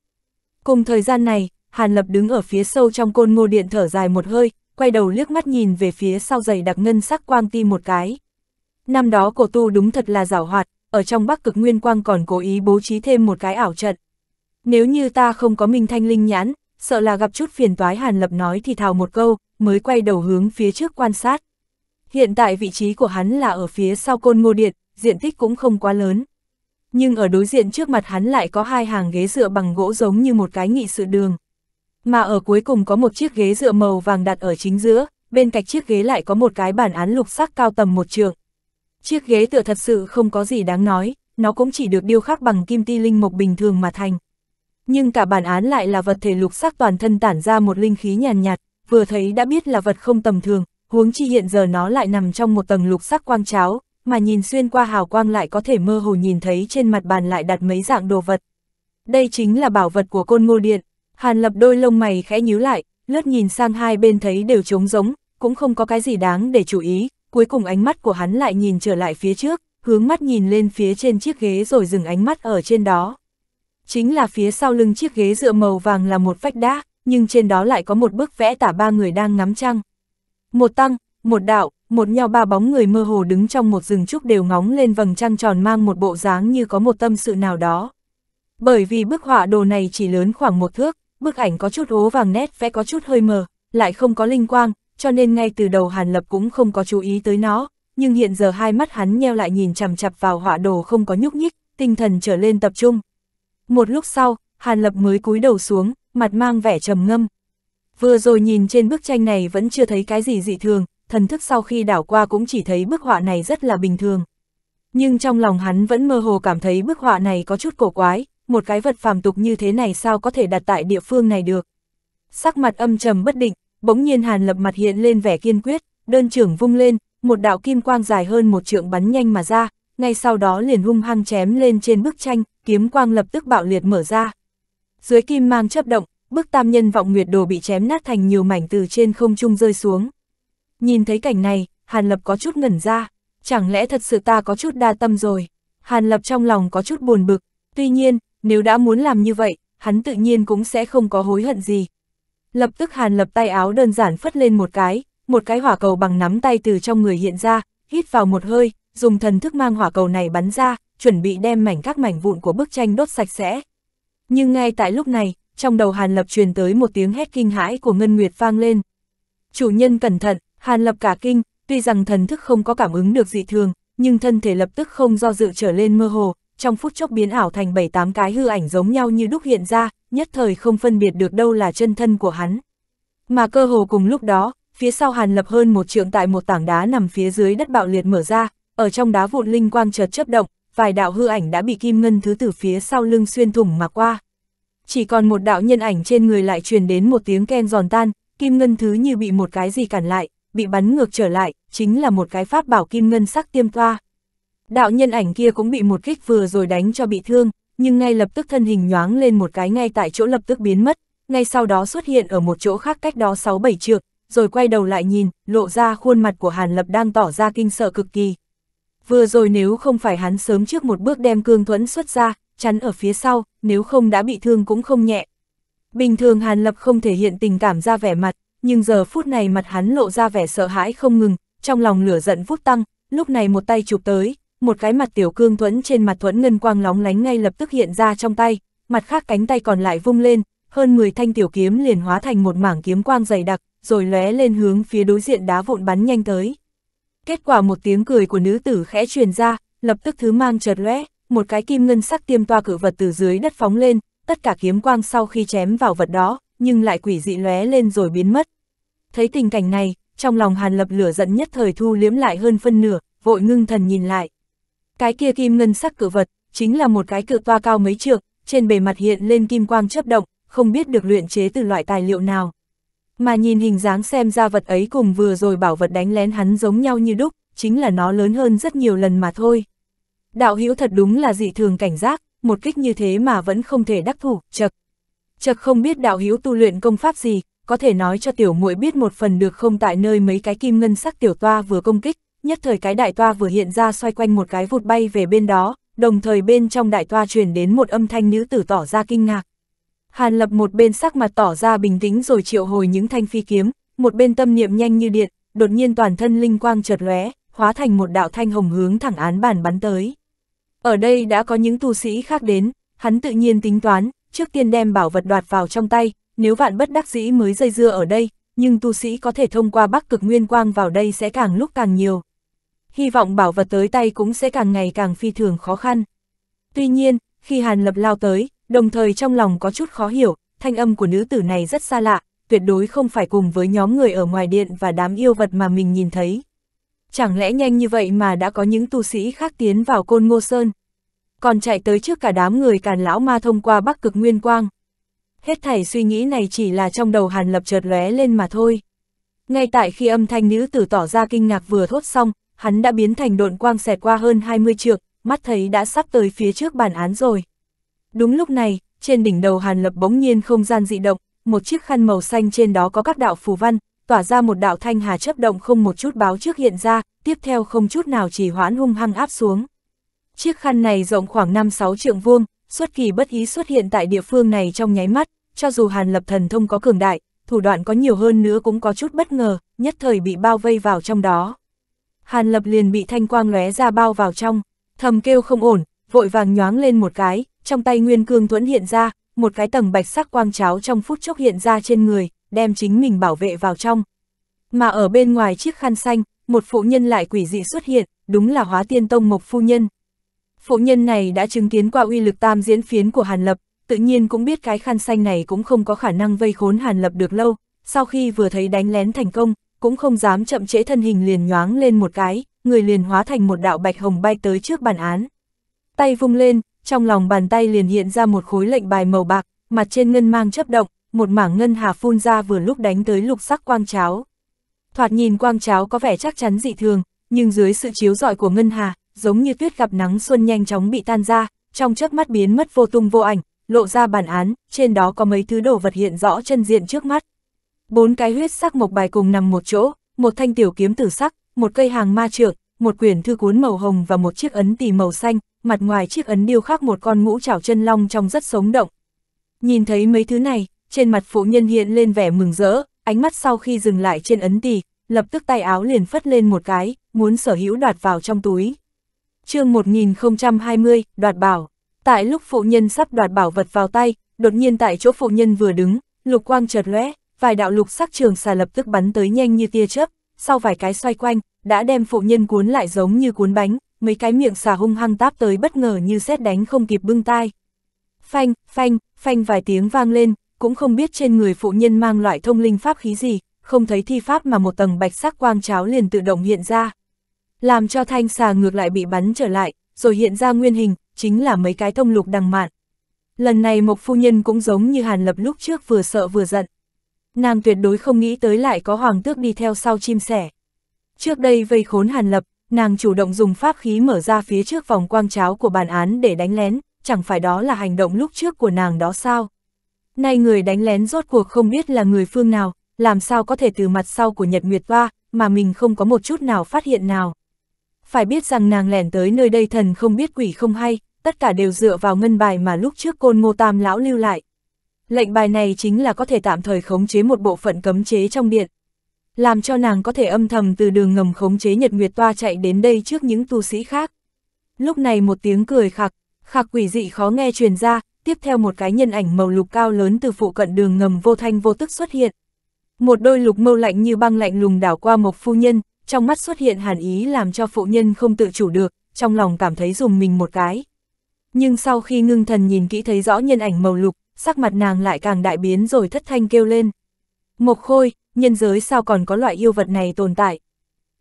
Cùng thời gian này, Hàn Lập đứng ở phía sâu trong côn ngô điện thở dài một hơi, quay đầu liếc mắt nhìn về phía sau giày đặc ngân sắc quang ti một cái. Năm đó cổ tu đúng thật là giảo hoạt, ở trong bắc cực nguyên quang còn cố ý bố trí thêm một cái ảo trận. Nếu như ta không có minh thanh linh nhãn, sợ là gặp chút phiền toái Hàn Lập nói thì thào một câu, mới quay đầu hướng phía trước quan sát. Hiện tại vị trí của hắn là ở phía sau côn ngô điện, diện tích cũng không quá lớn. Nhưng ở đối diện trước mặt hắn lại có hai hàng ghế dựa bằng gỗ giống như một cái nghị sự đường. Mà ở cuối cùng có một chiếc ghế dựa màu vàng đặt ở chính giữa, bên cạnh chiếc ghế lại có một cái bản án lục sắc cao tầm một trường. Chiếc ghế tựa thật sự không có gì đáng nói, nó cũng chỉ được điêu khắc bằng kim ti linh mộc bình thường mà thành. Nhưng cả bản án lại là vật thể lục sắc toàn thân tản ra một linh khí nhàn nhạt, vừa thấy đã biết là vật không tầm thường, huống chi hiện giờ nó lại nằm trong một tầng lục sắc quang cháo, mà nhìn xuyên qua hào quang lại có thể mơ hồ nhìn thấy trên mặt bàn lại đặt mấy dạng đồ vật. Đây chính là bảo vật của côn ngô điện. Hàn lập đôi lông mày khẽ nhíu lại, lướt nhìn sang hai bên thấy đều trống giống, cũng không có cái gì đáng để chú ý, cuối cùng ánh mắt của hắn lại nhìn trở lại phía trước, hướng mắt nhìn lên phía trên chiếc ghế rồi dừng ánh mắt ở trên đó. Chính là phía sau lưng chiếc ghế dựa màu vàng là một vách đá, nhưng trên đó lại có một bức vẽ tả ba người đang ngắm trăng. Một tăng, một đạo, một nhau ba bóng người mơ hồ đứng trong một rừng trúc đều ngóng lên vầng trăng tròn mang một bộ dáng như có một tâm sự nào đó. Bởi vì bức họa đồ này chỉ lớn khoảng một thước, bức ảnh có chút ố vàng nét vẽ có chút hơi mờ, lại không có linh quang, cho nên ngay từ đầu Hàn Lập cũng không có chú ý tới nó, nhưng hiện giờ hai mắt hắn nheo lại nhìn chằm chặp vào họa đồ không có nhúc nhích, tinh thần trở lên tập trung. Một lúc sau, Hàn Lập mới cúi đầu xuống, mặt mang vẻ trầm ngâm. Vừa rồi nhìn trên bức tranh này vẫn chưa thấy cái gì dị thường, thần thức sau khi đảo qua cũng chỉ thấy bức họa này rất là bình thường. Nhưng trong lòng hắn vẫn mơ hồ cảm thấy bức họa này có chút cổ quái, một cái vật phàm tục như thế này sao có thể đặt tại địa phương này được. Sắc mặt âm trầm bất định, bỗng nhiên Hàn Lập mặt hiện lên vẻ kiên quyết, đơn trưởng vung lên, một đạo kim quang dài hơn một trượng bắn nhanh mà ra, ngay sau đó liền hung hăng chém lên trên bức tranh, kiếm quang lập tức bạo liệt mở ra. Dưới kim mang chấp động, bức tam nhân vọng nguyệt đồ bị chém nát thành nhiều mảnh từ trên không trung rơi xuống. Nhìn thấy cảnh này, Hàn Lập có chút ngẩn ra, chẳng lẽ thật sự ta có chút đa tâm rồi. Hàn Lập trong lòng có chút buồn bực, tuy nhiên, nếu đã muốn làm như vậy, hắn tự nhiên cũng sẽ không có hối hận gì. Lập tức Hàn Lập tay áo đơn giản phất lên một cái, một cái hỏa cầu bằng nắm tay từ trong người hiện ra, hít vào một hơi, dùng thần thức mang hỏa cầu này bắn ra, chuẩn bị đem mảnh các mảnh vụn của bức tranh đốt sạch sẽ. Nhưng ngay tại lúc này, trong đầu Hàn Lập truyền tới một tiếng hét kinh hãi của Ngân Nguyệt vang lên. Chủ nhân cẩn thận, Hàn Lập cả kinh, tuy rằng thần thức không có cảm ứng được dị thường, nhưng thân thể lập tức không do dự trở lên mơ hồ, trong phút chốc biến ảo thành 7-8 cái hư ảnh giống nhau như đúc hiện ra, nhất thời không phân biệt được đâu là chân thân của hắn. Mà cơ hồ cùng lúc đó, phía sau Hàn Lập hơn một trượng tại một tảng đá nằm phía dưới đất bạo liệt mở ra, ở trong đá vụn linh quang chợt chớp động, vài đạo hư ảnh đã bị kim ngân thứ từ phía sau lưng xuyên thủng mà qua. Chỉ còn một đạo nhân ảnh trên người lại truyền đến một tiếng ken giòn tan, kim ngân thứ như bị một cái gì cản lại, bị bắn ngược trở lại, chính là một cái pháp bảo kim ngân sắc tiêm toa. Đạo nhân ảnh kia cũng bị một kích vừa rồi đánh cho bị thương, nhưng ngay lập tức thân hình nhoáng lên một cái ngay tại chỗ lập tức biến mất, ngay sau đó xuất hiện ở một chỗ khác cách đó 6-7 trượng, rồi quay đầu lại nhìn, lộ ra khuôn mặt của Hàn Lập đang tỏ ra kinh sợ cực kỳ. Vừa rồi nếu không phải hắn sớm trước một bước đem cương thuẫn xuất ra, chắn ở phía sau, nếu không đã bị thương cũng không nhẹ. Bình thường Hàn Lập không thể hiện tình cảm ra vẻ mặt, nhưng giờ phút này mặt hắn lộ ra vẻ sợ hãi không ngừng, trong lòng lửa giận vút tăng, lúc này một tay chụp tới, một cái mặt tiểu cương thuẫn trên mặt thuẫn ngân quang lóng lánh ngay lập tức hiện ra trong tay, mặt khác cánh tay còn lại vung lên, hơn 10 thanh tiểu kiếm liền hóa thành một mảng kiếm quang dày đặc, rồi lóe lên hướng phía đối diện đá vụn bắn nhanh tới. Kết quả một tiếng cười của nữ tử khẽ truyền ra, lập tức thứ mang chợt lóe, một cái kim ngân sắc tiêm toa cự vật từ dưới đất phóng lên, tất cả kiếm quang sau khi chém vào vật đó, nhưng lại quỷ dị lóe lên rồi biến mất. Thấy tình cảnh này, trong lòng Hàn Lập lửa giận nhất thời thu liếm lại hơn phân nửa, vội ngưng thần nhìn lại. Cái kia kim ngân sắc cự vật, chính là một cái cự toa cao mấy trượng, trên bề mặt hiện lên kim quang chấp động, không biết được luyện chế từ loại tài liệu nào. Mà nhìn hình dáng xem ra vật ấy cùng vừa rồi bảo vật đánh lén hắn giống nhau như đúc, chính là nó lớn hơn rất nhiều lần mà thôi. Đạo hữu thật đúng là dị thường cảnh giác, một kích như thế mà vẫn không thể đắc thủ, chật. Chật không biết đạo hữu tu luyện công pháp gì, có thể nói cho tiểu muội biết một phần được không tại nơi mấy cái kim ngân sắc tiểu toa vừa công kích, nhất thời cái đại toa vừa hiện ra xoay quanh một cái vụt bay về bên đó, đồng thời bên trong đại toa truyền đến một âm thanh nữ tử tỏ ra kinh ngạc. Hàn lập một bên sắc mặt tỏ ra bình tĩnh rồi triệu hồi những thanh phi kiếm, một bên tâm niệm nhanh như điện, đột nhiên toàn thân linh quang chợt lóe, hóa thành một đạo thanh hồng hướng thẳng án bản bắn tới. Ở đây đã có những tu sĩ khác đến, hắn tự nhiên tính toán, trước tiên đem bảo vật đoạt vào trong tay, nếu vạn bất đắc dĩ mới dây dưa ở đây, nhưng tu sĩ có thể thông qua bắc cực nguyên quang vào đây sẽ càng lúc càng nhiều. Hy vọng bảo vật tới tay cũng sẽ càng ngày càng phi thường khó khăn. Tuy nhiên, khi Hàn Lập lao tới, đồng thời trong lòng có chút khó hiểu, thanh âm của nữ tử này rất xa lạ, tuyệt đối không phải cùng với nhóm người ở ngoài điện và đám yêu vật mà mình nhìn thấy. Chẳng lẽ nhanh như vậy mà đã có những tu sĩ khác tiến vào côn ngô sơn, còn chạy tới trước cả đám người càn lão ma thông qua bắc cực nguyên quang. Hết thảy suy nghĩ này chỉ là trong đầu hàn lập chợt lóe lên mà thôi. Ngay tại khi âm thanh nữ tử tỏ ra kinh ngạc vừa thốt xong, hắn đã biến thành độn quang xẹt qua hơn 20 trượng, mắt thấy đã sắp tới phía trước bản án rồi. Đúng lúc này, trên đỉnh đầu Hàn Lập bỗng nhiên không gian dị động, một chiếc khăn màu xanh trên đó có các đạo phù văn, tỏa ra một đạo thanh hà chấp động không một chút báo trước hiện ra, tiếp theo không chút nào chỉ hoãn hung hăng áp xuống. Chiếc khăn này rộng khoảng 5-6 trượng vuông, xuất kỳ bất ý xuất hiện tại địa phương này trong nháy mắt, cho dù Hàn Lập thần thông có cường đại, thủ đoạn có nhiều hơn nữa cũng có chút bất ngờ, nhất thời bị bao vây vào trong đó. Hàn Lập liền bị thanh quang lóe ra bao vào trong, thầm kêu không ổn, vội vàng nhoáng lên một cái, trong tay nguyên cương thuẫn hiện ra, một cái tầng bạch sắc quang cháo trong phút chốc hiện ra trên người, đem chính mình bảo vệ vào trong. Mà ở bên ngoài chiếc khăn xanh, một phụ nhân lại quỷ dị xuất hiện, đúng là hóa tiên tông mộc phu nhân. Phụ nhân này đã chứng kiến qua uy lực tam diễn phiến của Hàn Lập, tự nhiên cũng biết cái khăn xanh này cũng không có khả năng vây khốn Hàn Lập được lâu, sau khi vừa thấy đánh lén thành công, cũng không dám chậm trễ thân hình liền nhoáng lên một cái, người liền hóa thành một đạo bạch hồng bay tới trước bàn án. Tay vung lên, trong lòng bàn tay liền hiện ra một khối lệnh bài màu bạc, mặt trên ngân mang chấp động, một mảng ngân hà phun ra vừa lúc đánh tới lục sắc quang cháo. Thoạt nhìn quang cháo có vẻ chắc chắn dị thường, nhưng dưới sự chiếu rọi của ngân hà, giống như tuyết gặp nắng xuân nhanh chóng bị tan ra, trong chớp mắt biến mất vô tung vô ảnh, lộ ra bản án, trên đó có mấy thứ đồ vật hiện rõ chân diện trước mắt. Bốn cái huyết sắc mộc bài cùng nằm một chỗ, một thanh tiểu kiếm tử sắc, một cây hàng ma trượng, một quyển thư cuốn màu hồng và một chiếc ấn tỳ màu xanh, mặt ngoài chiếc ấn điêu khắc một con ngũ trảo chân long trong rất sống động. Nhìn thấy mấy thứ này, trên mặt phụ nhân hiện lên vẻ mừng rỡ, ánh mắt sau khi dừng lại trên ấn tỳ, lập tức tay áo liền phất lên một cái, muốn sở hữu đoạt vào trong túi chương 1020, đoạt bảo. Tại lúc phụ nhân sắp đoạt bảo vật vào tay, đột nhiên tại chỗ phụ nhân vừa đứng, lục quang chợt lóe, vài đạo lục sắc trường xà lập tức bắn tới nhanh như tia chớp, sau vài cái xoay quanh, đã đem phụ nhân cuốn lại giống như cuốn bánh, mấy cái miệng xà hung hăng táp tới bất ngờ như xét đánh không kịp bưng tai. Phanh, phanh, phanh vài tiếng vang lên, cũng không biết trên người phụ nhân mang loại thông linh pháp khí gì, không thấy thi pháp mà một tầng bạch sắc quang cháo liền tự động hiện ra. Làm cho thanh xà ngược lại bị bắn trở lại, rồi hiện ra nguyên hình, chính là mấy cái thông lục đằng mạn. Lần này Mộc Phu Nhân cũng giống như Hàn Lập lúc trước vừa sợ vừa giận. Nàng tuyệt đối không nghĩ tới lại có hoàng tước đi theo sau chim sẻ. Trước đây vây khốn Hàn Lập, nàng chủ động dùng pháp khí mở ra phía trước vòng quang cháo của bản án để đánh lén, chẳng phải đó là hành động lúc trước của nàng đó sao? Nay người đánh lén rốt cuộc không biết là người phương nào, làm sao có thể từ mặt sau của Nhật Nguyệt Hoa mà mình không có một chút nào phát hiện nào. Phải biết rằng nàng lẻn tới nơi đây thần không biết quỷ không hay, tất cả đều dựa vào ngân bài mà lúc trước côn ngô tam lão lưu lại. Lệnh bài này chính là có thể tạm thời khống chế một bộ phận cấm chế trong điện. Làm cho nàng có thể âm thầm từ đường ngầm khống chế Nhật Nguyệt Toa chạy đến đây trước những tu sĩ khác. Lúc này một tiếng cười khạc, khạc quỷ dị khó nghe truyền ra, tiếp theo một cái nhân ảnh màu lục cao lớn từ phụ cận đường ngầm vô thanh vô tức xuất hiện. Một đôi lục mâu lạnh như băng lạnh lùng đảo qua một phu nhân, trong mắt xuất hiện hàn ý làm cho phụ nhân không tự chủ được, trong lòng cảm thấy dùng mình một cái. Nhưng sau khi ngưng thần nhìn kỹ thấy rõ nhân ảnh màu lục, sắc mặt nàng lại càng đại biến rồi thất thanh kêu lên. Mộc khôi, nhân giới sao còn có loại yêu vật này tồn tại.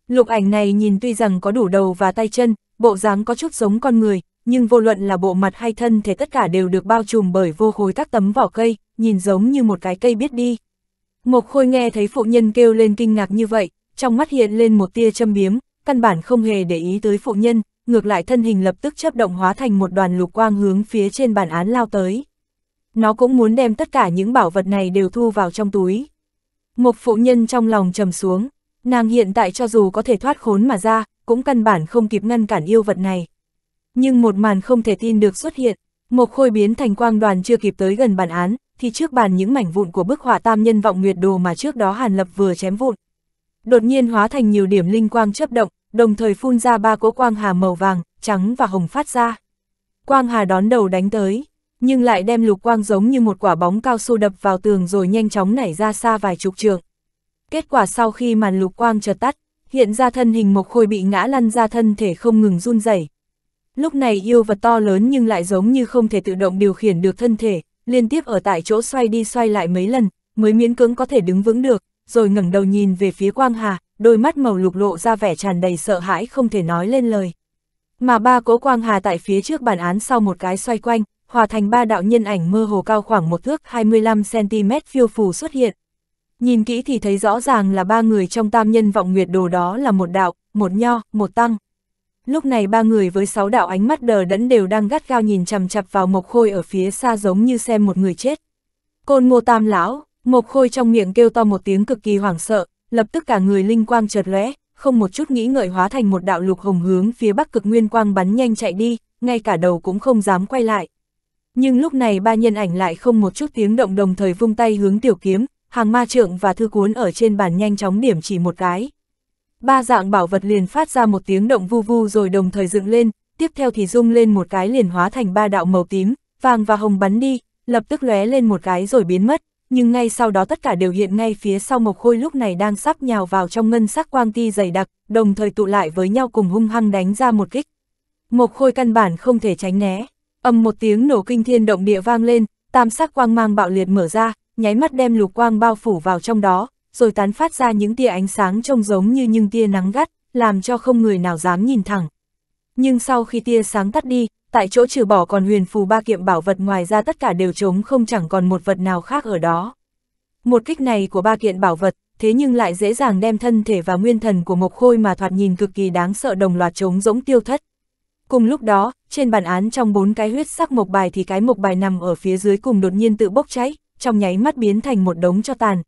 Lục ảnh này nhìn tuy rằng có đủ đầu và tay chân, bộ dáng có chút giống con người, nhưng vô luận là bộ mặt hay thân thể tất cả đều được bao trùm bởi vô khối các tấm vỏ cây, nhìn giống như một cái cây biết đi. Mộc khôi nghe thấy phụ nhân kêu lên kinh ngạc như vậy, trong mắt hiện lên một tia châm biếm, căn bản không hề để ý tới phụ nhân, ngược lại thân hình lập tức chấp động hóa thành một đoàn lục quang hướng phía trên bản án lao tới. Nó cũng muốn đem tất cả những bảo vật này đều thu vào trong túi. Một phụ nhân trong lòng trầm xuống, nàng hiện tại cho dù có thể thoát khốn mà ra, cũng căn bản không kịp ngăn cản yêu vật này. Nhưng một màn không thể tin được xuất hiện, một khôi biến thành quang đoàn chưa kịp tới gần bản án, thì trước bàn những mảnh vụn của bức họa tam nhân vọng nguyệt đồ mà trước đó Hàn Lập vừa chém vụn. Đột nhiên hóa thành nhiều điểm linh quang chấp động, đồng thời phun ra ba cỗ quang hà màu vàng, trắng và hồng phát ra. Quang hà đón đầu đánh tới, nhưng lại đem lục quang giống như một quả bóng cao su đập vào tường rồi nhanh chóng nảy ra xa vài chục trường. Kết quả sau khi màn lục quang chợt tắt, hiện ra thân hình mộc khôi bị ngã lăn ra thân thể không ngừng run rẩy. Lúc này yêu vật to lớn nhưng lại giống như không thể tự động điều khiển được thân thể, liên tiếp ở tại chỗ xoay đi xoay lại mấy lần, mới miễn cưỡng có thể đứng vững được, rồi ngẩng đầu nhìn về phía Quang Hà, đôi mắt màu lục lộ ra vẻ tràn đầy sợ hãi không thể nói lên lời. Mà ba cố Quang Hà tại phía trước bản án sau một cái xoay quanh, hòa thành ba đạo nhân ảnh mơ hồ cao khoảng một thước 25cm phiêu phù xuất hiện. Nhìn kỹ thì thấy rõ ràng là ba người trong tam nhân vọng nguyệt đồ đó là một đạo, một nho, một tăng. Lúc này ba người với sáu đạo ánh mắt đờ đẫn đều đang gắt gao nhìn chằm chặp vào Mộc Khôi ở phía xa giống như xem một người chết. Côn ngô tam lão, Mộc Khôi trong miệng kêu to một tiếng cực kỳ hoảng sợ, lập tức cả người linh quang chợt lóe, không một chút nghĩ ngợi hóa thành một đạo lục hồng hướng phía bắc cực nguyên quang bắn nhanh chạy đi, ngay cả đầu cũng không dám quay lại. Nhưng lúc này ba nhân ảnh lại không một chút tiếng động đồng thời vung tay hướng tiểu kiếm, hàng ma trượng và thư cuốn ở trên bàn nhanh chóng điểm chỉ một cái. ba dạng bảo vật liền phát ra một tiếng động vu vu rồi đồng thời dựng lên, tiếp theo thì rung lên một cái liền hóa thành ba đạo màu tím, vàng và hồng bắn đi, lập tức lóe lên một cái rồi biến mất, nhưng ngay sau đó tất cả đều hiện ngay phía sau Mộc Khôi lúc này đang sắp nhào vào trong ngân sắc quang ti dày đặc, đồng thời tụ lại với nhau cùng hung hăng đánh ra một kích. Mộc Khôi căn bản không thể tránh né, âm một tiếng nổ kinh thiên động địa vang lên, tam sắc quang mang bạo liệt mở ra, nháy mắt đem lục quang bao phủ vào trong đó, rồi tán phát ra những tia ánh sáng trông giống như những tia nắng gắt, làm cho không người nào dám nhìn thẳng. Nhưng sau khi tia sáng tắt đi, tại chỗ trừ bỏ còn huyền phù ba kiệm bảo vật ngoài ra tất cả đều trống không chẳng còn một vật nào khác ở đó. Một kích này của ba kiện bảo vật, thế nhưng lại dễ dàng đem thân thể và nguyên thần của Mộc Khôi mà thoạt nhìn cực kỳ đáng sợ đồng loạt trống rỗng tiêu thất. Cùng lúc đó, trên bàn án trong bốn cái huyết sắc mộc bài thì cái mộc bài nằm ở phía dưới cùng đột nhiên tự bốc cháy, trong nháy mắt biến thành một đống cho tàn.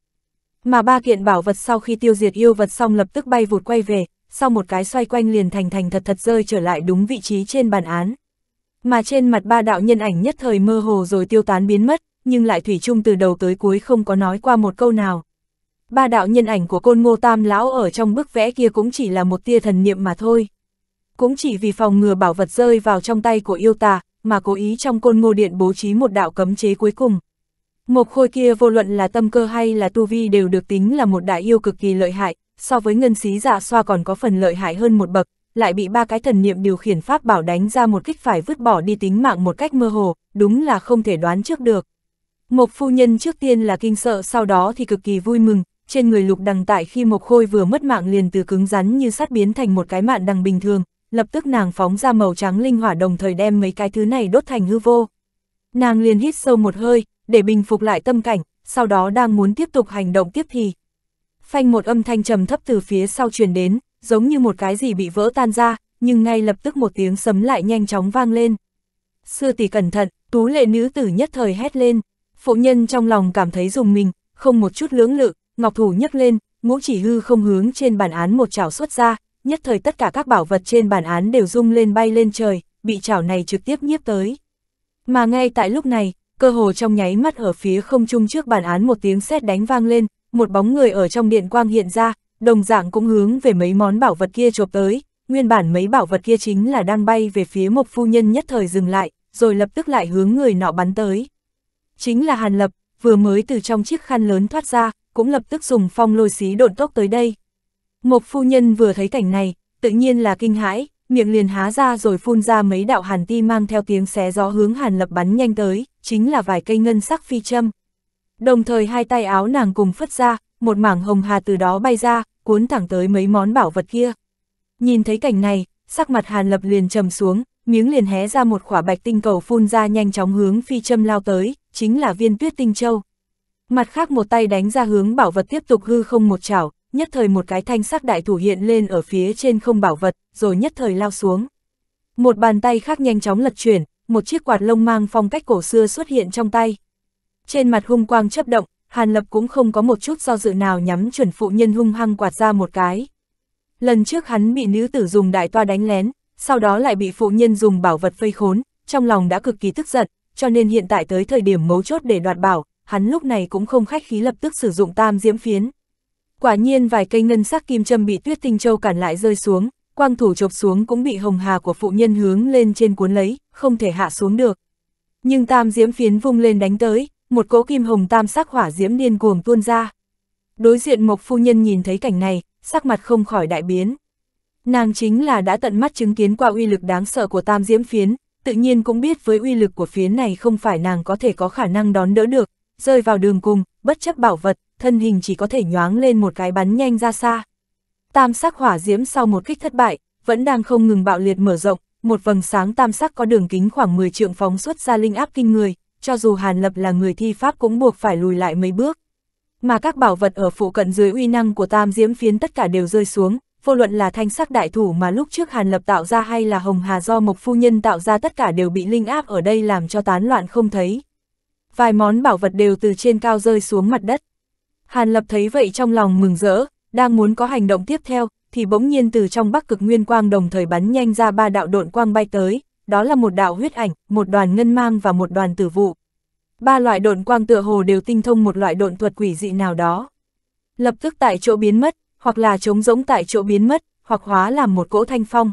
Mà ba kiện bảo vật sau khi tiêu diệt yêu vật xong lập tức bay vụt quay về, sau một cái xoay quanh liền thành thành thật thật rơi trở lại đúng vị trí trên bàn án. Mà trên mặt ba đạo nhân ảnh nhất thời mơ hồ rồi tiêu tán biến mất, nhưng lại thủy chung từ đầu tới cuối không có nói qua một câu nào. Ba đạo nhân ảnh của côn ngô tam lão ở trong bức vẽ kia cũng chỉ là một tia thần niệm mà thôi. Cũng chỉ vì phòng ngừa bảo vật rơi vào trong tay của yêu tà, mà cố ý trong côn ngô điện bố trí một đạo cấm chế cuối cùng. Một khôi kia vô luận là tâm cơ hay là tu vi đều được tính là một đại yêu cực kỳ lợi hại, so với ngân xí giả xoa còn có phần lợi hại hơn một bậc, lại bị ba cái thần niệm điều khiển pháp bảo đánh ra một kích phải vứt bỏ đi tính mạng một cách mơ hồ, đúng là không thể đoán trước được. Mộc phu nhân trước tiên là kinh sợ sau đó thì cực kỳ vui mừng, trên người lục đằng tại khi mộc khôi vừa mất mạng liền từ cứng rắn như sắt biến thành một cái mạn đằng bình thường, lập tức nàng phóng ra màu trắng linh hỏa đồng thời đem mấy cái thứ này đốt thành hư vô. Nàng liền hít sâu một hơi, để bình phục lại tâm cảnh, sau đó đang muốn tiếp tục hành động tiếp thì. Phanh một âm thanh trầm thấp từ phía sau truyền đến, giống như một cái gì bị vỡ tan ra, nhưng ngay lập tức một tiếng sấm lại nhanh chóng vang lên. Sư tỷ cẩn thận, tú lệ nữ tử nhất thời hét lên, phụ nhân trong lòng cảm thấy dùng mình, không một chút lưỡng lự, ngọc thủ nhấc lên, ngũ chỉ hư không hướng trên bản án một chảo xuất ra, nhất thời tất cả các bảo vật trên bản án đều rung lên bay lên trời, bị chảo này trực tiếp nhiếp tới. Mà ngay tại lúc này, cơ hồ trong nháy mắt ở phía không trung trước bản án một tiếng sét đánh vang lên, một bóng người ở trong điện quang hiện ra, đồng dạng cũng hướng về mấy món bảo vật kia chộp tới, nguyên bản mấy bảo vật kia chính là đang bay về phía một phu nhân nhất thời dừng lại, rồi lập tức lại hướng người nọ bắn tới. Chính là Hàn Lập, vừa mới từ trong chiếc khăn lớn thoát ra, cũng lập tức dùng phong lôi xí độn tốc tới đây. Một phu nhân vừa thấy cảnh này, tự nhiên là kinh hãi, miệng liền há ra rồi phun ra mấy đạo hàn ti mang theo tiếng xé gió hướng Hàn Lập bắn nhanh tới, chính là vài cây ngân sắc phi châm. Đồng thời hai tay áo nàng cùng phất ra, một mảng hồng hà từ đó bay ra, cuốn thẳng tới mấy món bảo vật kia. Nhìn thấy cảnh này, sắc mặt Hàn Lập liền trầm xuống, miếng liền hé ra một khỏa bạch tinh cầu phun ra nhanh chóng hướng phi châm lao tới, chính là viên tuyết tinh châu. Mặt khác một tay đánh ra hướng bảo vật tiếp tục hư không một chảo, nhất thời một cái thanh sắc đại thủ hiện lên ở phía trên không bảo vật, rồi nhất thời lao xuống. Một bàn tay khác nhanh chóng lật chuyển, một chiếc quạt lông mang phong cách cổ xưa xuất hiện trong tay. Trên mặt hung quang chấp động, Hàn Lập cũng không có một chút do dự nào nhắm chuẩn phụ nhân hung hăng quạt ra một cái. Lần trước hắn bị nữ tử dùng đại toa đánh lén, sau đó lại bị phụ nhân dùng bảo vật vây khốn, trong lòng đã cực kỳ tức giận, cho nên hiện tại tới thời điểm mấu chốt để đoạt bảo, hắn lúc này cũng không khách khí lập tức sử dụng tam diễm phiến. Quả nhiên vài cây ngân sắc kim châm bị tuyết tinh châu cản lại rơi xuống, quang thủ chộp xuống cũng bị hồng hà của phụ nhân hướng lên trên cuốn lấy, không thể hạ xuống được. Nhưng tam diễm phiến vung lên đánh tới, một cỗ kim hồng tam sắc hỏa diễm điên cuồng tuôn ra. Đối diện Mộc phu nhân nhìn thấy cảnh này, sắc mặt không khỏi đại biến. Nàng chính là đã tận mắt chứng kiến qua uy lực đáng sợ của tam diễm phiến, tự nhiên cũng biết với uy lực của phiến này không phải nàng có thể có khả năng đón đỡ được, rơi vào đường cùng, bất chấp bảo vật, thân hình chỉ có thể nhoáng lên một cái bắn nhanh ra xa. Tam sắc hỏa diễm sau một kích thất bại, vẫn đang không ngừng bạo liệt mở rộng, một vầng sáng tam sắc có đường kính khoảng 10 trượng phóng xuất ra linh áp kinh người, cho dù Hàn Lập là người thi pháp cũng buộc phải lùi lại mấy bước. Mà các bảo vật ở phụ cận dưới uy năng của tam diễm phiến tất cả đều rơi xuống, vô luận là thanh sắc đại thủ mà lúc trước Hàn Lập tạo ra hay là hồng hà do Mộc Phu Nhân tạo ra tất cả đều bị linh áp ở đây làm cho tán loạn không thấy. Vài món bảo vật đều từ trên cao rơi xuống mặt đất. Hàn Lập thấy vậy trong lòng mừng rỡ, đang muốn có hành động tiếp theo, thì bỗng nhiên từ trong bắc cực nguyên quang đồng thời bắn nhanh ra ba đạo độn quang bay tới, đó là một đạo huyết ảnh, một đoàn ngân mang và một đoàn tử vụ. Ba loại độn quang tựa hồ đều tinh thông một loại độn thuật quỷ dị nào đó. Lập tức tại chỗ biến mất, hoặc là trống rỗng tại chỗ biến mất, hoặc hóa làm một cỗ thanh phong.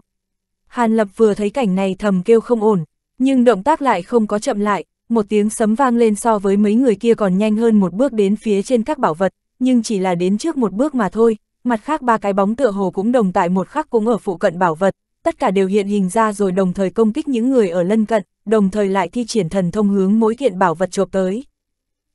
Hàn Lập vừa thấy cảnh này thầm kêu không ổn, nhưng động tác lại không có chậm lại, một tiếng sấm vang lên so với mấy người kia còn nhanh hơn một bước đến phía trên các bảo vật, nhưng chỉ là đến trước một bước mà thôi, mặt khác ba cái bóng tựa hồ cũng đồng tại một khắc cũng ở phụ cận bảo vật, tất cả đều hiện hình ra rồi đồng thời công kích những người ở lân cận, đồng thời lại thi triển thần thông hướng mỗi kiện bảo vật chộp tới.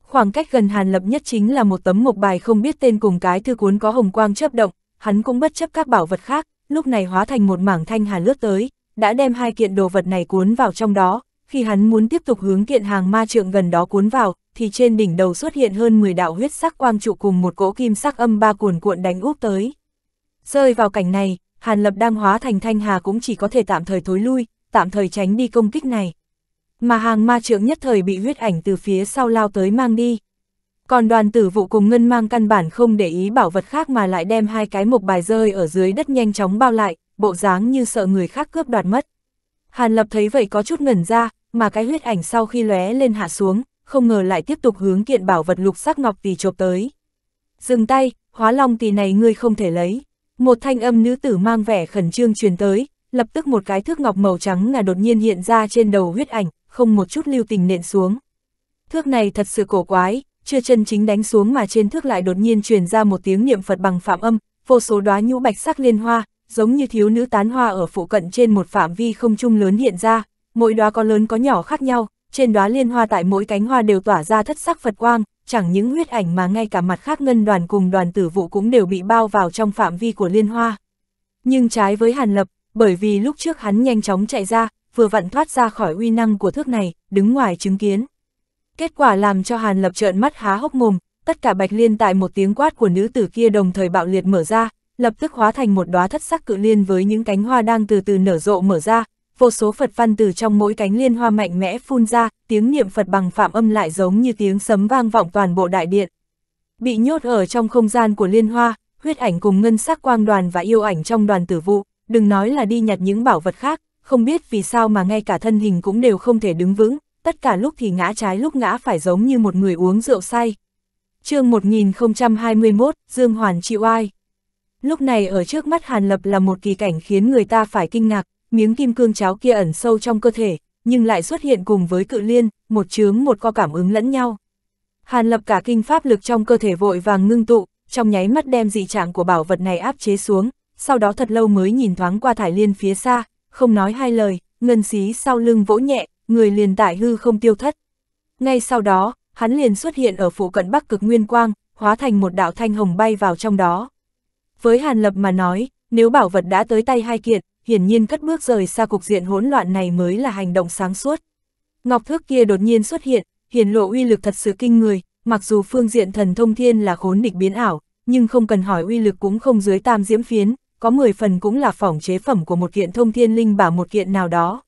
Khoảng cách gần Hàn Lập nhất chính là một tấm mộc bài không biết tên cùng cái thư cuốn có hồng quang chớp động, hắn cũng bất chấp các bảo vật khác, lúc này hóa thành một mảng thanh hà lướt tới, đã đem hai kiện đồ vật này cuốn vào trong đó, khi hắn muốn tiếp tục hướng kiện hàng ma trượng gần đó cuốn vào, thì trên đỉnh đầu xuất hiện hơn 10 đạo huyết sắc quang trụ cùng một cỗ kim sắc âm ba cuồn cuộn đánh úp tới. Rơi vào cảnh này, Hàn Lập đang hóa thành thanh hà cũng chỉ có thể tạm thời thối lui, tạm thời tránh đi công kích này. Mà hàng ma trượng nhất thời bị huyết ảnh từ phía sau lao tới mang đi. Còn đoàn tử vụ cùng ngân mang căn bản không để ý bảo vật khác mà lại đem hai cái mộc bài rơi ở dưới đất nhanh chóng bao lại, bộ dáng như sợ người khác cướp đoạt mất. Hàn Lập thấy vậy có chút ngẩn ra, mà cái huyết ảnh sau khi lóe lên hạ xuống, không ngờ lại tiếp tục hướng kiện bảo vật lục sắc ngọc tỷ chộp tới. Dừng tay, hóa long tỷ này ngươi không thể lấy. Một thanh âm nữ tử mang vẻ khẩn trương truyền tới, lập tức một cái thước ngọc màu trắng ngà đột nhiên hiện ra trên đầu huyết ảnh, không một chút lưu tình nện xuống. Thước này thật sự cổ quái, chưa chân chính đánh xuống mà trên thước lại đột nhiên truyền ra một tiếng niệm Phật bằng phạm âm, vô số đóa nhũ bạch sắc liên hoa, giống như thiếu nữ tán hoa ở phụ cận trên một phạm vi không trung lớn hiện ra, mỗi đóa có lớn có nhỏ khác nhau, trên đóa liên hoa tại mỗi cánh hoa đều tỏa ra thất sắc Phật quang, chẳng những huyết ảnh mà ngay cả mặt khác ngân đoàn cùng đoàn tử vụ cũng đều bị bao vào trong phạm vi của liên hoa. Nhưng trái với Hàn Lập, bởi vì lúc trước hắn nhanh chóng chạy ra, vừa vặn thoát ra khỏi uy năng của thước này, đứng ngoài chứng kiến. Kết quả làm cho Hàn Lập trợn mắt há hốc mồm, tất cả bạch liên tại một tiếng quát của nữ tử kia đồng thời bạo liệt mở ra, lập tức hóa thành một đóa thất sắc cự liên với những cánh hoa đang từ từ nở rộ mở ra, vô số Phật văn từ trong mỗi cánh liên hoa mạnh mẽ phun ra, tiếng niệm Phật bằng phạm âm lại giống như tiếng sấm vang vọng toàn bộ đại điện. Bị nhốt ở trong không gian của liên hoa, huyết ảnh cùng ngân sắc quang đoàn và yêu ảnh trong đoàn tử vụ, đừng nói là đi nhặt những bảo vật khác, không biết vì sao mà ngay cả thân hình cũng đều không thể đứng vững, tất cả lúc thì ngã trái lúc ngã phải giống như một người uống rượu say. chương 1021, Dương Hoàn chịu ai? Lúc này ở trước mắt Hàn Lập là một kỳ cảnh khiến người ta phải kinh ngạc, miếng kim cương cháo kia ẩn sâu trong cơ thể, nhưng lại xuất hiện cùng với cự liên, một chướng một co cảm ứng lẫn nhau. Hàn Lập cả kinh pháp lực trong cơ thể vội vàng ngưng tụ, trong nháy mắt đem dị trạng của bảo vật này áp chế xuống, sau đó thật lâu mới nhìn thoáng qua thải liên phía xa, không nói hai lời, ngân xí sau lưng vỗ nhẹ, người liền tại hư không tiêu thất. Ngay sau đó, hắn liền xuất hiện ở phụ cận bắc cực nguyên quang, hóa thành một đạo thanh hồng bay vào trong đó. Với Hàn Lập mà nói, nếu bảo vật đã tới tay hai kiệt hiển nhiên cất bước rời xa cục diện hỗn loạn này mới là hành động sáng suốt. Ngọc thước kia đột nhiên xuất hiện, hiển lộ uy lực thật sự kinh người, mặc dù phương diện thần thông thiên là khốn địch biến ảo, nhưng không cần hỏi uy lực cũng không dưới tam diễm phiến, có 10 phần cũng là phỏng chế phẩm của một kiện thông thiên linh bảo một kiện nào đó.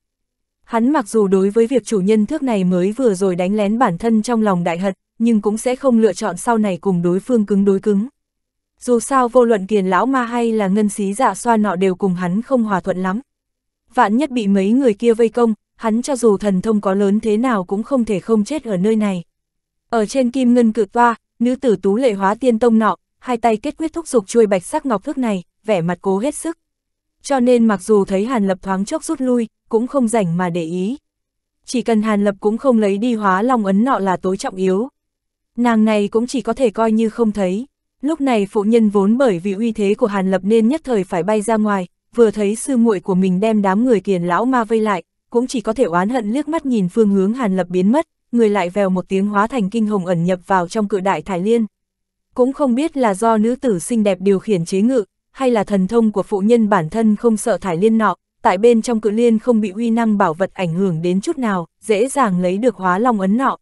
Hắn mặc dù đối với việc chủ nhân thước này mới vừa rồi đánh lén bản thân trong lòng đại hận, nhưng cũng sẽ không lựa chọn sau này cùng đối phương cứng đối cứng. Dù sao vô luận kiền lão ma hay là ngân xí dạ xoa nọ đều cùng hắn không hòa thuận lắm. Vạn nhất bị mấy người kia vây công, hắn cho dù thần thông có lớn thế nào cũng không thể không chết ở nơi này. Ở trên kim ngân cự toa, nữ tử tú lệ hóa tiên tông nọ, hai tay kết quyết thúc dục chuôi bạch sắc ngọc thước này, vẻ mặt cố hết sức. Cho nên mặc dù thấy Hàn Lập thoáng chốc rút lui, cũng không rảnh mà để ý. Chỉ cần Hàn Lập cũng không lấy đi hóa long ấn nọ là tối trọng yếu. Nàng này cũng chỉ có thể coi như không thấy. Lúc này phụ nhân vốn bởi vì uy thế của Hàn Lập nên nhất thời phải bay ra ngoài, vừa thấy sư muội của mình đem đám người kiền lão ma vây lại, cũng chỉ có thể oán hận liếc mắt nhìn phương hướng Hàn Lập biến mất, người lại vèo một tiếng hóa thành kinh hồng ẩn nhập vào trong cự đại thải liên. Cũng không biết là do nữ tử xinh đẹp điều khiển chế ngự, hay là thần thông của phụ nhân bản thân không sợ thải liên nọ, tại bên trong cự liên không bị uy năng bảo vật ảnh hưởng đến chút nào, dễ dàng lấy được hóa long ấn nọ.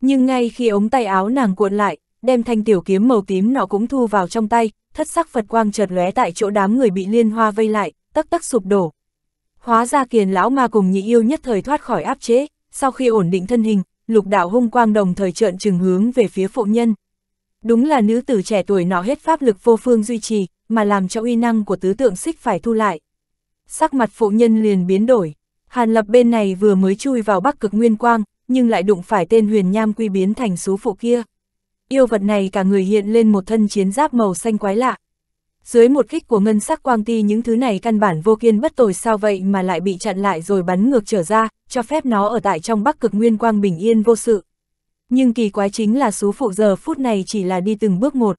Nhưng ngay khi ống tay áo nàng cuộn lại, đem thanh tiểu kiếm màu tím nọ cũng thu vào trong tay, thất sắc Phật quang chợt lóe tại chỗ đám người bị liên hoa vây lại, tắc tắc sụp đổ. Hóa ra kiền lão ma cùng nhị yêu nhất thời thoát khỏi áp chế, sau khi ổn định thân hình, lục đạo hung quang đồng thời trợn trừng hướng về phía phụ nhân. Đúng là nữ tử trẻ tuổi nọ hết pháp lực vô phương duy trì, mà làm cho uy năng của tứ tượng xích phải thu lại. Sắc mặt phụ nhân liền biến đổi, Hàn Lập bên này vừa mới chui vào bắc cực nguyên quang, nhưng lại đụng phải tên huyền nham quy biến thành số phụ kia. Yêu vật này cả người hiện lên một thân chiến giáp màu xanh quái lạ. dưới một kích của ngân sắc quang ti những thứ này căn bản vô kiên bất tồi sao vậy mà lại bị chặn lại rồi bắn ngược trở ra, cho phép nó ở tại trong bắc cực nguyên quang bình yên vô sự. Nhưng kỳ quái chính là số phụ giờ phút này chỉ là đi từng bước một.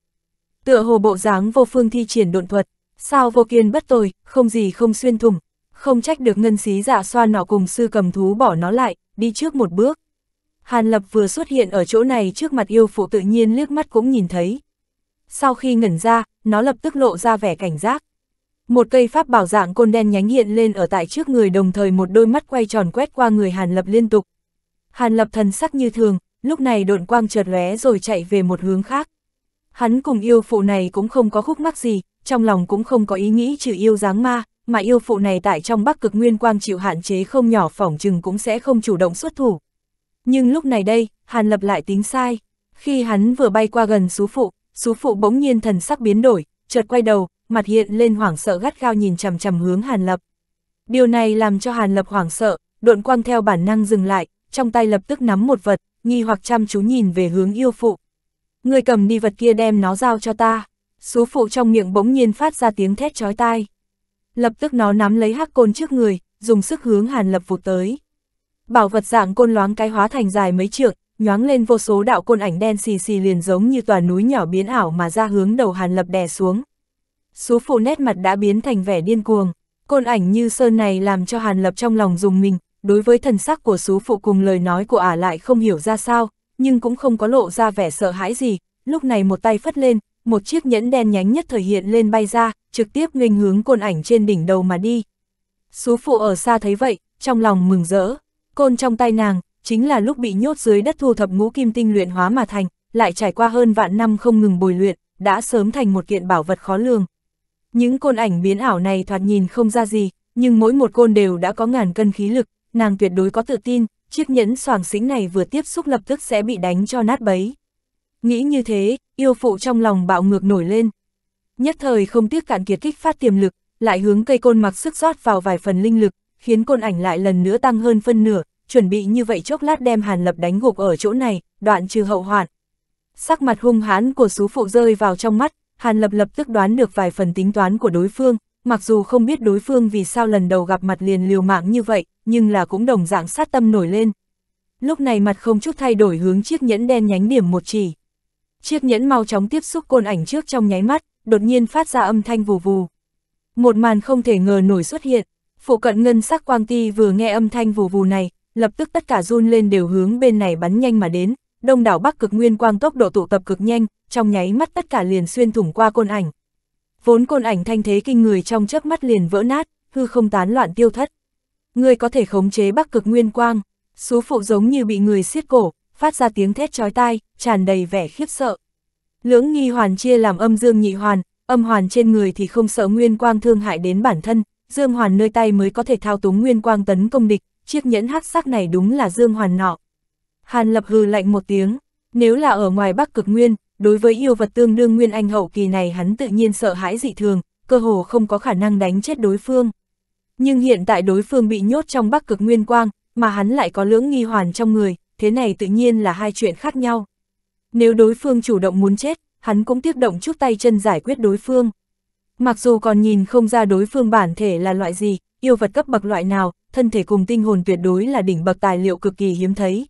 Tựa hồ bộ dáng vô phương thi triển độn thuật, sao vô kiên bất tồi, không gì không xuyên thủng, không trách được ngân xí dạ xoa nọ cùng sư cầm thú bỏ nó lại, đi trước một bước. Hàn Lập vừa xuất hiện ở chỗ này trước mặt yêu phụ tự nhiên liếc mắt cũng nhìn thấy. Sau khi ngẩn ra, nó lập tức lộ ra vẻ cảnh giác. Một cây pháp bảo dạng côn đen nhánh hiện lên ở tại trước người đồng thời một đôi mắt quay tròn quét qua người Hàn Lập liên tục. Hàn Lập thần sắc như thường, lúc này độn quang chợt lóe rồi chạy về một hướng khác. Hắn cùng yêu phụ này cũng không có khúc mắc gì, trong lòng cũng không có ý nghĩ trừ yêu dáng ma, mà yêu phụ này tại trong bắc cực nguyên quang chịu hạn chế không nhỏ phỏng chừng cũng sẽ không chủ động xuất thủ. Nhưng lúc này đây, Hàn Lập lại tính sai. Khi hắn vừa bay qua gần xú phụ, xú phụ bỗng nhiên thần sắc biến đổi, chợt quay đầu, mặt hiện lên hoảng sợ gắt gao nhìn chằm chằm hướng Hàn Lập. Điều này làm cho Hàn Lập hoảng sợ, độn quang theo bản năng dừng lại, trong tay lập tức nắm một vật, nghi hoặc chăm chú nhìn về hướng yêu phụ. Người cầm đi vật kia đem nó giao cho ta. Số phụ trong miệng bỗng nhiên phát ra tiếng thét chói tai. Lập tức nó nắm lấy hắc côn trước người, dùng sức hướng Hàn Lập vụt tới. Bảo vật dạng côn loáng cái hóa thành dài mấy trượng, nhoáng lên vô số đạo côn ảnh đen xì xì liền giống như tòa núi nhỏ biến ảo mà ra hướng đầu Hàn Lập đè xuống. Số phụ nét mặt đã biến thành vẻ điên cuồng, côn ảnh như sơn này làm cho Hàn Lập trong lòng dùng mình, đối với thần sắc của số phụ cùng lời nói của ả lại không hiểu ra sao, nhưng cũng không có lộ ra vẻ sợ hãi gì, lúc này một tay phất lên, một chiếc nhẫn đen nhánh nhất thời hiện lên bay ra, trực tiếp nghênh hướng côn ảnh trên đỉnh đầu mà đi. Số phụ ở xa thấy vậy, trong lòng mừng rỡ, côn trong tay nàng, chính là lúc bị nhốt dưới đất thu thập ngũ kim tinh luyện hóa mà thành, lại trải qua hơn vạn năm không ngừng bồi luyện, đã sớm thành một kiện bảo vật khó lường. Những côn ảnh biến ảo này thoạt nhìn không ra gì, nhưng mỗi một côn đều đã có ngàn cân khí lực, nàng tuyệt đối có tự tin, chiếc nhẫn soàng xính này vừa tiếp xúc lập tức sẽ bị đánh cho nát bấy. Nghĩ như thế, yêu phụ trong lòng bạo ngược nổi lên. Nhất thời không tiếc cạn kiệt kích phát tiềm lực, lại hướng cây côn mặc sức rót vào vài phần linh lực, khiến côn ảnh lại lần nữa tăng hơn phân nửa, chuẩn bị như vậy chốc lát đem Hàn Lập đánh gục ở chỗ này, đoạn trừ hậu hoạn. Sắc mặt hung hãn của sú phụ rơi vào trong mắt, Hàn Lập lập tức đoán được vài phần tính toán của đối phương, mặc dù không biết đối phương vì sao lần đầu gặp mặt liền liều mạng như vậy, nhưng là cũng đồng dạng sát tâm nổi lên. Lúc này mặt không chút thay đổi hướng chiếc nhẫn đen nhánh điểm một chỉ. Chiếc nhẫn mau chóng tiếp xúc côn ảnh trước trong nháy mắt, đột nhiên phát ra âm thanh vù vù. Một màn không thể ngờ nổi xuất hiện, phụ cận ngân sắc quang ti vừa nghe âm thanh vù vù này, lập tức tất cả run lên đều hướng bên này bắn nhanh mà đến, đông đảo bắc cực nguyên quang tốc độ tụ tập cực nhanh, trong nháy mắt tất cả liền xuyên thủng qua côn ảnh. Vốn côn ảnh thanh thế kinh người trong chớp mắt liền vỡ nát, hư không tán loạn tiêu thất. Người có thể khống chế bắc cực nguyên quang, số phụ giống như bị người siết cổ, phát ra tiếng thét chói tai, tràn đầy vẻ khiếp sợ. Lưỡng nghi hoàn chia làm âm dương nhị hoàn, âm hoàn trên người thì không sợ nguyên quang thương hại đến bản thân, dương hoàn nơi tay mới có thể thao túng nguyên quang tấn công địch, chiếc nhẫn hắc sắc này đúng là dương hoàn nọ. Hàn lập hừ lạnh một tiếng, nếu là ở ngoài bắc cực nguyên, đối với yêu vật tương đương nguyên anh hậu kỳ này hắn tự nhiên sợ hãi dị thường, cơ hồ không có khả năng đánh chết đối phương. Nhưng hiện tại đối phương bị nhốt trong bắc cực nguyên quang, mà hắn lại có lưỡng nghi hoàn trong người, thế này tự nhiên là hai chuyện khác nhau. Nếu đối phương chủ động muốn chết, hắn cũng tiếp động chút tay chân giải quyết đối phương. Mặc dù còn nhìn không ra đối phương bản thể là loại gì, yêu vật cấp bậc loại nào, thân thể cùng tinh hồn tuyệt đối là đỉnh bậc tài liệu cực kỳ hiếm thấy.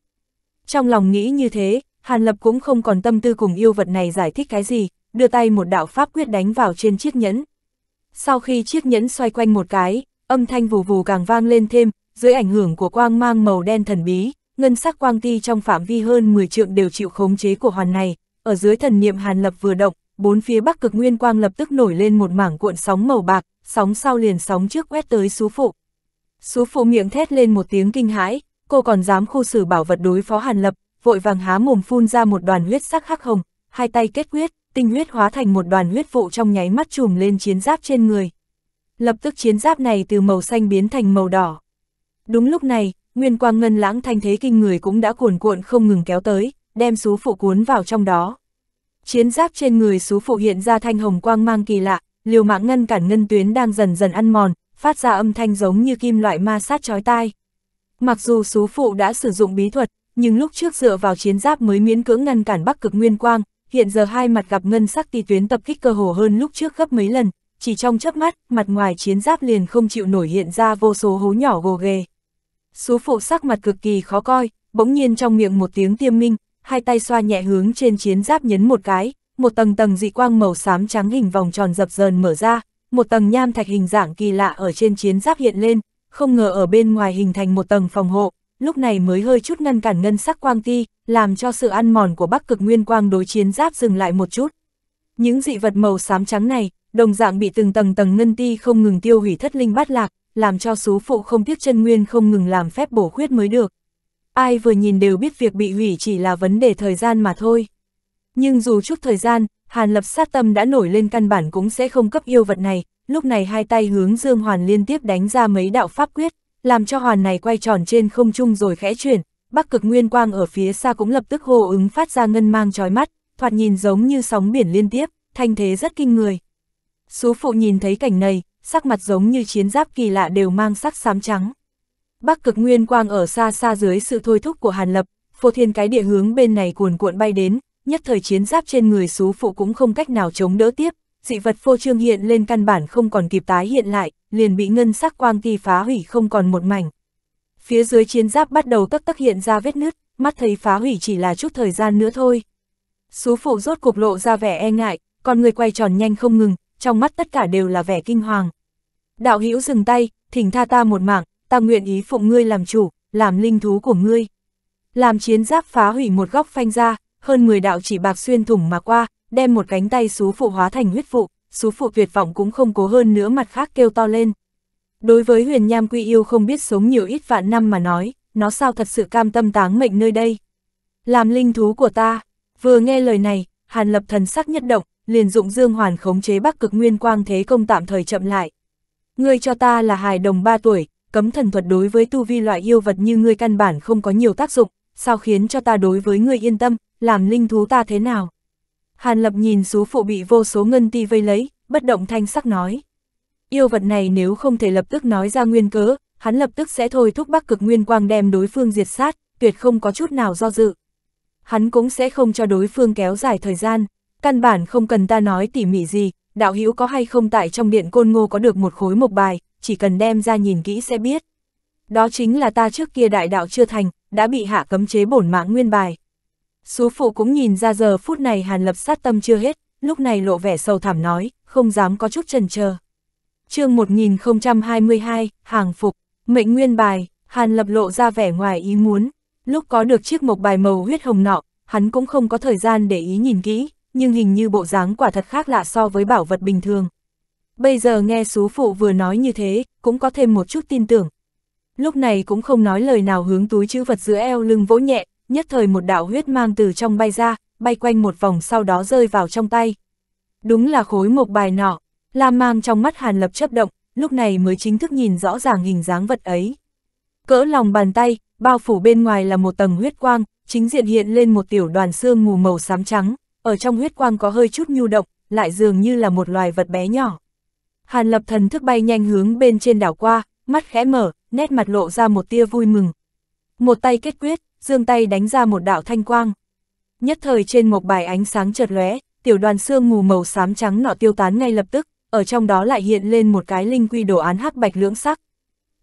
Trong lòng nghĩ như thế, Hàn Lập cũng không còn tâm tư cùng yêu vật này giải thích cái gì, đưa tay một đạo pháp quyết đánh vào trên chiếc nhẫn. Sau khi chiếc nhẫn xoay quanh một cái, âm thanh vù vù càng vang lên thêm, dưới ảnh hưởng của quang mang màu đen thần bí, ngân sắc quang ti trong phạm vi hơn 10 trượng đều chịu khống chế của hoàn này, ở dưới thần niệm Hàn Lập vừa động, bốn phía bắc cực nguyên quang lập tức nổi lên một mảng cuộn sóng màu bạc, sóng sau liền sóng trước quét tới xú phụ. Xú phụ miệng thét lên một tiếng kinh hãi, cô còn dám khu xử bảo vật đối phó Hàn Lập, vội vàng há mồm phun ra một đoàn huyết sắc hắc hồng, hai tay kết huyết, tinh huyết hóa thành một đoàn huyết vụ trong nháy mắt trùm lên chiến giáp trên người. Lập tức chiến giáp này từ màu xanh biến thành màu đỏ. Đúng lúc này, nguyên quang ngân lãng thanh thế kinh người cũng đã cuồn cuộn không ngừng kéo tới, đem xú phụ cuốn vào trong đó. Chiến giáp trên người xú phụ hiện ra thanh hồng quang mang kỳ lạ, liều mạng ngăn cản ngân tuyến đang dần dần ăn mòn, phát ra âm thanh giống như kim loại ma sát chói tai. Mặc dù xú phụ đã sử dụng bí thuật, nhưng lúc trước dựa vào chiến giáp mới miễn cưỡng ngăn cản bắc cực nguyên quang, hiện giờ hai mặt gặp ngân sắc ti tuyến tập kích cơ hồ hơn lúc trước gấp mấy lần, chỉ trong chớp mắt, mặt ngoài chiến giáp liền không chịu nổi hiện ra vô số hố nhỏ gồ ghề. Xú phụ sắc mặt cực kỳ khó coi, bỗng nhiên trong miệng một tiếng tiêm minh, hai tay xoa nhẹ hướng trên chiến giáp nhấn một cái, một tầng tầng dị quang màu xám trắng hình vòng tròn dập dờn mở ra, một tầng nham thạch hình dạng kỳ lạ ở trên chiến giáp hiện lên, không ngờ ở bên ngoài hình thành một tầng phòng hộ, lúc này mới hơi chút ngăn cản ngân sắc quang ti, làm cho sự ăn mòn của bắc cực nguyên quang đối chiến giáp dừng lại một chút. Những dị vật màu xám trắng này, đồng dạng bị từng tầng tầng ngân ti không ngừng tiêu hủy thất linh bát lạc, làm cho số phụ không tiếc chân nguyên không ngừng làm phép bổ khuyết mới được. Ai vừa nhìn đều biết việc bị hủy chỉ là vấn đề thời gian mà thôi. Nhưng dù chút thời gian, Hàn Lập sát tâm đã nổi lên căn bản cũng sẽ không cấp yêu vật này, lúc này hai tay hướng Dương Hoàn liên tiếp đánh ra mấy đạo pháp quyết, làm cho hoàn này quay tròn trên không trung rồi khẽ chuyển, bắc cực nguyên quang ở phía xa cũng lập tức hô ứng phát ra ngân mang trói mắt, thoạt nhìn giống như sóng biển liên tiếp, thanh thế rất kinh người. Số phụ nhìn thấy cảnh này, sắc mặt giống như chiến giáp kỳ lạ đều mang sắc xám trắng. Bắc cực nguyên quang ở xa xa dưới sự thôi thúc của Hàn Lập, phô thiên cái địa hướng bên này cuồn cuộn bay đến, nhất thời chiến giáp trên người xú phụ cũng không cách nào chống đỡ tiếp, dị vật phô trương hiện lên căn bản không còn kịp tái hiện lại, liền bị ngân sắc quang ti phá hủy không còn một mảnh. Phía dưới chiến giáp bắt đầu tắc tắc hiện ra vết nứt, mắt thấy phá hủy chỉ là chút thời gian nữa thôi. Sú phụ rốt cục lộ ra vẻ e ngại, còn người quay tròn nhanh không ngừng, trong mắt tất cả đều là vẻ kinh hoàng. Đạo hữu dừng tay, thỉnh tha ta một mạng, ta nguyện ý phụng ngươi làm chủ, làm linh thú của ngươi. Làm chiến giáp phá hủy một góc phanh ra, hơn 10 đạo chỉ bạc xuyên thủng mà qua, đem một cánh tay xú phụ hóa thành huyết phụ, xú phụ tuyệt vọng cũng không cố hơn nữa mặt khác kêu to lên. Đối với huyền nham quy yêu không biết sống nhiều ít vạn năm mà nói, nó sao thật sự cam tâm táng mệnh nơi đây. Làm linh thú của ta, vừa nghe lời này, hàn lập thần sắc nhất động, liền dụng dương hoàn khống chế bắc cực nguyên quang thế công tạm thời chậm lại. Ngươi cho ta là hài đồng 3 tuổi, cấm thần thuật đối với tu vi loại yêu vật như ngươi căn bản không có nhiều tác dụng, sao khiến cho ta đối với ngươi yên tâm, làm linh thú ta thế nào? Hàn Lập nhìn số phụ bị vô số ngân ti vây lấy, bất động thanh sắc nói. Yêu vật này nếu không thể lập tức nói ra nguyên cớ, hắn lập tức sẽ thôi thúc bắc cực nguyên quang đem đối phương diệt sát, tuyệt không có chút nào do dự. Hắn cũng sẽ không cho đối phương kéo dài thời gian, căn bản không cần ta nói tỉ mỉ gì, đạo hữu có hay không tại trong điện côn ngô có được một khối mộc bài, chỉ cần đem ra nhìn kỹ sẽ biết. Đó chính là ta trước kia đại đạo chưa thành, đã bị hạ cấm chế bổn mạng nguyên bài. Sú phụ cũng nhìn ra giờ phút này hàn lập sát tâm chưa hết, lúc này lộ vẻ sâu thảm nói, không dám có chút chần chờ. chương 1022, hàng phục, mệnh nguyên bài, hàn lập lộ ra vẻ ngoài ý muốn, lúc có được chiếc mộc bài màu huyết hồng nọ, hắn cũng không có thời gian để ý nhìn kỹ, nhưng hình như bộ dáng quả thật khác lạ so với bảo vật bình thường. Bây giờ nghe sú phụ vừa nói như thế, cũng có thêm một chút tin tưởng. Lúc này cũng không nói lời nào hướng túi chữ vật giữa eo lưng vỗ nhẹ, nhất thời một đạo huyết mang từ trong bay ra, bay quanh một vòng sau đó rơi vào trong tay. Đúng là khối một bài nọ, Lam mang trong mắt Hàn Lập chấp động, lúc này mới chính thức nhìn rõ ràng hình dáng vật ấy. Cỡ lòng bàn tay, bao phủ bên ngoài là một tầng huyết quang, chính diện hiện lên một tiểu đoàn xương mù màu xám trắng, ở trong huyết quang có hơi chút nhu động, lại dường như là một loài vật bé nhỏ. Hàn lập thần thức bay nhanh hướng bên trên đảo qua, mắt khẽ mở, nét mặt lộ ra một tia vui mừng. Một tay kết quyết, dương tay đánh ra một đạo thanh quang. Nhất thời trên một bài ánh sáng chợt lóe, tiểu đoàn xương mù màu xám trắng nọ tiêu tán ngay lập tức, ở trong đó lại hiện lên một cái linh quy đồ án hắc bạch lưỡng sắc.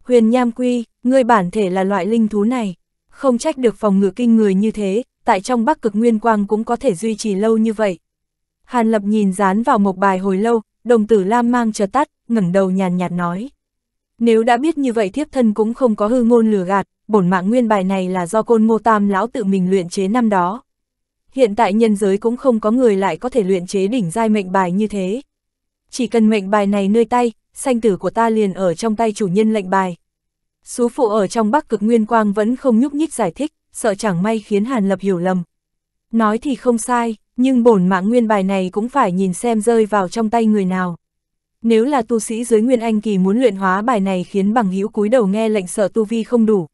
Huyền Nham Quy, ngươi bản thể là loại linh thú này, không trách được phòng ngự kinh người như thế, tại trong bắc cực nguyên quang cũng có thể duy trì lâu như vậy. Hàn Lập nhìn dán vào một bài hồi lâu, đồng tử lam mang chợt tắt, ngẩng đầu nhàn nhạt nói. Nếu đã biết như vậy thiếp thân cũng không có hư ngôn lừa gạt, bổn mạng nguyên bài này là do côn ngô tam lão tự mình luyện chế năm đó. Hiện tại nhân giới cũng không có người lại có thể luyện chế đỉnh giai mệnh bài như thế. Chỉ cần mệnh bài này nơi tay, sanh tử của ta liền ở trong tay chủ nhân lệnh bài. Số phụ ở trong bắc cực nguyên quang vẫn không nhúc nhích giải thích, sợ chẳng may khiến Hàn Lập hiểu lầm. Nói thì không sai, nhưng bổn mạng nguyên bài này cũng phải nhìn xem rơi vào trong tay người nào. Nếu là tu sĩ dưới Nguyên Anh kỳ muốn luyện hóa bài này khiến bằng hữu cúi đầu nghe lệnh sợ tu vi không đủ.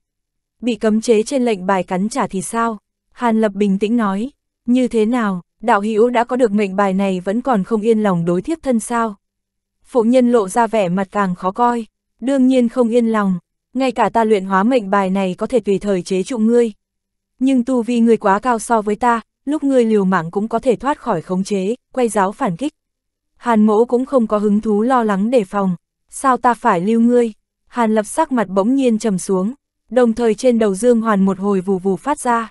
Bị cấm chế trên lệnh bài cắn trả thì sao? Hàn Lập bình tĩnh nói, như thế nào, đạo hữu đã có được mệnh bài này vẫn còn không yên lòng đối thiếp thân sao? Phụ nhân lộ ra vẻ mặt càng khó coi, đương nhiên không yên lòng, ngay cả ta luyện hóa mệnh bài này có thể tùy thời chế trụ ngươi. Nhưng tu vi ngươi quá cao so với ta, lúc ngươi liều mạng cũng có thể thoát khỏi khống chế, quay giáo phản kích. Hàn mỗ cũng không có hứng thú lo lắng đề phòng, sao ta phải lưu ngươi? Hàn lập sắc mặt bỗng nhiên trầm xuống, đồng thời trên đầu Dương Hoàn một hồi vù vù phát ra.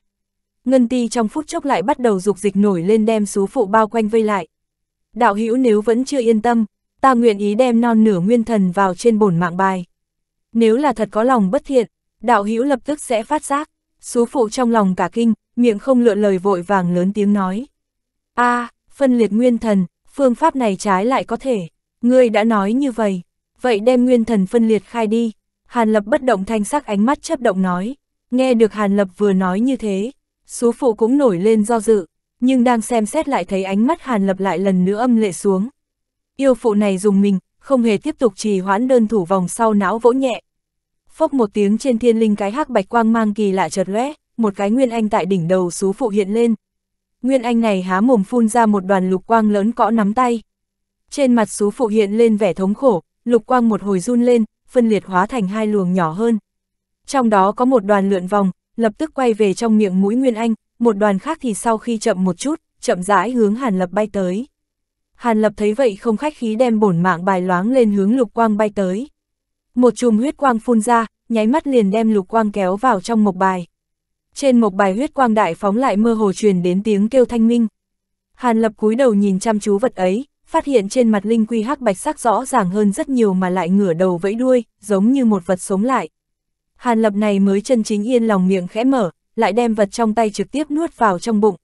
Ngân ti trong phút chốc lại bắt đầu dục dịch nổi lên đem số phụ bao quanh vây lại. Đạo hữu nếu vẫn chưa yên tâm, ta nguyện ý đem non nửa nguyên thần vào trên bổn mạng bài. Nếu là thật có lòng bất thiện, đạo hữu lập tức sẽ phát giác. Số phụ trong lòng cả kinh, miệng không lựa lời vội vàng lớn tiếng nói. a phân liệt nguyên thần, phương pháp này trái lại có thể. Ngươi đã nói như vậy, vậy đem nguyên thần phân liệt khai đi. Hàn Lập bất động thanh sắc ánh mắt chấp động nói. Nghe được Hàn Lập vừa nói như thế, số phụ cũng nổi lên do dự, nhưng đang xem xét lại thấy ánh mắt Hàn Lập lại lần nữa âm lệ xuống. Yêu phụ này dùng mình, không hề tiếp tục trì hoãn đơn thủ vòng sau não vỗ nhẹ. Phốc một tiếng trên thiên linh cái hắc bạch quang mang kỳ lạ chợt lóe, một cái nguyên anh tại đỉnh đầu xú phụ hiện lên. Nguyên anh này há mồm phun ra một đoàn lục quang lớn cõ nắm tay. Trên mặt xú phụ hiện lên vẻ thống khổ, lục quang một hồi run lên, phân liệt hóa thành hai luồng nhỏ hơn. Trong đó có một đoàn lượn vòng, lập tức quay về trong miệng mũi Nguyên Anh, một đoàn khác thì sau khi chậm một chút, chậm rãi hướng Hàn Lập bay tới. Hàn Lập thấy vậy không khách khí đem bổn mạng bài loáng lên hướng lục quang bay tới. Một chùm huyết quang phun ra, nháy mắt liền đem lục quang kéo vào trong mộc bài. Trên mộc bài huyết quang đại phóng lại mơ hồ truyền đến tiếng kêu thanh minh. Hàn Lập cúi đầu nhìn chăm chú vật ấy, phát hiện trên mặt linh quy hắc bạch sắc rõ ràng hơn rất nhiều mà lại ngửa đầu vẫy đuôi, giống như một vật sống lại. Hàn Lập này mới chân chính yên lòng miệng khẽ mở, lại đem vật trong tay trực tiếp nuốt vào trong bụng.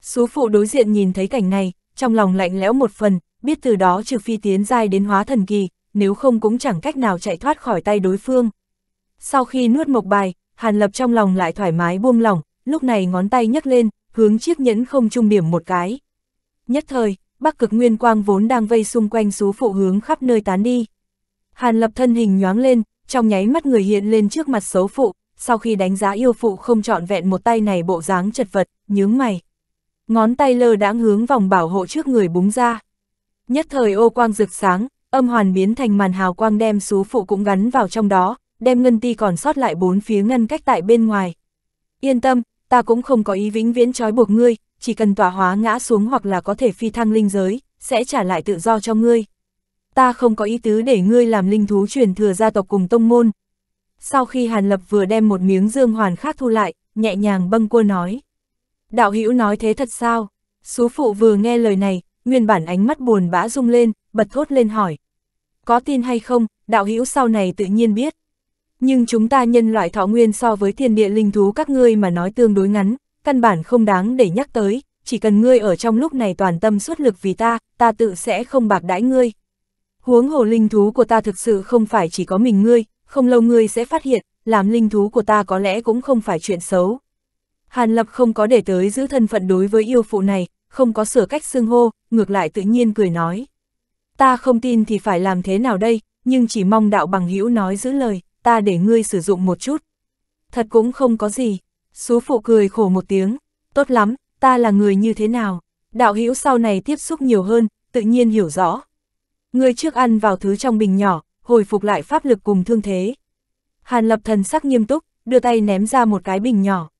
Số phụ đối diện nhìn thấy cảnh này, trong lòng lạnh lẽo một phần, biết từ đó trừ phi tiến giai đến hóa thần kỳ, nếu không cũng chẳng cách nào chạy thoát khỏi tay đối phương. Sau khi nuốt mộc bài, Hàn Lập trong lòng lại thoải mái buông lỏng, lúc này ngón tay nhấc lên, hướng chiếc nhẫn không trung điểm một cái. Nhất thời, bắc cực nguyên quang vốn đang vây xung quanh số phụ hướng khắp nơi tán đi. Hàn Lập thân hình nhoáng lên, trong nháy mắt người hiện lên trước mặt xấu phụ, sau khi đánh giá yêu phụ không trọn vẹn một tay này bộ dáng chật vật, nhướng mày. Ngón tay lơ đãng hướng vòng bảo hộ trước người búng ra. Nhất thời ô quang rực sáng, âm hoàn biến thành màn hào quang đem số phụ cũng gắn vào trong đó, đem ngân ti còn sót lại bốn phía ngân cách tại bên ngoài. Yên tâm, ta cũng không có ý vĩnh viễn trói buộc ngươi, chỉ cần tỏa hóa ngã xuống hoặc là có thể phi thăng linh giới, sẽ trả lại tự do cho ngươi. Ta không có ý tứ để ngươi làm linh thú truyền thừa gia tộc cùng tông môn. Sau khi Hàn Lập vừa đem một miếng dương hoàn khác thu lại, nhẹ nhàng bâng cua nói. Đạo hữu nói thế thật sao? Sú phụ vừa nghe lời này, nguyên bản ánh mắt buồn bã rung lên, bật thốt lên hỏi. Có tin hay không, đạo hữu sau này tự nhiên biết. Nhưng chúng ta nhân loại thọ nguyên so với thiên địa linh thú các ngươi mà nói tương đối ngắn, căn bản không đáng để nhắc tới, chỉ cần ngươi ở trong lúc này toàn tâm suốt lực vì ta, ta tự sẽ không bạc đãi ngươi. Huống hồ linh thú của ta thực sự không phải chỉ có mình ngươi, không lâu ngươi sẽ phát hiện, làm linh thú của ta có lẽ cũng không phải chuyện xấu. Hàn Lập không có để tới giữ thân phận đối với yêu phụ này, không có sửa cách xưng hô, ngược lại tự nhiên cười nói. Ta không tin thì phải làm thế nào đây, nhưng chỉ mong đạo bằng hữu nói giữ lời, ta để ngươi sử dụng một chút. Thật cũng không có gì. Sú phụ cười khổ một tiếng, tốt lắm, ta là người như thế nào. Đạo hữu sau này tiếp xúc nhiều hơn, tự nhiên hiểu rõ. Ngươi trước ăn vào thứ trong bình nhỏ, hồi phục lại pháp lực cùng thương thế. Hàn lập thần sắc nghiêm túc, đưa tay ném ra một cái bình nhỏ.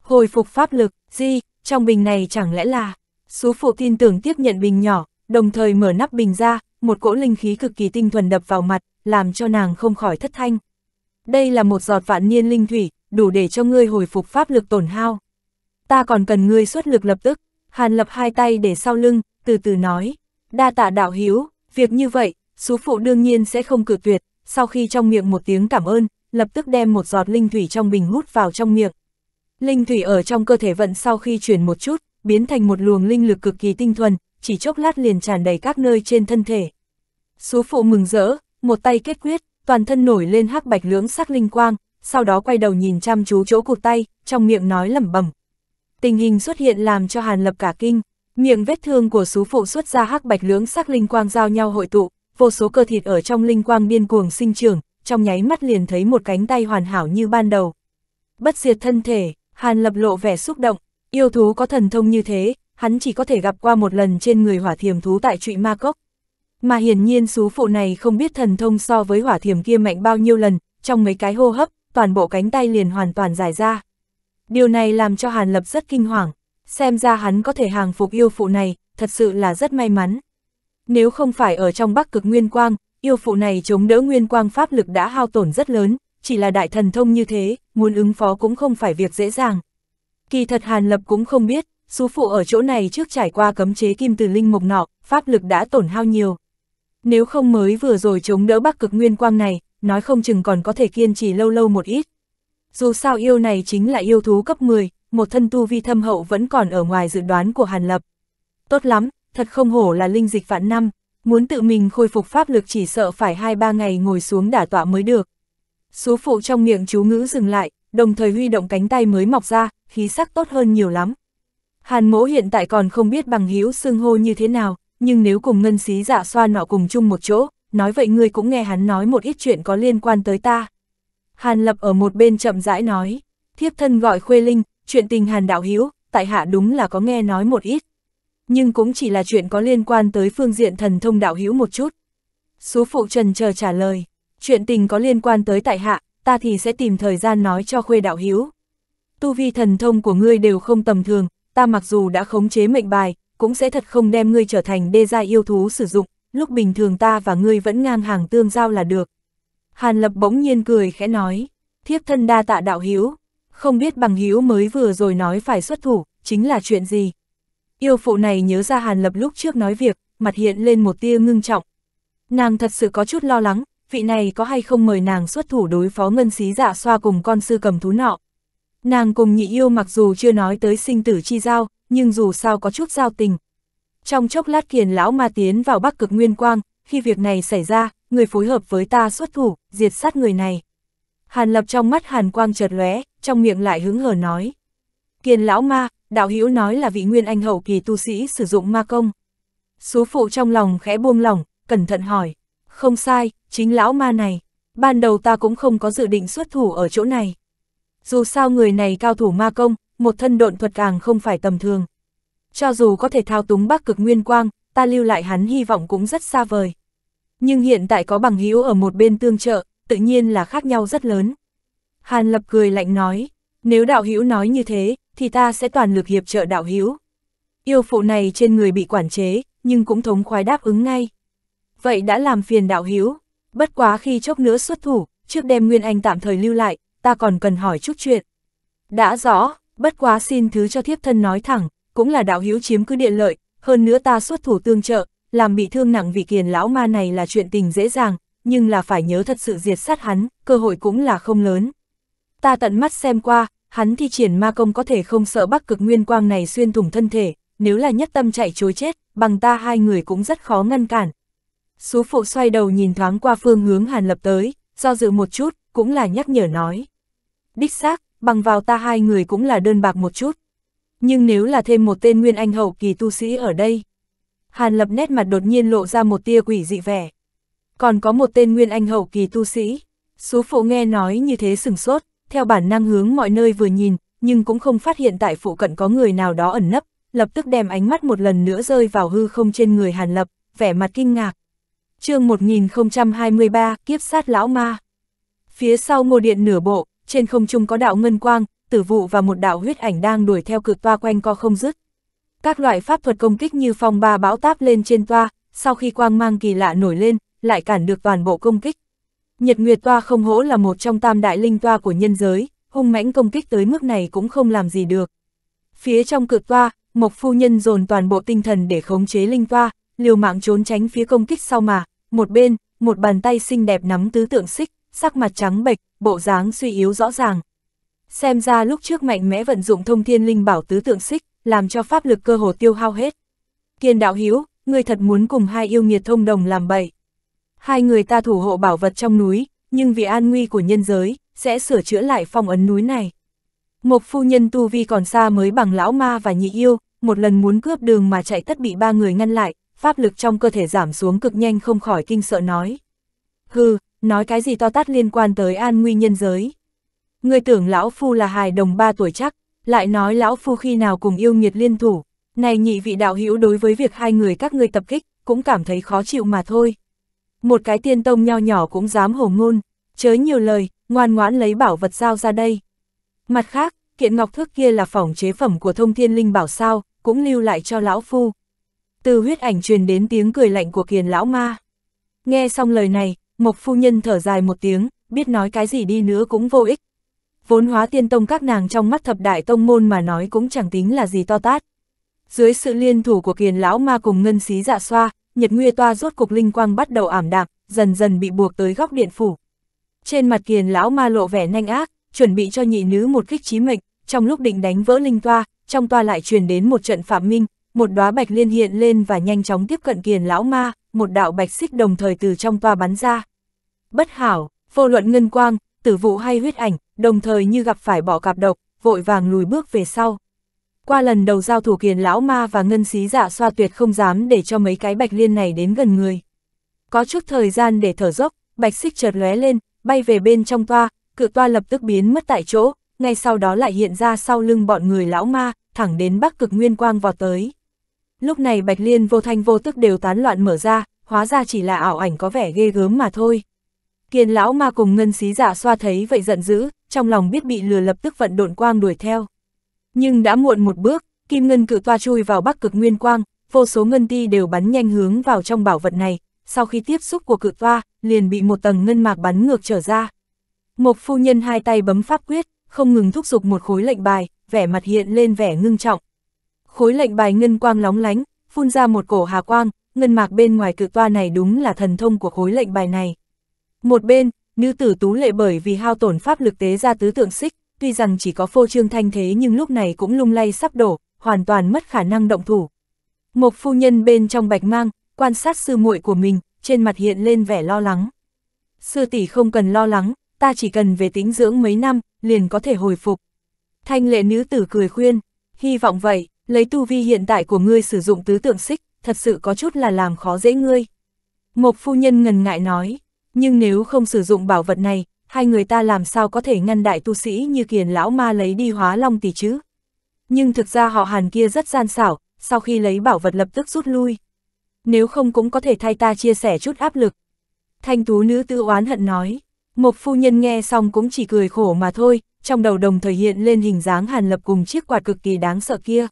Hồi phục pháp lực, gì, trong bình này chẳng lẽ là... Sú phụ tin tưởng tiếp nhận bình nhỏ, đồng thời mở nắp bình ra, một cỗ linh khí cực kỳ tinh thuần đập vào mặt, làm cho nàng không khỏi thất thanh. Đây là một giọt vạn niên linh thủy, đủ để cho ngươi hồi phục pháp lực tổn hao. Ta còn cần ngươi xuất lực lập tức, hàn lập hai tay để sau lưng, từ từ nói. Đa tạ đạo hiếu, việc như vậy, số phụ đương nhiên sẽ không cự tuyệt, sau khi trong miệng một tiếng cảm ơn, lập tức đem một giọt linh thủy trong bình hút vào trong miệng. Linh thủy ở trong cơ thể vận sau khi chuyển một chút, biến thành một luồng linh lực cực kỳ tinh thuần, chỉ chốc lát liền tràn đầy các nơi trên thân thể. Số phụ mừng rỡ, một tay kết quyết, toàn thân nổi lên hắc bạch lưỡng sắc linh quang, sau đó quay đầu nhìn chăm chú chỗ cụt tay, trong miệng nói lẩm bẩm. Tình hình xuất hiện làm cho Hàn Lập cả kinh, miệng vết thương của sú phụ xuất ra hắc bạch lưỡng sắc linh quang giao nhau hội tụ, vô số cơ thịt ở trong linh quang điên cuồng sinh trưởng, trong nháy mắt liền thấy một cánh tay hoàn hảo như ban đầu. Bất diệt thân thể, Hàn Lập lộ vẻ xúc động, yêu thú có thần thông như thế, hắn chỉ có thể gặp qua một lần trên người hỏa thiềm thú tại trụy ma cốc. Mà hiển nhiên số phụ này không biết thần thông so với hỏa thiềm kia mạnh bao nhiêu lần, trong mấy cái hô hấp, toàn bộ cánh tay liền hoàn toàn giải ra. Điều này làm cho Hàn Lập rất kinh hoàng. xem ra hắn có thể hàng phục yêu phụ này, thật sự là rất may mắn. Nếu không phải ở trong bắc cực nguyên quang, yêu phụ này chống đỡ nguyên quang pháp lực đã hao tổn rất lớn, chỉ là đại thần thông như thế, muốn ứng phó cũng không phải việc dễ dàng. Kỳ thật Hàn Lập cũng không biết, số phụ ở chỗ này trước trải qua cấm chế kim từ linh mộc nọ, pháp lực đã tổn hao nhiều. Nếu không mới vừa rồi chống đỡ bắc cực nguyên quang này, nói không chừng còn có thể kiên trì lâu lâu một ít. Dù sao yêu này chính là yêu thú cấp 10, một thân tu vi thâm hậu vẫn còn ở ngoài dự đoán của Hàn Lập. Tốt lắm, thật không hổ là linh dịch vạn năm, muốn tự mình khôi phục pháp lực chỉ sợ phải 2-3 ngày ngồi xuống đả tọa mới được. Số phụ trong miệng chú ngữ dừng lại, đồng thời huy động cánh tay mới mọc ra, khí sắc tốt hơn nhiều lắm. Hàn mỗ hiện tại còn không biết bằng hữu xưng hô như thế nào, nhưng nếu cùng ngân xí giả xoa nọ cùng chung một chỗ, nói vậy ngươi cũng nghe hắn nói một ít chuyện có liên quan tới ta. Hàn lập ở một bên chậm rãi nói, thiếp thân gọi khuê linh, chuyện tình hàn đạo hiếu, tại hạ đúng là có nghe nói một ít. Nhưng cũng chỉ là chuyện có liên quan tới phương diện thần thông đạo hiếu một chút. Số phụ trần chờ trả lời, chuyện tình có liên quan tới tại hạ, ta thì sẽ tìm thời gian nói cho khuê đạo hiếu. Tu vi thần thông của ngươi đều không tầm thường, ta mặc dù đã khống chế mệnh bài, cũng sẽ thật không đem ngươi trở thành đê gia yêu thú sử dụng, lúc bình thường ta và ngươi vẫn ngang hàng tương giao là được. Hàn Lập bỗng nhiên cười khẽ nói, thiếp thân đa tạ đạo hiếu, không biết bằng hiếu mới vừa rồi nói phải xuất thủ, chính là chuyện gì. Yêu phụ này nhớ ra Hàn Lập lúc trước nói việc, mặt hiện lên một tia ngưng trọng. Nàng thật sự có chút lo lắng, vị này có hay không mời nàng xuất thủ đối phó ngân xí dạ xoa cùng con sư cầm thú nọ. Nàng cùng nhị yêu mặc dù chưa nói tới sinh tử chi giao, nhưng dù sao có chút giao tình. Trong chốc lát kiền lão ma tiến vào bắc cực nguyên quang, khi việc này xảy ra, người phối hợp với ta xuất thủ, diệt sát người này. Hàn lập trong mắt hàn quang chợt lóe, trong miệng lại hứng hở nói. Kiền lão ma, đạo hữu nói là vị nguyên anh hậu kỳ tu sĩ sử dụng ma công. Số phụ trong lòng khẽ buông lỏng, cẩn thận hỏi. Không sai, chính lão ma này. Ban đầu ta cũng không có dự định xuất thủ ở chỗ này. Dù sao người này cao thủ ma công, một thân độn thuật càng không phải tầm thường. Cho dù có thể thao túng bắc cực nguyên quang, ta lưu lại hắn hy vọng cũng rất xa vời. Nhưng hiện tại có bằng hữu ở một bên tương trợ, tự nhiên là khác nhau rất lớn. Hàn Lập cười lạnh nói, nếu đạo hữu nói như thế, thì ta sẽ toàn lực hiệp trợ đạo hữu. Yêu phụ này trên người bị quản chế, nhưng cũng thống khoái đáp ứng ngay. Vậy đã làm phiền đạo hữu, bất quá khi chốc nữa xuất thủ, trước đêm Nguyên Anh tạm thời lưu lại, ta còn cần hỏi chút chuyện. Đã rõ, bất quá xin thứ cho thiếp thân nói thẳng, cũng là đạo hữu chiếm cứ địa lợi, hơn nữa ta xuất thủ tương trợ, làm bị thương nặng vị kiền lão ma này là chuyện tình dễ dàng, nhưng là phải nhớ thật sự diệt sát hắn, cơ hội cũng là không lớn. Ta tận mắt xem qua, hắn thi triển ma công có thể không sợ bắc cực nguyên quang này xuyên thủng thân thể, nếu là nhất tâm chạy chối chết, bằng ta hai người cũng rất khó ngăn cản. Sú phụ xoay đầu nhìn thoáng qua phương hướng hàn lập tới, do dự một chút, cũng là nhắc nhở nói. Đích xác, bằng vào ta hai người cũng là đơn bạc một chút. Nhưng nếu là thêm một tên nguyên anh hậu kỳ tu sĩ ở đây, Hàn lập nét mặt đột nhiên lộ ra một tia quỷ dị vẻ. Còn có một tên nguyên anh hậu kỳ tu sĩ. Số phụ nghe nói như thế sừng sốt, theo bản năng hướng mọi nơi vừa nhìn, nhưng cũng không phát hiện tại phụ cận có người nào đó ẩn nấp, lập tức đem ánh mắt một lần nữa rơi vào hư không trên người Hàn Lập, vẻ mặt kinh ngạc. chương 1023, kiếp sát lão ma. Phía sau ngô điện nửa bộ, trên không trung có đạo ngân quang, tử vụ và một đạo huyết ảnh đang đuổi theo cực toa quanh co không dứt. Các loại pháp thuật công kích như phong ba bão táp lên trên toa, sau khi quang mang kỳ lạ nổi lên, lại cản được toàn bộ công kích. Nhật Nguyệt toa không hỗ là một trong tam đại linh toa của nhân giới, hung mãnh công kích tới mức này cũng không làm gì được. Phía trong cực toa, Mộc phu nhân dồn toàn bộ tinh thần để khống chế linh toa, liều mạng trốn tránh phía công kích sau mà, một bên, một bàn tay xinh đẹp nắm tứ tượng xích, sắc mặt trắng bệch, bộ dáng suy yếu rõ ràng. Xem ra lúc trước mạnh mẽ vận dụng thông thiên linh bảo tứ tượng xích, làm cho pháp lực cơ hồ tiêu hao hết. Kiên đạo hiếu, người thật muốn cùng hai yêu nghiệt thông đồng làm bậy. Hai người ta thủ hộ bảo vật trong núi, nhưng vì an nguy của nhân giới, sẽ sửa chữa lại phong ấn núi này. Một phu nhân tu vi còn xa mới bằng lão ma và nhị yêu, một lần muốn cướp đường mà chạy tất bị ba người ngăn lại, pháp lực trong cơ thể giảm xuống cực nhanh không khỏi kinh sợ nói. Hừ, nói cái gì to tát liên quan tới an nguy nhân giới. Người tưởng lão phu là hài đồng ba tuổi chắc, lại nói lão phu khi nào cùng yêu nghiệt liên thủ, này nhị vị đạo hữu đối với việc hai người các ngươi tập kích, cũng cảm thấy khó chịu mà thôi. Một cái tiên tông nho nhỏ cũng dám hồ ngôn, chớ nhiều lời, ngoan ngoãn lấy bảo vật giao ra đây. Mặt khác, kiện ngọc thước kia là phỏng chế phẩm của thông thiên linh bảo sao, cũng lưu lại cho lão phu. Từ huyết ảnh truyền đến tiếng cười lạnh của kiền lão ma. Nghe xong lời này, Mộc phu nhân thở dài một tiếng, biết nói cái gì đi nữa cũng vô ích. Vốn hóa tiên tông các nàng trong mắt thập đại tông môn mà nói cũng chẳng tính là gì to tát. Dưới sự liên thủ của kiền lão ma cùng ngân xí dạ xoa, nhật nguy toa rốt cục linh quang bắt đầu ảm đạm, dần dần bị buộc tới góc điện phủ. Trên mặt kiền lão ma lộ vẻ nhanh ác, chuẩn bị cho nhị nữ một kích chí mệnh, trong lúc định đánh vỡ linh toa, trong toa lại truyền đến một trận phạm minh, một đóa bạch liên hiện lên và nhanh chóng tiếp cận kiền lão ma, một đạo bạch xích đồng thời từ trong toa bắn ra. Bất hảo, vô luận ngân quang, tử vụ hay huyết ảnh, đồng thời như gặp phải bỏ cạp độc, vội vàng lùi bước về sau. Qua lần đầu giao thủ kiền lão ma và ngân xí dạ xoa tuyệt không dám để cho mấy cái bạch liên này đến gần người. Có chút thời gian để thở dốc, bạch xích chợt lóe lên, bay về bên trong toa, cự toa lập tức biến mất tại chỗ, ngay sau đó lại hiện ra sau lưng bọn người lão ma, thẳng đến bắc cực nguyên quang vọt tới. Lúc này bạch liên vô thanh vô tức đều tán loạn mở ra, hóa ra chỉ là ảo ảnh có vẻ ghê gớm mà thôi. Kiên lão ma cùng ngân xí giả xoa thấy vậy giận dữ, trong lòng biết bị lừa lập tức vận độn quang đuổi theo. Nhưng đã muộn một bước, kim ngân cự toa chui vào bắc cực nguyên quang, vô số ngân ti đều bắn nhanh hướng vào trong bảo vật này, sau khi tiếp xúc của cự toa, liền bị một tầng ngân mạc bắn ngược trở ra. Một phu nhân hai tay bấm pháp quyết, không ngừng thúc giục một khối lệnh bài, vẻ mặt hiện lên vẻ ngưng trọng. Khối lệnh bài ngân quang lóng lánh, phun ra một cổ hà quang, ngân mạc bên ngoài cự toa này đúng là thần thông của khối lệnh bài này. Một bên, nữ tử tú lệ bởi vì hao tổn pháp lực tế ra tứ tượng xích, tuy rằng chỉ có phô trương thanh thế nhưng lúc này cũng lung lay sắp đổ, hoàn toàn mất khả năng động thủ. Một phu nhân bên trong bạch mang, quan sát sư muội của mình, trên mặt hiện lên vẻ lo lắng. Sư tỷ không cần lo lắng, ta chỉ cần về tĩnh dưỡng mấy năm, liền có thể hồi phục. Thanh lệ nữ tử cười khuyên, hy vọng vậy, lấy tu vi hiện tại của ngươi sử dụng tứ tượng xích, thật sự có chút là làm khó dễ ngươi. Một phu nhân ngần ngại nói, nhưng nếu không sử dụng bảo vật này, hai người ta làm sao có thể ngăn đại tu sĩ như kiền lão ma lấy đi hóa long tỷ chứ? Nhưng thực ra họ hàn kia rất gian xảo, sau khi lấy bảo vật lập tức rút lui. Nếu không cũng có thể thay ta chia sẻ chút áp lực. Thanh tú nữ tư oán hận nói, một phu nhân nghe xong cũng chỉ cười khổ mà thôi, trong đầu đồng thời hiện lên hình dáng hàn lập cùng chiếc quạt cực kỳ đáng sợ kia.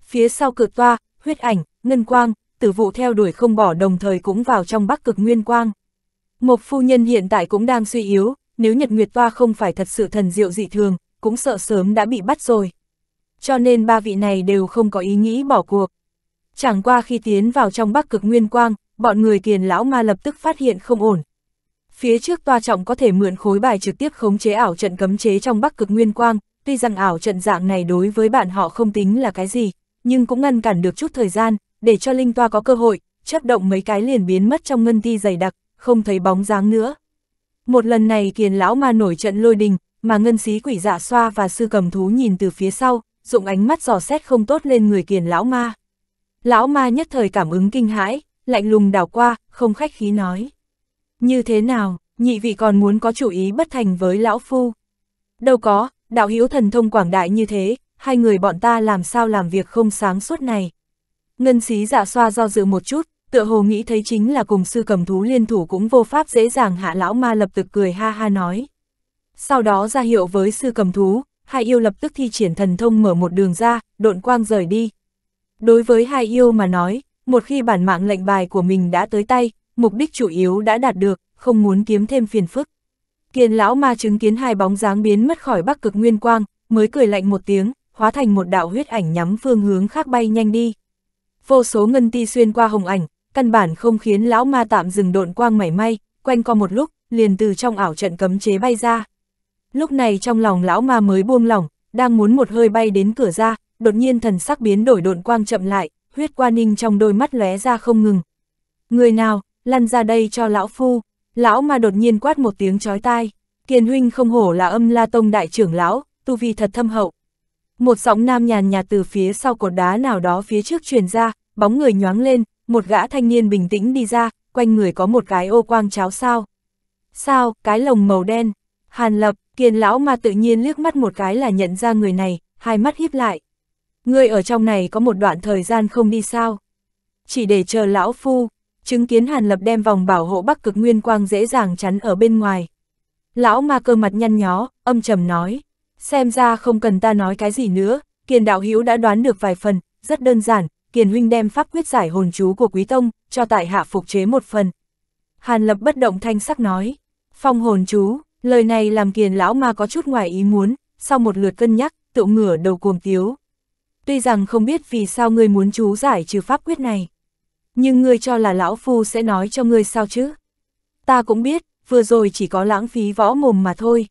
Phía sau cực toa, huyết ảnh, ngân quang, tử vụ theo đuổi không bỏ đồng thời cũng vào trong bắc cực nguyên quang. Một phu nhân hiện tại cũng đang suy yếu, nếu Nhật Nguyệt Toa không phải thật sự thần diệu dị thường, cũng sợ sớm đã bị bắt rồi. Cho nên ba vị này đều không có ý nghĩ bỏ cuộc. Chẳng qua khi tiến vào trong bắc cực nguyên quang, bọn người kiền lão ma lập tức phát hiện không ổn. Phía trước toa trọng có thể mượn khối bài trực tiếp khống chế ảo trận cấm chế trong bắc cực nguyên quang, tuy rằng ảo trận dạng này đối với bạn họ không tính là cái gì, nhưng cũng ngăn cản được chút thời gian, để cho linh toa có cơ hội, chấp động mấy cái liền biến mất trong ngân ti dày đặc, không thấy bóng dáng nữa. Một lần này kiền lão ma nổi trận lôi đình, mà ngân xí quỷ dạ xoa và sư cầm thú nhìn từ phía sau, dụng ánh mắt dò xét không tốt lên người kiền lão ma. Lão ma nhất thời cảm ứng kinh hãi, lạnh lùng đảo qua, không khách khí nói. Như thế nào, nhị vị còn muốn có chủ ý bất thành với lão phu? Đâu có, đạo hữu thần thông quảng đại như thế, hai người bọn ta làm sao làm việc không sáng suốt này. Ngân xí dạ xoa do dự một chút, tựa hồ nghĩ thấy chính là cùng sư cầm thú liên thủ cũng vô pháp dễ dàng hạ lão ma lập tức cười ha ha nói. Sau đó ra hiệu với sư cầm thú, hai yêu lập tức thi triển thần thông mở một đường ra, độn quang rời đi. Đối với hai yêu mà nói, một khi bản mạng lệnh bài của mình đã tới tay, mục đích chủ yếu đã đạt được, không muốn kiếm thêm phiền phức. Kiền lão ma chứng kiến hai bóng dáng biến mất khỏi bắc cực nguyên quang, mới cười lạnh một tiếng, hóa thành một đạo huyết ảnh nhắm phương hướng khác bay nhanh đi. Vô số ngân ti xuyên qua hồng ảnh, căn bản không khiến lão ma tạm dừng độn quang mảy may, quanh co một lúc, liền từ trong ảo trận cấm chế bay ra. Lúc này trong lòng lão ma mới buông lỏng, đang muốn một hơi bay đến cửa ra, đột nhiên thần sắc biến đổi độn quang chậm lại, huyết qua ninh trong đôi mắt lóe ra không ngừng. Người nào, lăn ra đây cho lão phu, lão ma đột nhiên quát một tiếng chói tai, kiền huynh không hổ là âm la tông đại trưởng lão, tu vi thật thâm hậu. Một giọng nam nhàn nhạt từ phía sau cột đá nào đó phía trước truyền ra, bóng người nhoáng lên, một gã thanh niên bình tĩnh đi ra, quanh người có một cái ô quang cháo sao. Sao, cái lồng màu đen. Hàn lập, kiền lão ma tự nhiên liếc mắt một cái là nhận ra người này, hai mắt híp lại. Người ở trong này có một đoạn thời gian không đi sao. Chỉ để chờ lão phu, chứng kiến hàn lập đem vòng bảo hộ bắc cực nguyên quang dễ dàng chắn ở bên ngoài. Lão ma cơ mặt nhăn nhó, âm trầm nói. Xem ra không cần ta nói cái gì nữa, kiền đạo hữu đã đoán được vài phần, rất đơn giản, kiền huynh đem pháp quyết giải hồn chú của quý tông, cho tại hạ phục chế một phần. Hàn lập bất động thanh sắc nói, phong hồn chú, lời này làm kiền lão ma có chút ngoài ý muốn, sau một lượt cân nhắc, tự ngửa đầu cuồng tiếu. Tuy rằng không biết vì sao ngươi muốn chú giải trừ pháp quyết này, nhưng ngươi cho là lão phu sẽ nói cho ngươi sao chứ? Ta cũng biết, vừa rồi chỉ có lãng phí võ mồm mà thôi.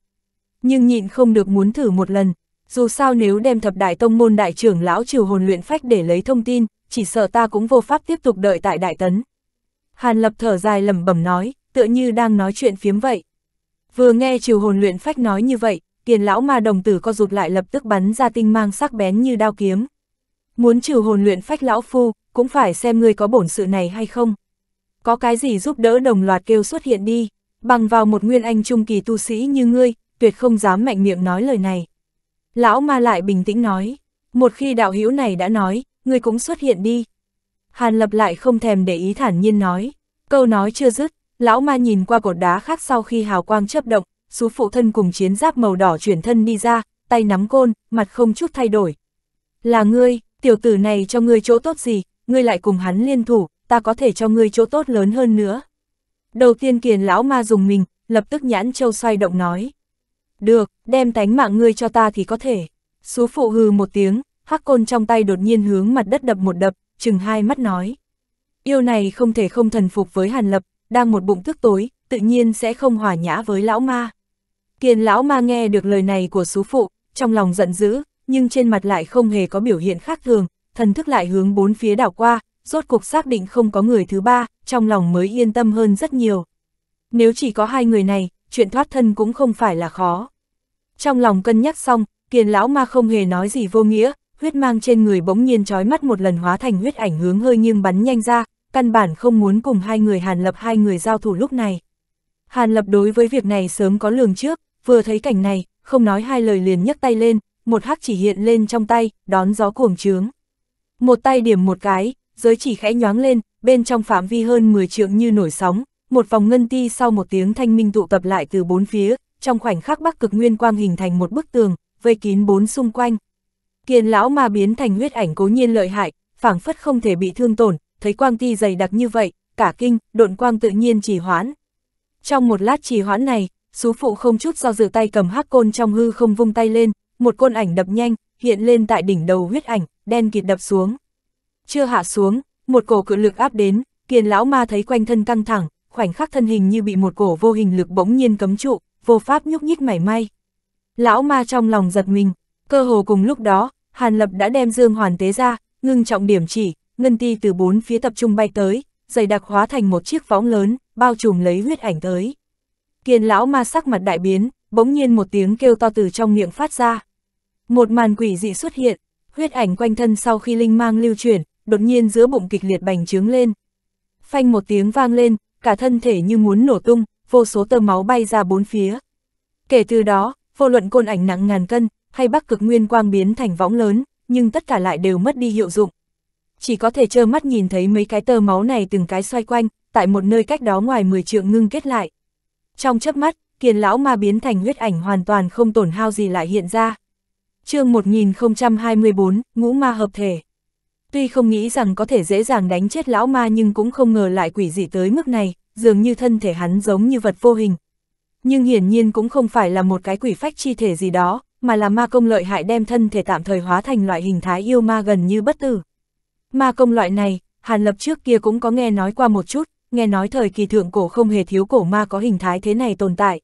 Nhưng nhịn không được muốn thử một lần, dù sao nếu đem thập đại tông môn đại trưởng lão trừ hồn luyện phách để lấy thông tin, chỉ sợ ta cũng vô pháp tiếp tục đợi tại đại tấn. Hàn lập thở dài lẩm bẩm nói, tựa như đang nói chuyện phiếm vậy. Vừa nghe trừ hồn luyện phách nói như vậy, kiền lão ma đồng tử co rụt lại lập tức bắn ra tinh mang sắc bén như đao kiếm. Muốn trừ hồn luyện phách lão phu, cũng phải xem ngươi có bổn sự này hay không. Có cái gì giúp đỡ đồng loạt kêu xuất hiện đi, bằng vào một nguyên anh trung kỳ tu sĩ như ngươi, tuyệt không dám mạnh miệng nói lời này. Lão ma lại bình tĩnh nói, một khi đạo hữu này đã nói, ngươi cũng xuất hiện đi. Hàn lập lại không thèm để ý thản nhiên nói, câu nói chưa dứt, lão ma nhìn qua cột đá khác sau khi hào quang chấp động, số phụ thân cùng chiến giáp màu đỏ chuyển thân đi ra, tay nắm côn, mặt không chút thay đổi. Là ngươi, tiểu tử này cho ngươi chỗ tốt gì, ngươi lại cùng hắn liên thủ, ta có thể cho ngươi chỗ tốt lớn hơn nữa. Đầu tiên kiền lão ma dùng mình, lập tức nhãn châu xoay động nói. Được, đem tánh mạng ngươi cho ta thì có thể. Xú phụ hừ một tiếng, hắc côn trong tay đột nhiên hướng mặt đất đập một đập, chừng hai mắt nói. Yêu này không thể không thần phục với Hàn Lập, đang một bụng thức tối, tự nhiên sẽ không hòa nhã với lão ma. Kiền lão ma nghe được lời này của sú phụ, trong lòng giận dữ, nhưng trên mặt lại không hề có biểu hiện khác thường, thần thức lại hướng bốn phía đảo qua, rốt cuộc xác định không có người thứ ba, trong lòng mới yên tâm hơn rất nhiều. Nếu chỉ có hai người này, chuyện thoát thân cũng không phải là khó. Trong lòng cân nhắc xong, kiền lão ma không hề nói gì vô nghĩa, huyết mang trên người bỗng nhiên trói mắt một lần hóa thành huyết ảnh hướng hơi nghiêng bắn nhanh ra, căn bản không muốn cùng hai người Hàn Lập hai người giao thủ lúc này. Hàn Lập đối với việc này sớm có lường trước, vừa thấy cảnh này, không nói hai lời liền nhấc tay lên, một hắc chỉ hiện lên trong tay, đón gió cuồng trướng. Một tay điểm một cái, giới chỉ khẽ nhoáng lên, bên trong phạm vi hơn 10 trượng như nổi sóng, một vòng ngân ti sau một tiếng thanh minh tụ tập lại từ bốn phía, trong khoảnh khắc bắc cực nguyên quang hình thành một bức tường, vây kín bốn xung quanh. Kiền lão ma biến thành huyết ảnh cố nhiên lợi hại, phảng phất không thể bị thương tổn, thấy quang ti dày đặc như vậy, cả kinh, độn quang tự nhiên trì hoãn. Trong một lát trì hoãn này, sú phụ không chút do dự tay cầm hắc côn trong hư không vung tay lên, một côn ảnh đập nhanh, hiện lên tại đỉnh đầu huyết ảnh, đen kịt đập xuống. Chưa hạ xuống, một cổ cự lực áp đến, kiền lão ma thấy quanh thân căng thẳng, khoảnh khắc thân hình như bị một cổ vô hình lực bỗng nhiên cấm trụ, vô pháp nhúc nhích mảy may. Lão ma trong lòng giật mình, cơ hồ cùng lúc đó, Hàn Lập đã đem dương hoàn tế ra, ngưng trọng điểm chỉ, ngân ti từ bốn phía tập trung bay tới, dày đặc hóa thành một chiếc võng lớn, bao trùm lấy huyết ảnh tới. Kiền lão ma sắc mặt đại biến, bỗng nhiên một tiếng kêu to từ trong miệng phát ra. Một màn quỷ dị xuất hiện, huyết ảnh quanh thân sau khi linh mang lưu chuyển, đột nhiên giữa bụng kịch liệt bành trướng lên. Phanh một tiếng vang lên, cả thân thể như muốn nổ tung, vô số tơ máu bay ra bốn phía. Kể từ đó, vô luận côn ảnh nặng ngàn cân, hay bắc cực nguyên quang biến thành võng lớn, nhưng tất cả lại đều mất đi hiệu dụng. Chỉ có thể trơ mắt nhìn thấy mấy cái tơ máu này từng cái xoay quanh, tại một nơi cách đó ngoài 10 trượng ngưng kết lại. Trong chớp mắt, kiền lão ma biến thành huyết ảnh hoàn toàn không tổn hao gì lại hiện ra. chương 1024, ngũ ma hợp thể. Tuy không nghĩ rằng có thể dễ dàng đánh chết lão ma nhưng cũng không ngờ lại quỷ dị tới mức này, dường như thân thể hắn giống như vật vô hình. Nhưng hiển nhiên cũng không phải là một cái quỷ phách chi thể gì đó, mà là ma công lợi hại đem thân thể tạm thời hóa thành loại hình thái yêu ma gần như bất tử. Ma công loại này, Hàn Lập trước kia cũng có nghe nói qua một chút, nghe nói thời kỳ thượng cổ không hề thiếu cổ ma có hình thái thế này tồn tại.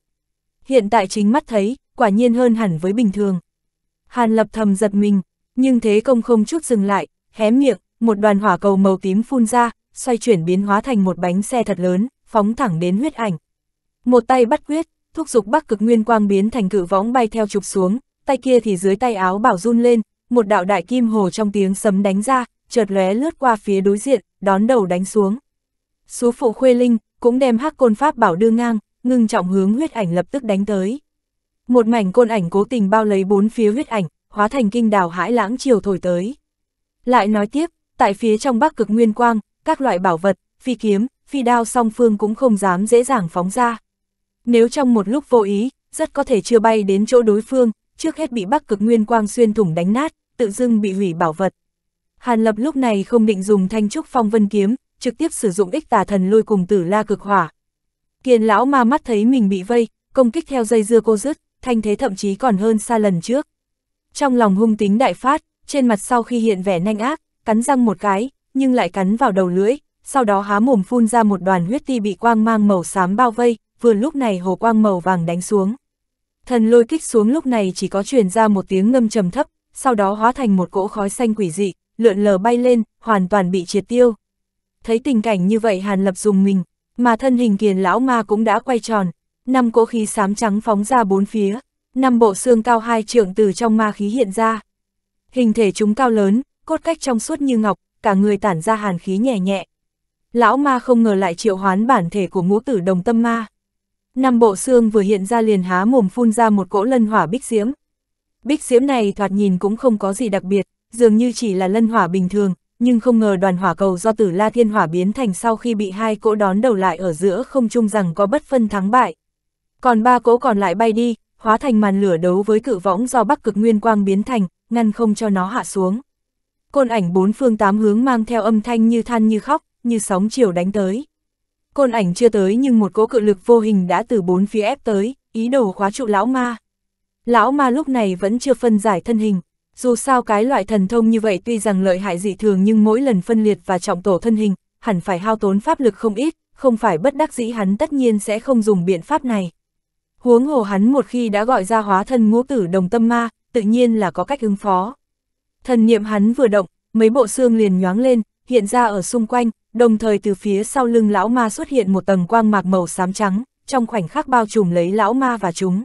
Hiện tại chính mắt thấy, quả nhiên hơn hẳn với bình thường. Hàn Lập thầm giật mình, nhưng thế công không chút dừng lại, hé miệng, một đoàn hỏa cầu màu tím phun ra, xoay chuyển biến hóa thành một bánh xe thật lớn, phóng thẳng đến huyết ảnh. Một tay bắt quyết, thúc dục bắc cực nguyên quang biến thành cự võng bay theo chụp xuống, tay kia thì dưới tay áo bảo run lên, một đạo đại kim hồ trong tiếng sấm đánh ra, chợt lóe lướt qua phía đối diện, đón đầu đánh xuống. Số phụ khuê linh, cũng đem hắc côn pháp bảo đưa ngang, ngưng trọng hướng huyết ảnh lập tức đánh tới. Một mảnh côn ảnh cố tình bao lấy bốn phía huyết ảnh, hóa thành kinh đào hãi lãng chiều thổi tới. Lại nói tiếp, tại phía trong bắc cực nguyên quang, các loại bảo vật, phi kiếm, phi đao song phương cũng không dám dễ dàng phóng ra. Nếu trong một lúc vô ý, rất có thể chưa bay đến chỗ đối phương, trước hết bị Bắc Cực Nguyên Quang xuyên thủng đánh nát, tự dưng bị hủy bảo vật. Hàn Lập lúc này không định dùng thanh trúc phong vân kiếm, trực tiếp sử dụng ích tà thần lôi cùng tử la cực hỏa. Kiền lão ma mắt thấy mình bị vây, công kích theo dây dưa cô dứt, thanh thế thậm chí còn hơn xa lần trước. Trong lòng hung tính đại phát, trên mặt sau khi hiện vẻ nanh ác, cắn răng một cái, nhưng lại cắn vào đầu lưỡi, sau đó há mồm phun ra một đoàn huyết ti bị quang mang màu xám bao vây, vừa lúc này hồ quang màu vàng đánh xuống. Thần lôi kích xuống lúc này chỉ có truyền ra một tiếng ngâm trầm thấp, sau đó hóa thành một cỗ khói xanh quỷ dị, lượn lờ bay lên, hoàn toàn bị triệt tiêu. Thấy tình cảnh như vậy Hàn Lập dùng mình, mà thân hình kiền lão ma cũng đã quay tròn, năm cỗ khí xám trắng phóng ra bốn phía, năm bộ xương cao hai trượng từ trong ma khí hiện ra. Hình thể chúng cao lớn, cốt cách trong suốt như ngọc, cả người tản ra hàn khí nhẹ nhẹ. Lão ma không ngờ lại triệu hoán bản thể của ngũ tử đồng tâm ma. Năm bộ xương vừa hiện ra liền há mồm phun ra một cỗ lân hỏa bích diễm. Bích diễm này thoạt nhìn cũng không có gì đặc biệt, dường như chỉ là lân hỏa bình thường, nhưng không ngờ đoàn hỏa cầu do tử la thiên hỏa biến thành sau khi bị hai cỗ đón đầu lại ở giữa không chung rằng có bất phân thắng bại. Còn ba cỗ còn lại bay đi, hóa thành màn lửa đấu với cự võng do bắc cực nguyên quang biến thành, ngăn không cho nó hạ xuống. Côn ảnh bốn phương tám hướng mang theo âm thanh như than như khóc, như sóng chiều đánh tới. Côn ảnh chưa tới nhưng một cỗ cự lực vô hình đã từ bốn phía ép tới, ý đồ khóa trụ lão ma. Lão ma lúc này vẫn chưa phân giải thân hình, dù sao cái loại thần thông như vậy tuy rằng lợi hại dị thường nhưng mỗi lần phân liệt và trọng tổ thân hình, hẳn phải hao tốn pháp lực không ít, không phải bất đắc dĩ hắn tất nhiên sẽ không dùng biện pháp này. Huống hồ hắn một khi đã gọi ra hóa thân ngũ tử đồng tâm ma, tự nhiên là có cách ứng phó. Thần niệm hắn vừa động, mấy bộ xương liền nhoáng lên, hiện ra ở xung quanh, đồng thời từ phía sau lưng lão ma xuất hiện một tầng quang mạc màu xám trắng, trong khoảnh khắc bao trùm lấy lão ma và chúng.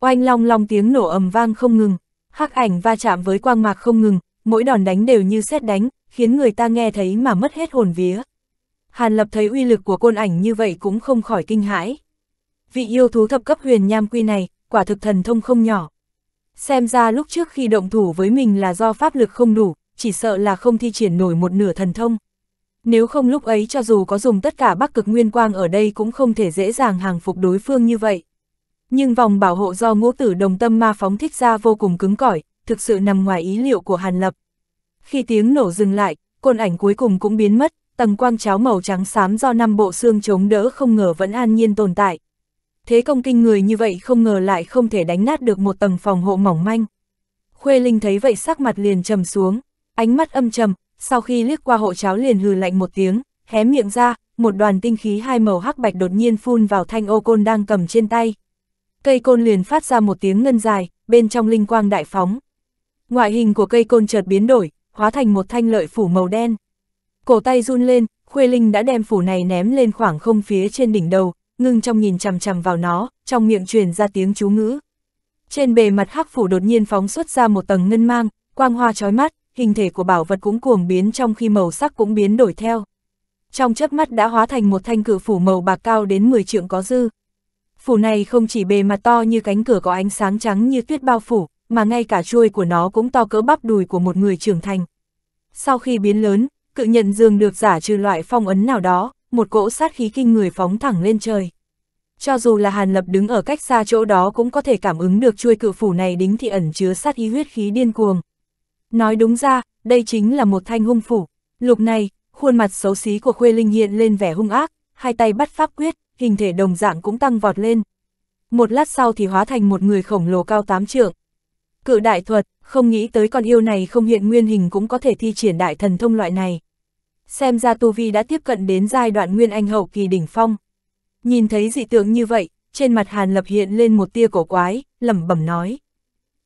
Oanh long long tiếng nổ ầm vang không ngừng, hắc ảnh va chạm với quang mạc không ngừng, mỗi đòn đánh đều như xét đánh, khiến người ta nghe thấy mà mất hết hồn vía. Hàn Lập thấy uy lực của côn ảnh như vậy cũng không khỏi kinh hãi. Vị yêu thú thập cấp huyền nham quy này, quả thực thần thông không nhỏ. Xem ra lúc trước khi động thủ với mình là do pháp lực không đủ, chỉ sợ là không thi triển nổi một nửa thần thông. Nếu không lúc ấy cho dù có dùng tất cả bắc cực nguyên quang ở đây cũng không thể dễ dàng hàng phục đối phương như vậy. Nhưng vòng bảo hộ do ngũ tử đồng tâm ma phóng thích ra vô cùng cứng cỏi, thực sự nằm ngoài ý liệu của Hàn Lập. Khi tiếng nổ dừng lại, côn ảnh cuối cùng cũng biến mất, tầng quang cháo màu trắng xám do năm bộ xương chống đỡ không ngờ vẫn an nhiên tồn tại. Thế công kinh người như vậy không ngờ lại không thể đánh nát được một tầng phòng hộ mỏng manh. Khuê Linh thấy vậy sắc mặt liền trầm xuống, ánh mắt âm trầm, sau khi liếc qua hộ cháo liền hừ lạnh một tiếng, hé miệng ra, một đoàn tinh khí hai màu hắc bạch đột nhiên phun vào thanh ô côn đang cầm trên tay. Cây côn liền phát ra một tiếng ngân dài, bên trong linh quang đại phóng. Ngoại hình của cây côn chợt biến đổi, hóa thành một thanh lợi phủ màu đen. Cổ tay run lên, Khuê Linh đã đem phủ này ném lên khoảng không phía trên đỉnh đầu, ngưng trong nhìn chằm chằm vào nó, trong miệng truyền ra tiếng chú ngữ. Trên bề mặt hắc phủ đột nhiên phóng xuất ra một tầng ngân mang, quang hoa chói mắt, hình thể của bảo vật cũng cuồng biến trong khi màu sắc cũng biến đổi theo. Trong chớp mắt đã hóa thành một thanh cự phủ màu bạc cao đến 10 trượng có dư. Phủ này không chỉ bề mặt to như cánh cửa có ánh sáng trắng như tuyết bao phủ, mà ngay cả chuôi của nó cũng to cỡ bắp đùi của một người trưởng thành. Sau khi biến lớn, cự nhận dương được giả trừ loại phong ấn nào đó, một cỗ sát khí kinh người phóng thẳng lên trời. Cho dù là Hàn Lập đứng ở cách xa chỗ đó cũng có thể cảm ứng được chuôi cự phủ này đính thị ẩn chứa sát ý huyết khí điên cuồng. Nói đúng ra, đây chính là một thanh hung phủ. Lục này, khuôn mặt xấu xí của Khuê Linh hiện lên vẻ hung ác, hai tay bắt pháp quyết, hình thể đồng dạng cũng tăng vọt lên. Một lát sau thì hóa thành một người khổng lồ cao tám trượng. Cự đại thuật, không nghĩ tới con yêu này không hiện nguyên hình cũng có thể thi triển đại thần thông loại này. Xem ra Tu Vi đã tiếp cận đến giai đoạn nguyên anh hậu kỳ đỉnh phong. Nhìn thấy dị tượng như vậy, trên mặt Hàn Lập hiện lên một tia cổ quái, lẩm bẩm nói.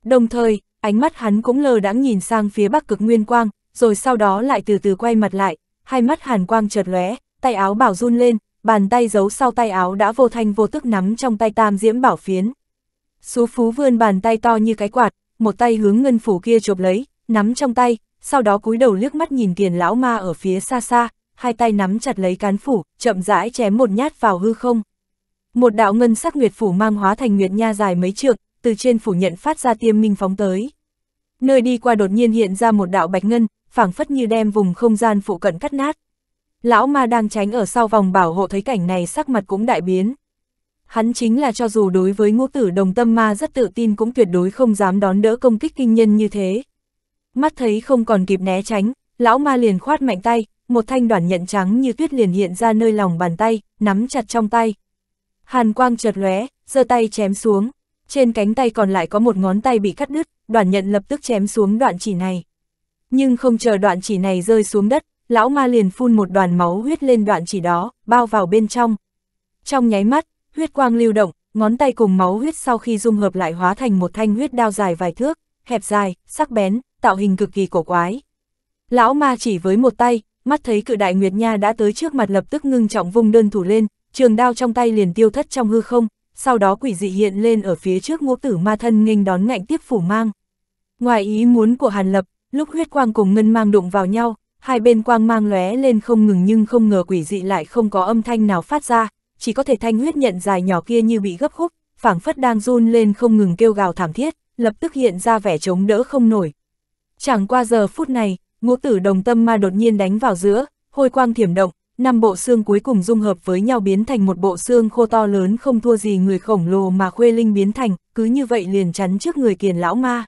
Đồng thời, ánh mắt hắn cũng lờ đãng nhìn sang phía bắc cực nguyên quang, rồi sau đó lại từ từ quay mặt lại, hai mắt hàn quang chợt lóe, tay áo bảo run lên, bàn tay giấu sau tay áo đã vô thanh vô tức nắm trong tay tam diễm bảo phiến. Xú phú vươn bàn tay to như cái quạt, một tay hướng ngân phủ kia chộp lấy, nắm trong tay, sau đó cúi đầu liếc mắt nhìn tiền lão ma ở phía xa xa, hai tay nắm chặt lấy cán phủ, chậm rãi chém một nhát vào hư không. Một đạo ngân sắc nguyệt phủ mang hóa thành nguyệt nha dài mấy trượng, từ trên phủ nhận phát ra tiêm minh phóng tới. Nơi đi qua đột nhiên hiện ra một đạo bạch ngân, phảng phất như đem vùng không gian phụ cận cắt nát. Lão ma đang tránh ở sau vòng bảo hộ thấy cảnh này sắc mặt cũng đại biến. Hắn chính là cho dù đối với ngũ tử đồng tâm ma rất tự tin cũng tuyệt đối không dám đón đỡ công kích kinh nhân như thế. Mắt thấy không còn kịp né tránh, lão ma liền khoát mạnh tay, một thanh đoàn nhận trắng như tuyết liền hiện ra nơi lòng bàn tay, nắm chặt trong tay. Hàn quang chợt lóe, giơ tay chém xuống, trên cánh tay còn lại có một ngón tay bị cắt đứt, đoàn nhận lập tức chém xuống đoạn chỉ này. Nhưng không chờ đoạn chỉ này rơi xuống đất, lão ma liền phun một đoàn máu huyết lên đoạn chỉ đó, bao vào bên trong. Trong nháy mắt, huyết quang lưu động, ngón tay cùng máu huyết sau khi dung hợp lại hóa thành một thanh huyết đao dài vài thước, hẹp dài, sắc bén, tạo hình cực kỳ cổ quái. Lão ma chỉ với một tay, mắt thấy cự đại Nguyệt Nha đã tới trước mặt lập tức ngưng trọng vung đơn thủ lên, trường đao trong tay liền tiêu thất trong hư không, sau đó quỷ dị hiện lên ở phía trước ngũ tử ma thân nghênh đón ngạnh tiếp phủ mang. Ngoài ý muốn của Hàn Lập, lúc huyết quang cùng ngân mang đụng vào nhau, hai bên quang mang lóe lên không ngừng nhưng không ngờ quỷ dị lại không có âm thanh nào phát ra, chỉ có thể thanh huyết nhận dài nhỏ kia như bị gấp khúc, phảng phất đang run lên không ngừng kêu gào thảm thiết, lập tức hiện ra vẻ chống đỡ không nổi. Chẳng qua giờ phút này, ngũ tử đồng tâm ma đột nhiên đánh vào giữa, hôi quang thiểm động, năm bộ xương cuối cùng dung hợp với nhau biến thành một bộ xương khô to lớn không thua gì người khổng lồ mà khuê linh biến thành, cứ như vậy liền chắn trước người kiền lão ma.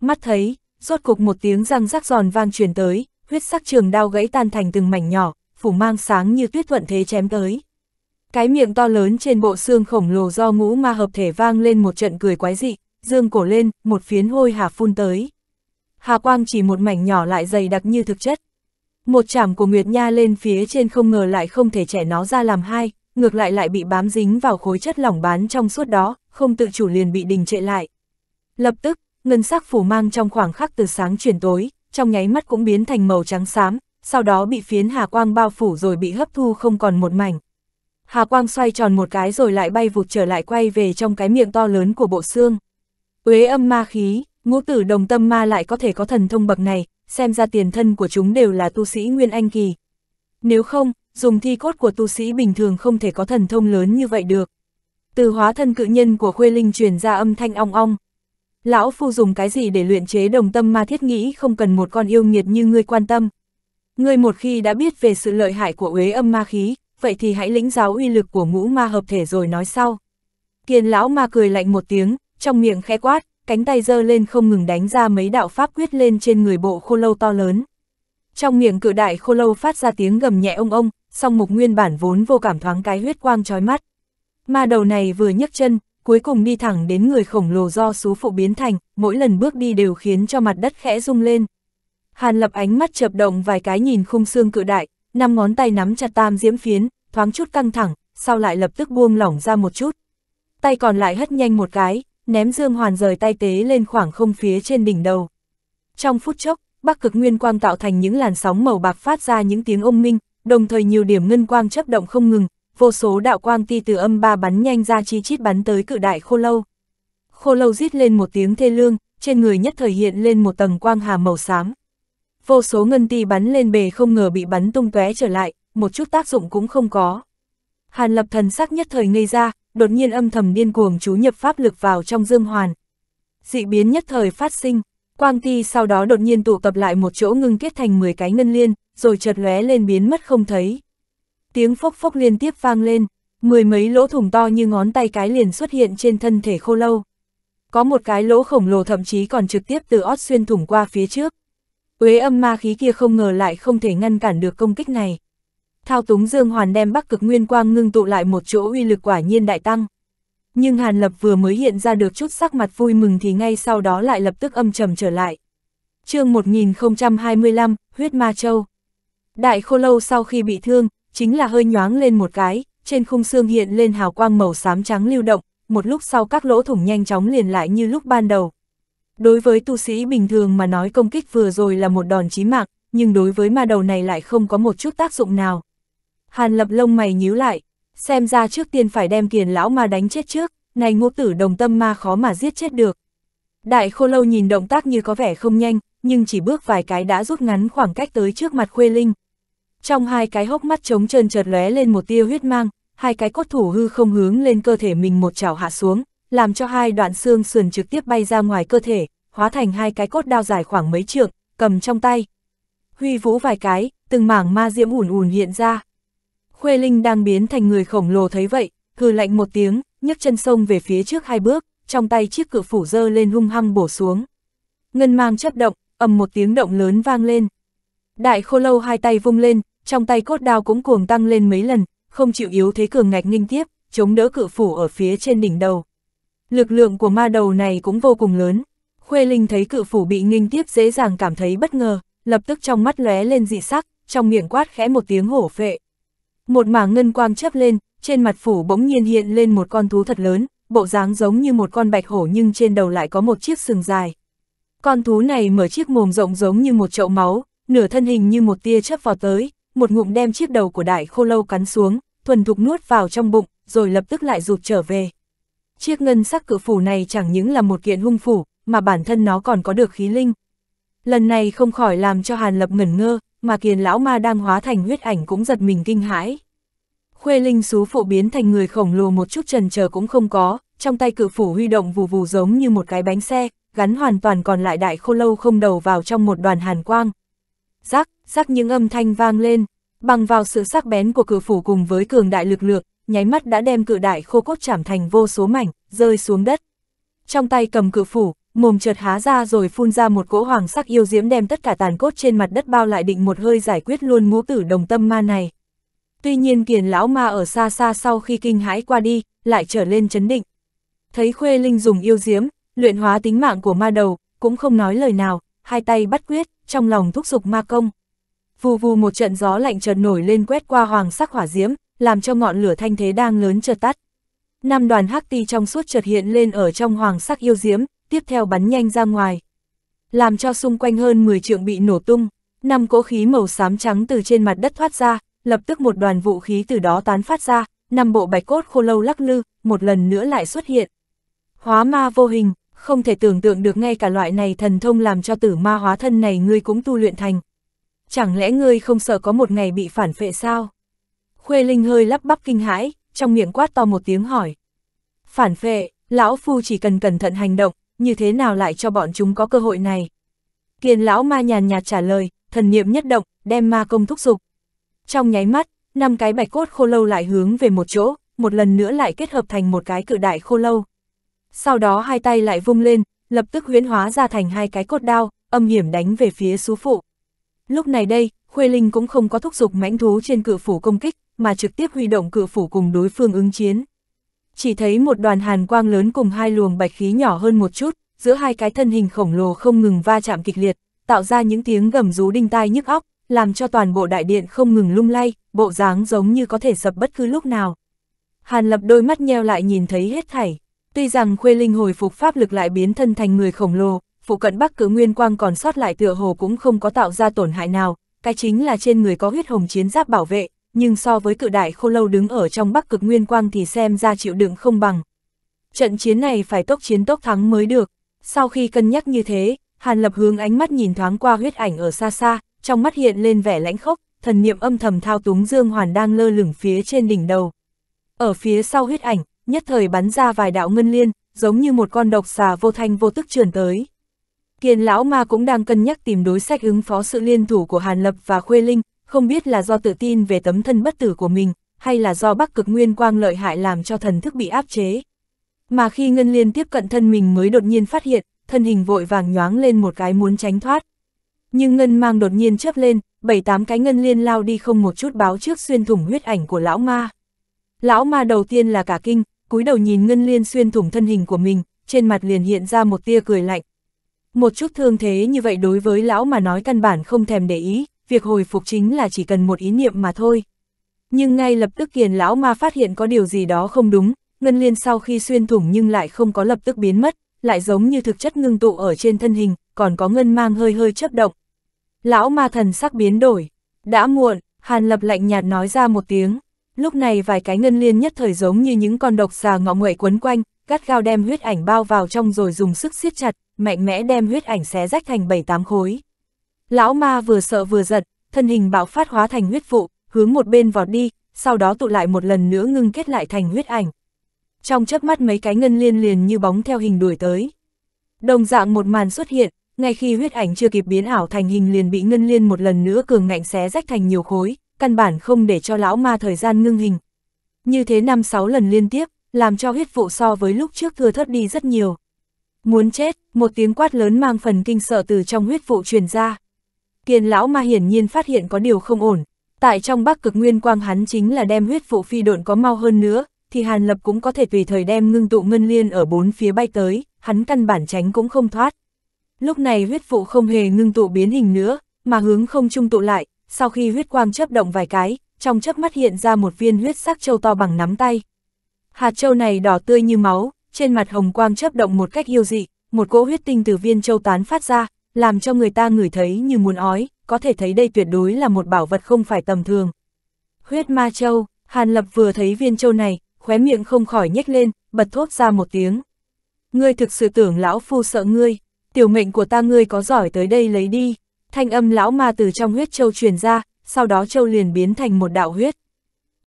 Mắt thấy, rốt cục một tiếng răng rắc giòn vang truyền tới, huyết sắc trường đao gãy tan thành từng mảnh nhỏ, phủ mang sáng như tuyết thuận thế chém tới. Cái miệng to lớn trên bộ xương khổng lồ do ngũ ma hợp thể vang lên một trận cười quái dị, dương cổ lên, một phiến hôi hà phun tới. Hà quang chỉ một mảnh nhỏ lại dày đặc như thực chất. Một chảm của Nguyệt Nha lên phía trên không ngờ lại không thể trẻ nó ra làm hai, ngược lại lại bị bám dính vào khối chất lỏng bán trong suốt đó, không tự chủ liền bị đình trệ lại. Lập tức, ngân sắc phủ mang trong khoảng khắc từ sáng chuyển tối, trong nháy mắt cũng biến thành màu trắng xám, sau đó bị phiến hà quang bao phủ rồi bị hấp thu không còn một mảnh. Hà quang xoay tròn một cái rồi lại bay vụt trở lại quay về trong cái miệng to lớn của bộ xương. Uế âm ma khí, ngũ tử đồng tâm ma lại có thể có thần thông bậc này, xem ra tiền thân của chúng đều là tu sĩ Nguyên Anh Kỳ. Nếu không, dùng thi cốt của tu sĩ bình thường không thể có thần thông lớn như vậy được. Từ hóa thân cự nhân của Khuê Linh truyền ra âm thanh ong ong. Lão Phu dùng cái gì để luyện chế đồng tâm ma thiết nghĩ không cần một con yêu nghiệt như ngươi quan tâm. Ngươi một khi đã biết về sự lợi hại của uế âm ma khí, vậy thì hãy lĩnh giáo uy lực của ngũ ma hợp thể rồi nói sau. Kiền lão ma cười lạnh một tiếng, trong miệng khẽ quát, cánh tay giơ lên không ngừng đánh ra mấy đạo pháp quyết lên trên người bộ khô lâu to lớn. Trong miệng cự đại khô lâu phát ra tiếng gầm nhẹ ông ông, song mục nguyên bản vốn vô cảm thoáng cái huyết quang trói mắt. Ma đầu này vừa nhấc chân, cuối cùng đi thẳng đến người khổng lồ do số phụ biến thành, mỗi lần bước đi đều khiến cho mặt đất khẽ rung lên. Hàn lập ánh mắt chập động vài cái nhìn khung xương cự đại, năm ngón tay nắm chặt tam diễm phiến, thoáng chút căng thẳng, sau lại lập tức buông lỏng ra một chút. Tay còn lại hất nhanh một cái, ném dương hoàn rời tay tế lên khoảng không phía trên đỉnh đầu. Trong phút chốc, bắc cực nguyên quang tạo thành những làn sóng màu bạc phát ra những tiếng ông minh, đồng thời nhiều điểm ngân quang chấp động không ngừng, vô số đạo quang ti từ âm ba bắn nhanh ra chi chít bắn tới cự đại khô lâu. Khô lâu rít lên một tiếng thê lương, trên người nhất thời hiện lên một tầng quang hà màu xám. Vô số ngân ti bắn lên bề không ngờ bị bắn tung tóe trở lại, một chút tác dụng cũng không có. Hàn lập thần sắc nhất thời ngây ra, đột nhiên âm thầm điên cuồng chú nhập pháp lực vào trong dương hoàn. Dị biến nhất thời phát sinh, quang ti sau đó đột nhiên tụ tập lại một chỗ ngưng kết thành 10 cái ngân liên, rồi chợt lóe lên biến mất không thấy. Tiếng phốc phốc liên tiếp vang lên, mười mấy lỗ thủng to như ngón tay cái liền xuất hiện trên thân thể khô lâu. Có một cái lỗ khổng lồ thậm chí còn trực tiếp từ ót xuyên thủng qua phía trước. Uế âm ma khí kia không ngờ lại không thể ngăn cản được công kích này thao túng Dương Hoàn đem Bắc Cực Nguyên Quang ngưng tụ lại một chỗ uy lực quả nhiên đại tăng. Nhưng Hàn Lập vừa mới hiện ra được chút sắc mặt vui mừng thì ngay sau đó lại lập tức âm trầm trở lại. chương 1025, Huyết Ma Châu Đại khô lâu sau khi bị thương, chính là hơi nhoáng lên một cái, trên khung xương hiện lên hào quang màu xám trắng lưu động, một lúc sau các lỗ thủng nhanh chóng liền lại như lúc ban đầu. Đối với tu sĩ bình thường mà nói công kích vừa rồi là một đòn chí mạng, nhưng đối với ma đầu này lại không có một chút tác dụng nào. Hàn lập lông mày nhíu lại, xem ra trước tiên phải đem kiền lão ma đánh chết trước, này ngũ tử đồng tâm ma khó mà giết chết được. Đại khô lâu nhìn động tác như có vẻ không nhanh, nhưng chỉ bước vài cái đã rút ngắn khoảng cách tới trước mặt khuê linh. Trong hai cái hốc mắt trống trơn chợt lóe lên một tia huyết mang, hai cái cốt thủ hư không hướng lên cơ thể mình một chảo hạ xuống, làm cho hai đoạn xương sườn trực tiếp bay ra ngoài cơ thể, hóa thành hai cái cốt đao dài khoảng mấy trượng, cầm trong tay. Huy vũ vài cái, từng mảng ma diễm ủn ủn hiện ra. Khuê Linh đang biến thành người khổng lồ thấy vậy, hừ lạnh một tiếng, nhấc chân sông về phía trước hai bước, trong tay chiếc cự phủ dơ lên hung hăng bổ xuống. Ngân mang chấp động, ầm một tiếng động lớn vang lên. Đại khô lâu hai tay vung lên, trong tay cốt đao cũng cuồng tăng lên mấy lần, không chịu yếu thế cường ngạch nghinh tiếp, chống đỡ cự phủ ở phía trên đỉnh đầu. Lực lượng của ma đầu này cũng vô cùng lớn. Khuê Linh thấy cự phủ bị nghinh tiếp dễ dàng cảm thấy bất ngờ, lập tức trong mắt lóe lên dị sắc, trong miệng quát khẽ một tiếng hổ phệ. Một mảng ngân quang chớp lên, trên mặt phủ bỗng nhiên hiện lên một con thú thật lớn, bộ dáng giống như một con bạch hổ nhưng trên đầu lại có một chiếc sừng dài. Con thú này mở chiếc mồm rộng giống như một chậu máu, nửa thân hình như một tia chớp vào tới, một ngụm đem chiếc đầu của đại khô lâu cắn xuống, thuần thục nuốt vào trong bụng, rồi lập tức lại rụt trở về. Chiếc ngân sắc cự phủ này chẳng những là một kiện hung phủ, mà bản thân nó còn có được khí linh. Lần này không khỏi làm cho Hàn Lập ngẩn ngơ, mà kiền lão ma đang hóa thành huyết ảnh cũng giật mình kinh hãi. Khuê linh xú phụ biến thành người khổng lồ một chút trần chờ cũng không có, trong tay cự phủ huy động vù vù giống như một cái bánh xe, gắn hoàn toàn còn lại đại khô lâu không đầu vào trong một đoàn hàn quang. Rắc, rắc những âm thanh vang lên, bằng vào sự sắc bén của cự phủ cùng với cường đại lực lượng, nháy mắt đã đem cự đại khô cốt chảm thành vô số mảnh, rơi xuống đất. Trong tay cầm cự phủ, mồm chợt há ra rồi phun ra một cỗ hoàng sắc yêu diễm đem tất cả tàn cốt trên mặt đất bao lại định một hơi giải quyết luôn ngũ tử đồng tâm ma này. Tuy nhiên kiền lão ma ở xa xa sau khi kinh hãi qua đi, lại trở lên chấn định. Thấy Khuê Linh dùng yêu diễm, luyện hóa tính mạng của ma đầu, cũng không nói lời nào, hai tay bắt quyết, trong lòng thúc giục ma công. Vù vù một trận gió lạnh chợt nổi lên quét qua hoàng sắc hỏa diễm, làm cho ngọn lửa thanh thế đang lớn chợt tắt. Năm đoàn hắc ti trong suốt chợt hiện lên ở trong hoàng sắc yêu diễm, tiếp theo bắn nhanh ra ngoài. Làm cho xung quanh hơn 10 trượng bị nổ tung, năm cỗ khí màu xám trắng từ trên mặt đất thoát ra, lập tức một đoàn vũ khí từ đó tán phát ra, năm bộ bạch cốt khô lâu lắc lư, một lần nữa lại xuất hiện. Hóa ma vô hình, không thể tưởng tượng được ngay cả loại này thần thông làm cho tử ma hóa thân này ngươi cũng tu luyện thành. Chẳng lẽ ngươi không sợ có một ngày bị phản phệ sao? Khuê Linh hơi lắp bắp kinh hãi, trong miệng quát to một tiếng hỏi. Phản phệ, lão phu chỉ cần cẩn thận hành động, như thế nào lại cho bọn chúng có cơ hội này? Kiền lão ma nhàn nhạt trả lời, thần niệm nhất động, đem ma công thúc dục. Trong nháy mắt, năm cái bạch cốt khô lâu lại hướng về một chỗ, một lần nữa lại kết hợp thành một cái cự đại khô lâu. Sau đó hai tay lại vung lên, lập tức huyễn hóa ra thành hai cái cốt đao, âm hiểm đánh về phía xú phụ. Lúc này đây, Khuê Linh cũng không có thúc giục mãnh thú trên cự phủ công kích, mà trực tiếp huy động cự phủ cùng đối phương ứng chiến. Chỉ thấy một đoàn hàn quang lớn cùng hai luồng bạch khí nhỏ hơn một chút, giữa hai cái thân hình khổng lồ không ngừng va chạm kịch liệt, tạo ra những tiếng gầm rú đinh tai nhức óc, làm cho toàn bộ đại điện không ngừng lung lay, bộ dáng giống như có thể sập bất cứ lúc nào. Hàn lập đôi mắt nheo lại nhìn thấy hết thảy. Tuy rằng khuê linh hồi phục pháp lực lại biến thân thành người khổng lồ, phụ cận bắc cử nguyên quang còn sót lại tựa hồ cũng không có tạo ra tổn hại nào, cái chính là trên người có huyết hồng chiến giáp bảo vệ, nhưng so với cự đại khô lâu đứng ở trong bắc cực nguyên quang thì xem ra chịu đựng không bằng. Trận chiến này phải tốc chiến tốc thắng mới được. Sau khi cân nhắc như thế, Hàn Lập hướng ánh mắt nhìn thoáng qua huyết ảnh ở xa xa, trong mắt hiện lên vẻ lãnh khốc, thần niệm âm thầm thao túng Dương Hoàn đang lơ lửng phía trên đỉnh đầu. Ở phía sau huyết ảnh, nhất thời bắn ra vài đạo ngân liên, giống như một con độc xà vô thanh vô tức trườn tới. Kiền lão ma cũng đang cân nhắc tìm đối sách ứng phó sự liên thủ của Hàn Lập và Khuê Linh, không biết là do tự tin về tấm thân bất tử của mình, hay là do bắc cực nguyên quang lợi hại làm cho thần thức bị áp chế. Mà khi Ngân Liên tiếp cận thân mình mới đột nhiên phát hiện, thân hình vội vàng nhoáng lên một cái muốn tránh thoát. Nhưng Ngân mang đột nhiên chớp lên, bảy tám cái Ngân Liên lao đi không một chút báo trước xuyên thủng huyết ảnh của lão ma. Lão ma đầu tiên là cả kinh, cúi đầu nhìn Ngân Liên xuyên thủng thân hình của mình, trên mặt liền hiện ra một tia cười lạnh. Một chút thương thế như vậy đối với lão mà nói căn bản không thèm để ý, việc hồi phục chính là chỉ cần một ý niệm mà thôi. Nhưng ngay lập tức kiền lão ma phát hiện có điều gì đó không đúng, ngân liên sau khi xuyên thủng nhưng lại không có lập tức biến mất, lại giống như thực chất ngưng tụ ở trên thân hình, còn có ngân mang hơi hơi chấp động. Lão ma thần sắc biến đổi, đã muộn, Hàn Lập lạnh nhạt nói ra một tiếng, lúc này vài cái ngân liên nhất thời giống như những con độc xà ngọ nguậy quấn quanh, gắt gao đem huyết ảnh bao vào trong rồi dùng sức siết chặt, mạnh mẽ đem huyết ảnh xé rách thành bảy tám khối. Lão ma vừa sợ vừa giật, thân hình bạo phát hóa thành huyết vụ, hướng một bên vọt đi, sau đó tụ lại một lần nữa ngưng kết lại thành huyết ảnh. Trong chớp mắt mấy cái ngân liên liền như bóng theo hình đuổi tới. Đồng dạng một màn xuất hiện, ngay khi huyết ảnh chưa kịp biến ảo thành hình liền bị ngân liên một lần nữa cường ngạnh xé rách thành nhiều khối, căn bản không để cho lão ma thời gian ngưng hình. Như thế năm sáu lần liên tiếp, làm cho huyết vụ so với lúc trước thừa thớt đi rất nhiều. Muốn chết, một tiếng quát lớn mang phần kinh sợ từ trong huyết vụ truyền ra. Kiền lão ma hiển nhiên phát hiện có điều không ổn, tại trong bắc cực nguyên quang hắn chính là đem huyết vụ phi độn có mau hơn nữa, thì Hàn Lập cũng có thể tùy thời đem ngưng tụ ngân liên ở bốn phía bay tới, hắn căn bản tránh cũng không thoát. Lúc này huyết vụ không hề ngưng tụ biến hình nữa, mà hướng không trung tụ lại, sau khi huyết quang chấp động vài cái, trong chớp mắt hiện ra một viên huyết sắc châu to bằng nắm tay. Hạt châu này đỏ tươi như máu, trên mặt hồng quang chấp động một cách yêu dị, một cỗ huyết tinh từ viên châu tán phát ra, làm cho người ta ngửi thấy như muốn ói, có thể thấy đây tuyệt đối là một bảo vật không phải tầm thường. Huyết ma châu, Hàn Lập vừa thấy viên châu này, khóe miệng không khỏi nhếch lên, bật thốt ra một tiếng. Ngươi thực sự tưởng lão phu sợ ngươi, tiểu mệnh của ta ngươi có giỏi tới đây lấy đi. Thanh âm lão ma từ trong huyết châu truyền ra, sau đó châu liền biến thành một đạo huyết.